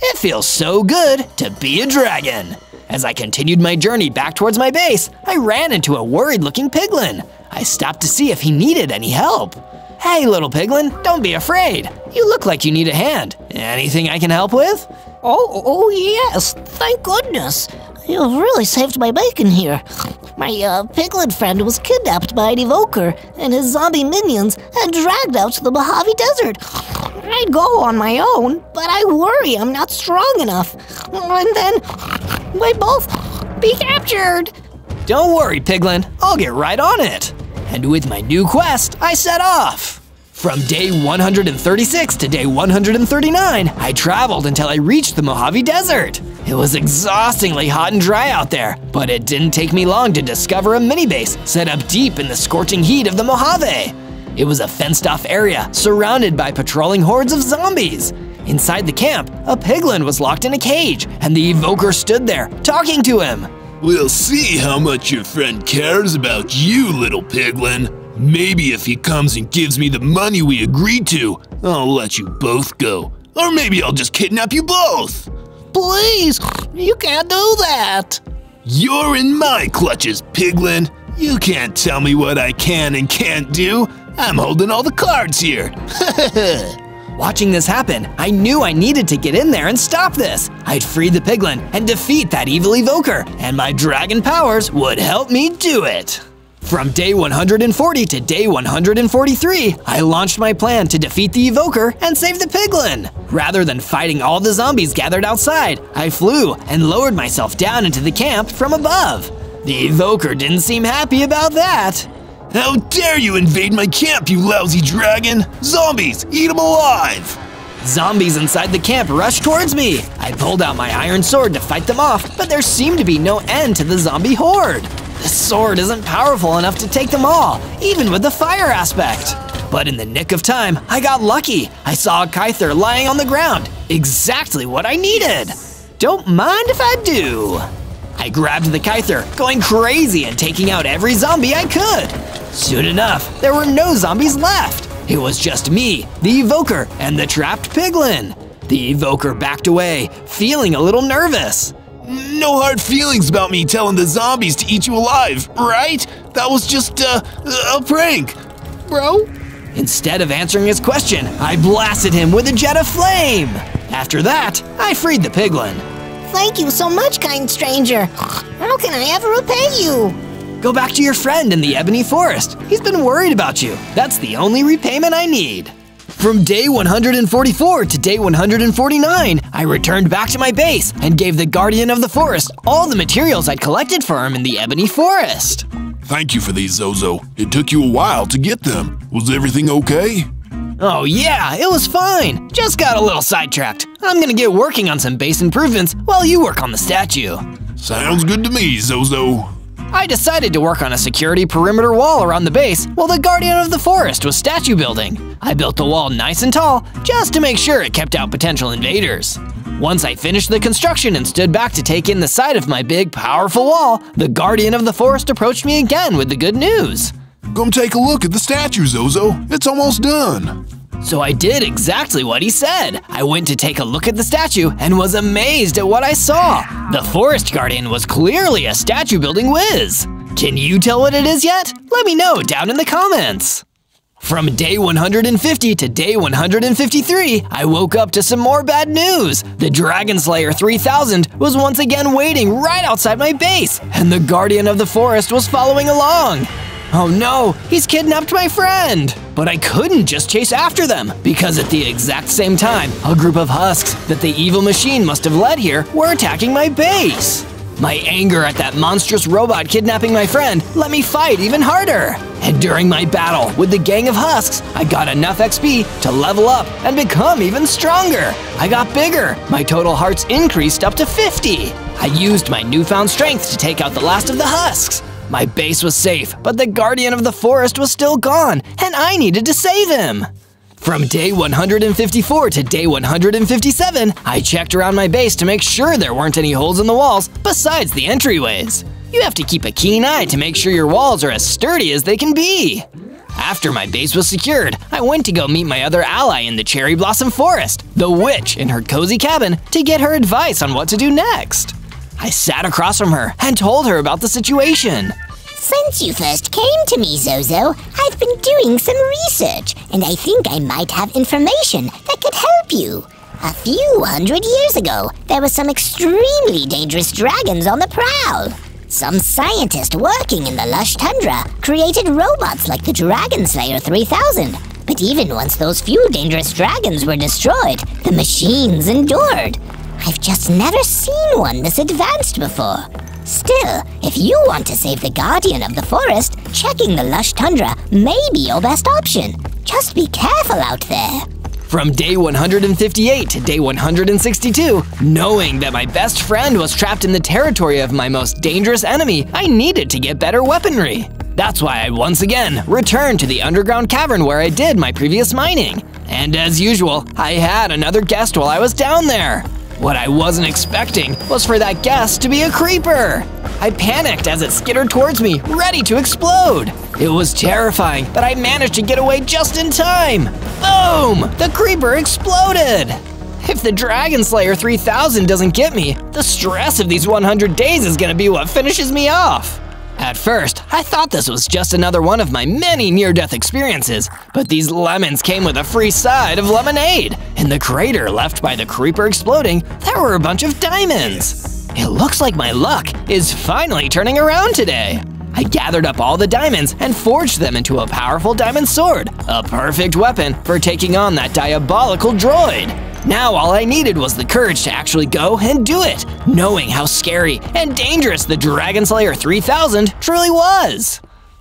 It feels so good to be a dragon. As I continued my journey back towards my base, I ran into a worried looking piglin. I stopped to see if he needed any help. Hey, little piglin, don't be afraid. You look like you need a hand. Anything I can help with? Oh, oh yes, thank goodness. You've really saved my bacon here. My uh, piglet friend was kidnapped by an evoker, and his zombie minions and dragged out to the Mojave Desert. I'd go on my own, but I worry I'm not strong enough. And then we both be captured. Don't worry, Piglin. I'll get right on it. And with my new quest, I set off. From day 136 to day 139, I traveled until I reached the Mojave Desert. It was exhaustingly hot and dry out there, but it didn't take me long to discover a mini base set up deep in the scorching heat of the Mojave. It was a fenced off area surrounded by patrolling hordes of zombies. Inside the camp, a piglin was locked in a cage, and the evoker stood there, talking to him. We'll see how much your friend cares about you, little piglin. Maybe if he comes and gives me the money we agreed to, I'll let you both go. Or maybe I'll just kidnap you both. Please, you can't do that. You're in my clutches, piglin. You can't tell me what I can and can't do. I'm holding all the cards here. Watching this happen, I knew I needed to get in there and stop this. I'd free the piglin and defeat that evil evoker, and my dragon powers would help me do it. From day 140 to day 143, I launched my plan to defeat the evoker and save the piglin. Rather than fighting all the zombies gathered outside, I flew and lowered myself down into the camp from above. The evoker didn't seem happy about that. How dare you invade my camp, you lousy dragon! Zombies, eat them alive! Zombies inside the camp rushed towards me. I pulled out my iron sword to fight them off, but there seemed to be no end to the zombie horde. The sword isn't powerful enough to take them all, even with the fire aspect. But in the nick of time, I got lucky. I saw a Kyther lying on the ground, exactly what I needed. Don't mind if I do. I grabbed the Kyther, going crazy and taking out every zombie I could. Soon enough, there were no zombies left. It was just me, the Evoker, and the trapped Piglin. The Evoker backed away, feeling a little nervous. No hard feelings about me telling the zombies to eat you alive, right? That was just uh, a prank, bro. Instead of answering his question, I blasted him with a jet of flame. After that, I freed the Piglin. Thank you so much, kind stranger. How can I ever repay you? Go back to your friend in the Ebony Forest. He's been worried about you. That's the only repayment I need. From day 144 to day 149, I returned back to my base and gave the Guardian of the Forest all the materials I'd collected for him in the Ebony Forest. Thank you for these, Zozo. It took you a while to get them. Was everything okay? Oh yeah, it was fine. Just got a little sidetracked. I'm gonna get working on some base improvements while you work on the statue. Sounds good to me, Zozo. I decided to work on a security perimeter wall around the base while the Guardian of the Forest was statue building. I built the wall nice and tall just to make sure it kept out potential invaders. Once I finished the construction and stood back to take in the sight of my big, powerful wall, the Guardian of the Forest approached me again with the good news. Come take a look at the statue, Zozo. It's almost done. So I did exactly what he said. I went to take a look at the statue and was amazed at what I saw. The Forest Guardian was clearly a statue building whiz. Can you tell what it is yet? Let me know down in the comments. From day 150 to day 153, I woke up to some more bad news. The Dragon Slayer 3000 was once again waiting right outside my base, and the Guardian of the Forest was following along. Oh no, he's kidnapped my friend! But I couldn't just chase after them, because at the exact same time, a group of husks that the evil machine must have led here were attacking my base. My anger at that monstrous robot kidnapping my friend let me fight even harder. And during my battle with the gang of husks, I got enough XP to level up and become even stronger. I got bigger. My total hearts increased up to 50. I used my newfound strength to take out the last of the husks. My base was safe, but the Guardian of the Forest was still gone, and I needed to save him. From day 154 to day 157, I checked around my base to make sure there weren't any holes in the walls besides the entryways. You have to keep a keen eye to make sure your walls are as sturdy as they can be. After my base was secured, I went to go meet my other ally in the Cherry Blossom Forest, the witch in her cozy cabin, to get her advice on what to do next. I sat across from her and told her about the situation. Since you first came to me, Zozo, I've been doing some research, and I think I might have information that could help you. A few hundred years ago, there were some extremely dangerous dragons on the prowl. Some scientist working in the lush tundra created robots like the Dragon Slayer 3000. But even once those few dangerous dragons were destroyed, the machines endured. I've just never seen one this advanced before. Still, if you want to save the Guardian of the Forest, checking the lush tundra may be your best option. Just be careful out there. From day 158 to day 162, knowing that my best friend was trapped in the territory of my most dangerous enemy, I needed to get better weaponry. That's why I once again returned to the underground cavern where I did my previous mining. And as usual, I had another guest while I was down there. What I wasn't expecting was for that guest to be a creeper. I panicked as it skittered towards me, ready to explode. It was terrifying, but I managed to get away just in time. Boom! The creeper exploded. If the Dragon Slayer 3000 doesn't get me, the stress of these 100 days is gonna be what finishes me off. At first, I thought this was just another one of my many near-death experiences, but these lemons came with a free side of lemonade. In the crater left by the creeper exploding, there were a bunch of diamonds. It looks like my luck is finally turning around today. I gathered up all the diamonds and forged them into a powerful diamond sword, a perfect weapon for taking on that diabolical droid. Now all I needed was the courage to actually go and do it, knowing how scary and dangerous the Dragon Slayer 3000 truly was.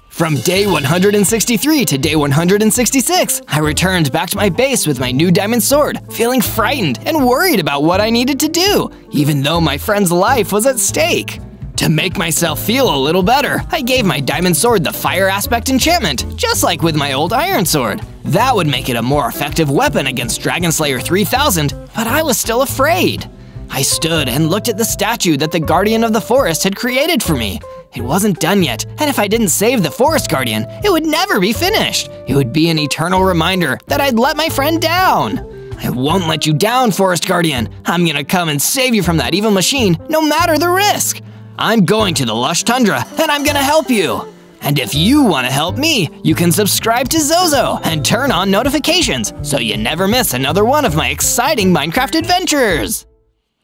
From day 163 to day 166, I returned back to my base with my new diamond sword, feeling frightened and worried about what I needed to do, even though my friend's life was at stake. To make myself feel a little better, I gave my diamond sword the fire aspect enchantment, just like with my old iron sword. That would make it a more effective weapon against Dragon Slayer 3000, but I was still afraid. I stood and looked at the statue that the Guardian of the Forest had created for me. It wasn't done yet, and if I didn't save the Forest Guardian, it would never be finished. It would be an eternal reminder that I'd let my friend down. I won't let you down, Forest Guardian. I'm gonna come and save you from that evil machine, no matter the risk. I'm going to the lush tundra, and I'm gonna help you. And if you want to help me, you can subscribe to Zozo and turn on notifications so you never miss another one of my exciting Minecraft adventures.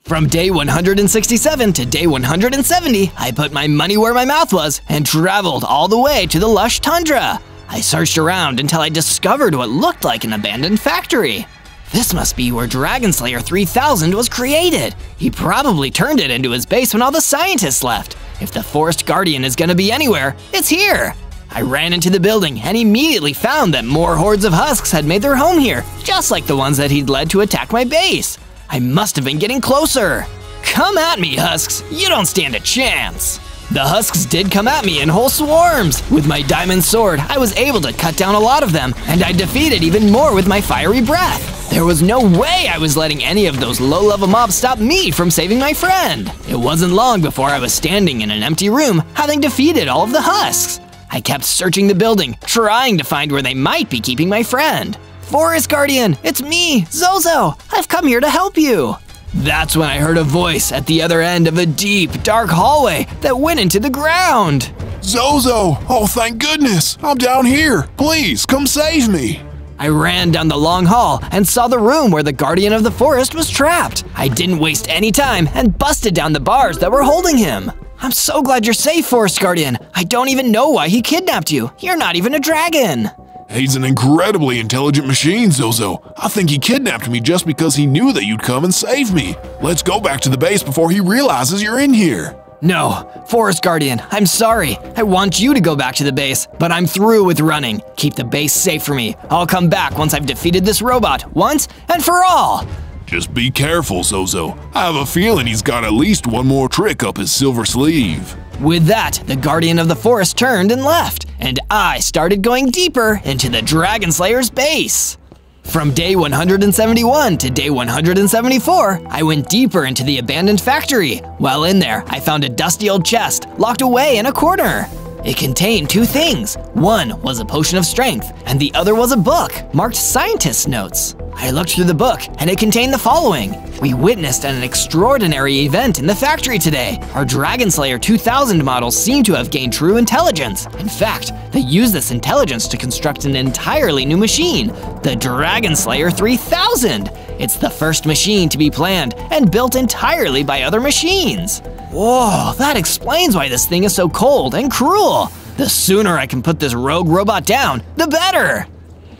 From day 167 to day 170, I put my money where my mouth was and traveled all the way to the lush tundra. I searched around until I discovered what looked like an abandoned factory. This must be where Dragon Slayer 3000 was created. He probably turned it into his base when all the scientists left. If the Forest Guardian is gonna be anywhere, it's here. I ran into the building and immediately found that more hordes of husks had made their home here, just like the ones that he'd led to attack my base. I must have been getting closer. Come at me, husks. You don't stand a chance. The husks did come at me in whole swarms. With my diamond sword, I was able to cut down a lot of them, and I defeated even more with my fiery breath. There was no way I was letting any of those low-level mobs stop me from saving my friend. It wasn't long before I was standing in an empty room, having defeated all of the husks. I kept searching the building, trying to find where they might be keeping my friend. Forest Guardian, it's me, Zozo. I've come here to help you. That's when I heard a voice at the other end of a deep, dark hallway that went into the ground. Zozo! Oh, thank goodness! I'm down here! Please, come save me! I ran down the long hall and saw the room where the Guardian of the Forest was trapped. I didn't waste any time and busted down the bars that were holding him. I'm so glad you're safe, Forest Guardian. I don't even know why he kidnapped you. You're not even a dragon. He's an incredibly intelligent machine, Zozo. I think he kidnapped me just because he knew that you'd come and save me. Let's go back to the base before he realizes you're in here. No, Forest Guardian, I'm sorry. I want you to go back to the base, but I'm through with running. Keep the base safe for me. I'll come back once I've defeated this robot, once and for all. Just be careful, Zozo. I have a feeling he's got at least one more trick up his silver sleeve. With that, the Guardian of the Forest turned and left, and I started going deeper into the Dragon Slayer's base. From day 171 to day 174, I went deeper into the abandoned factory. While in there, I found a dusty old chest locked away in a corner. It contained two things. One was a potion of strength, and the other was a book marked scientist notes. I looked through the book, and it contained the following. We witnessed an extraordinary event in the factory today. Our Dragon Slayer 2000 models seem to have gained true intelligence. In fact, they use this intelligence to construct an entirely new machine, the Dragon Slayer 3000. It's the first machine to be planned and built entirely by other machines. Whoa, that explains why this thing is so cold and cruel. The sooner I can put this rogue robot down, the better.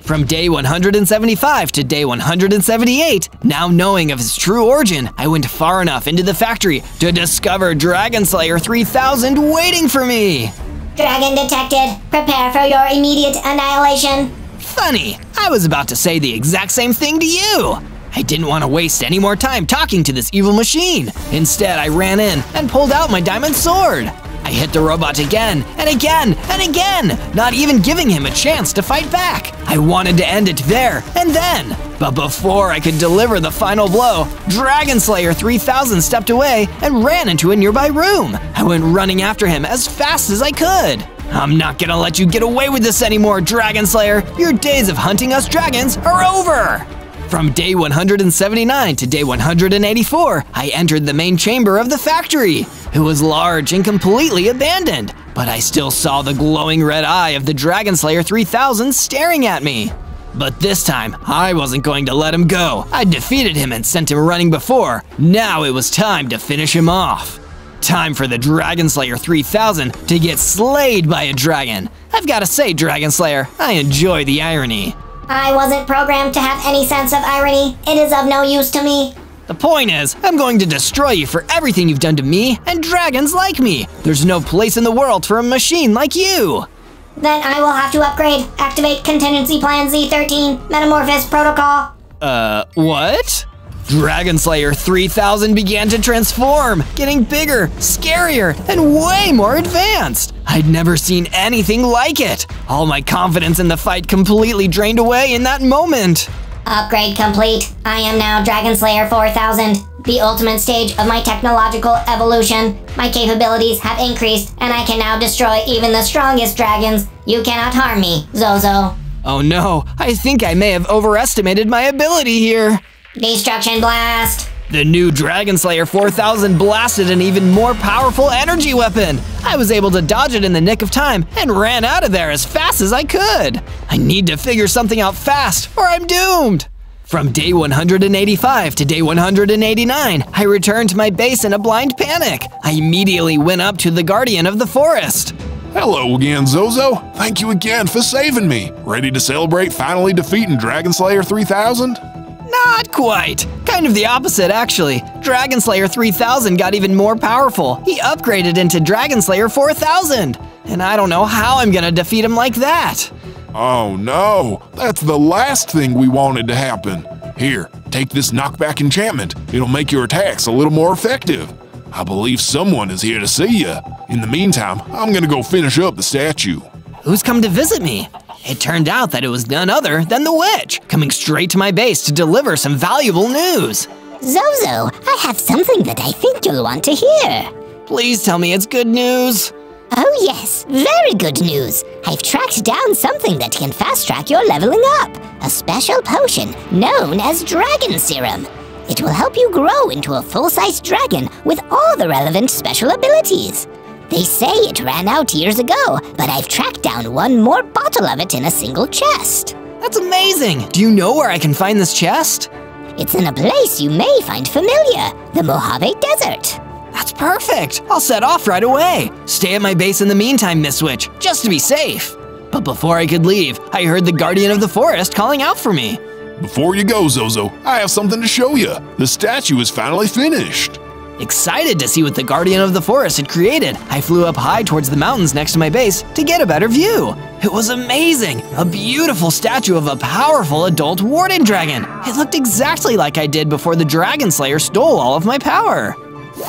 From day 175 to day 178, now knowing of his true origin, I went far enough into the factory to discover Dragon Slayer 3000 waiting for me. Dragon detected. Prepare for your immediate annihilation. Funny, I was about to say the exact same thing to you. I didn't want to waste any more time talking to this evil machine. Instead, I ran in and pulled out my diamond sword. I hit the robot again and again and again, not even giving him a chance to fight back. I wanted to end it there and then. But before I could deliver the final blow, Dragon Slayer 3000 stepped away and ran into a nearby room. I went running after him as fast as I could. I'm not gonna let you get away with this anymore, Dragon Slayer. Your days of hunting us dragons are over. From day 179 to day 184, I entered the main chamber of the factory. It was large and completely abandoned, but I still saw the glowing red eye of the Dragon Slayer 3000 staring at me. But this time, I wasn't going to let him go. I defeated him and sent him running before. Now it was time to finish him off. Time for the Dragon Slayer 3000 to get slayed by a dragon. I've gotta say, Dragon Slayer, I enjoy the irony. I wasn't programmed to have any sense of irony. It is of no use to me. The point is, I'm going to destroy you for everything you've done to me and dragons like me. There's no place in the world for a machine like you. Then I will have to upgrade. Activate contingency plan Z13. Metamorphosis protocol. Uh, what? Dragon Slayer 3000 began to transform, getting bigger, scarier, and way more advanced. I'd never seen anything like it. All my confidence in the fight completely drained away in that moment. Upgrade complete. I am now Dragon Slayer 4000, the ultimate stage of my technological evolution. My capabilities have increased, and I can now destroy even the strongest dragons. You cannot harm me, Zozo. Oh no, I think I may have overestimated my ability here. Destruction Blast! The new Dragon Slayer 4000 blasted an even more powerful energy weapon. I was able to dodge it in the nick of time and ran out of there as fast as I could. I need to figure something out fast or I'm doomed. From day 185 to day 189, I returned to my base in a blind panic. I immediately went up to the Guardian of the Forest. Hello again, Zozo. Thank you again for saving me. Ready to celebrate finally defeating Dragon Slayer 3000? Not quite. Kind of the opposite, actually. Dragon Slayer 3000 got even more powerful. He upgraded into Dragon Slayer 4000. And I don't know how I'm gonna defeat him like that. Oh no, that's the last thing we wanted to happen. Here, take this knockback enchantment. It'll make your attacks a little more effective. I believe someone is here to see you. In the meantime, I'm gonna go finish up the statue. Who's come to visit me? It turned out that it was none other than the witch, coming straight to my base to deliver some valuable news. Zozo, I have something that I think you'll want to hear. Please tell me it's good news. Oh yes, very good news. I've tracked down something that can fast track your leveling up. A special potion known as Dragon Serum. It will help you grow into a full-sized dragon with all the relevant special abilities. They say it ran out years ago, but I've tracked down one more bottle of it in a single chest. That's amazing! Do you know where I can find this chest? It's in a place you may find familiar, the Mojave Desert. That's perfect! I'll set off right away. Stay at my base in the meantime, Miss Witch, just to be safe. But before I could leave, I heard the Guardian of the Forest calling out for me. Before you go, Zozo, I have something to show you. The statue is finally finished. Excited to see what the Guardian of the Forest had created, I flew up high towards the mountains next to my base to get a better view. It was amazing! A beautiful statue of a powerful adult warden dragon. It looked exactly like I did before the Dragon Slayer stole all of my power.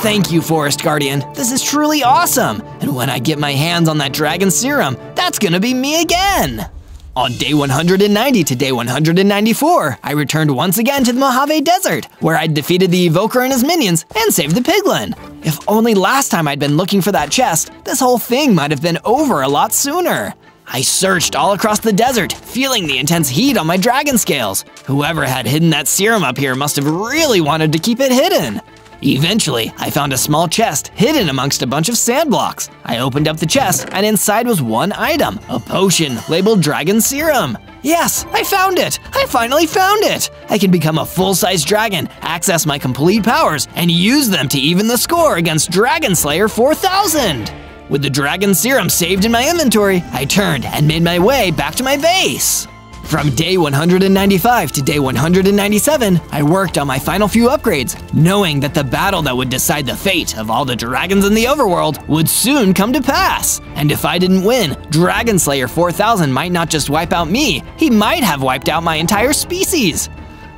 Thank you, Forest Guardian. This is truly awesome. And when I get my hands on that dragon serum, that's gonna be me again. On day 190 to day 194, I returned once again to the Mojave Desert, where I'd defeated the Evoker and his minions and saved the piglin. If only last time I'd been looking for that chest, this whole thing might have been over a lot sooner. I searched all across the desert, feeling the intense heat on my dragon scales. Whoever had hidden that serum up here must have really wanted to keep it hidden. Eventually, I found a small chest hidden amongst a bunch of sand blocks. I opened up the chest, and inside was one item a potion labeled Dragon Serum. Yes, I found it! I finally found it! I can become a full size dragon, access my complete powers, and use them to even the score against Dragon Slayer 4000! With the Dragon Serum saved in my inventory, I turned and made my way back to my base. From day 195 to day 197, I worked on my final few upgrades, knowing that the battle that would decide the fate of all the dragons in the overworld would soon come to pass. And if I didn't win, Dragon Slayer 4000 might not just wipe out me, he might have wiped out my entire species.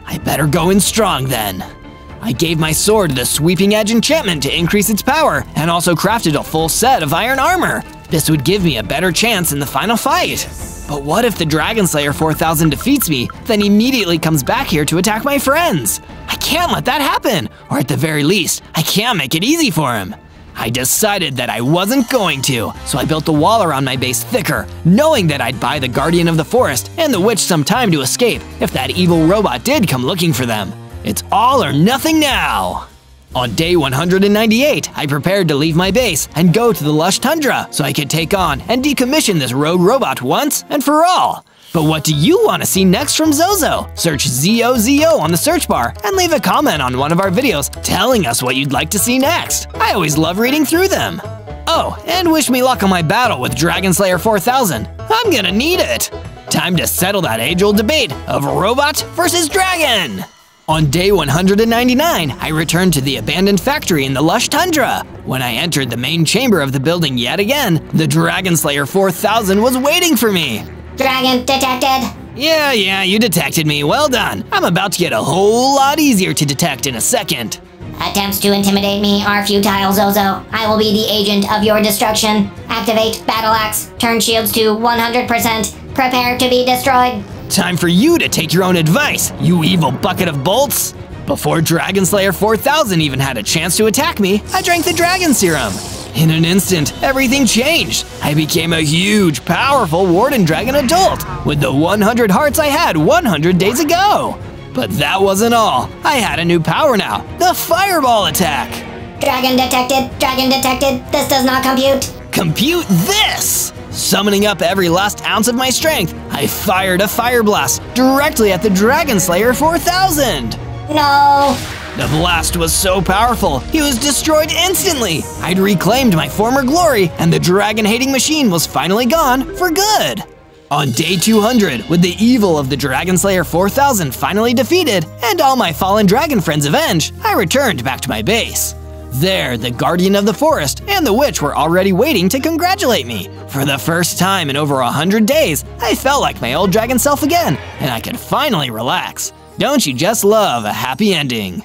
I better go in strong then. I gave my sword the Sweeping Edge enchantment to increase its power, and also crafted a full set of iron armor. This would give me a better chance in the final fight. But what if the Dragon Slayer 4000 defeats me, then immediately comes back here to attack my friends? I can't let that happen, or at the very least, I can't make it easy for him. I decided that I wasn't going to, so I built the wall around my base thicker, knowing that I'd buy the Guardian of the Forest and the Witch some time to escape if that evil robot did come looking for them. It's all or nothing now! On day 198, I prepared to leave my base and go to the lush tundra so I could take on and decommission this rogue robot once and for all. But what do you want to see next from Zozo? Search ZOZO on the search bar and leave a comment on one of our videos telling us what you'd like to see next. I always love reading through them. Oh, and wish me luck on my battle with Dragon Slayer 4000. I'm gonna need it. Time to settle that age-old debate of robot versus dragon. On day 199, I returned to the abandoned factory in the lush tundra. When I entered the main chamber of the building yet again, the Dragon Slayer 4000 was waiting for me. Dragon detected. Yeah, yeah, you detected me. Well done. I'm about to get a whole lot easier to detect in a second. Attempts to intimidate me are futile, Zozo. I will be the agent of your destruction. Activate Battle Axe. Turn shields to 100%. Prepare to be destroyed. Time for you to take your own advice, you evil bucket of bolts! Before Dragon Slayer 4000 even had a chance to attack me, I drank the Dragon Serum. In an instant, everything changed. I became a huge, powerful Warden Dragon adult with the 100 hearts I had 100 days ago. But that wasn't all. I had a new power now, the Fireball attack. Dragon detected. Dragon detected. This does not compute. Compute this! Summoning up every last ounce of my strength, I fired a fire blast directly at the Dragon Slayer 4000. No. The blast was so powerful, he was destroyed instantly. I'd reclaimed my former glory, and the dragon hating machine was finally gone for good. On day 200, with the evil of the Dragon Slayer 4000 finally defeated, and all my fallen dragon friends avenged, I returned back to my base. There, the Guardian of the Forest and the Witch were already waiting to congratulate me. For the first time in over a hundred days, I felt like my old dragon self again, and I could finally relax. Don't you just love a happy ending?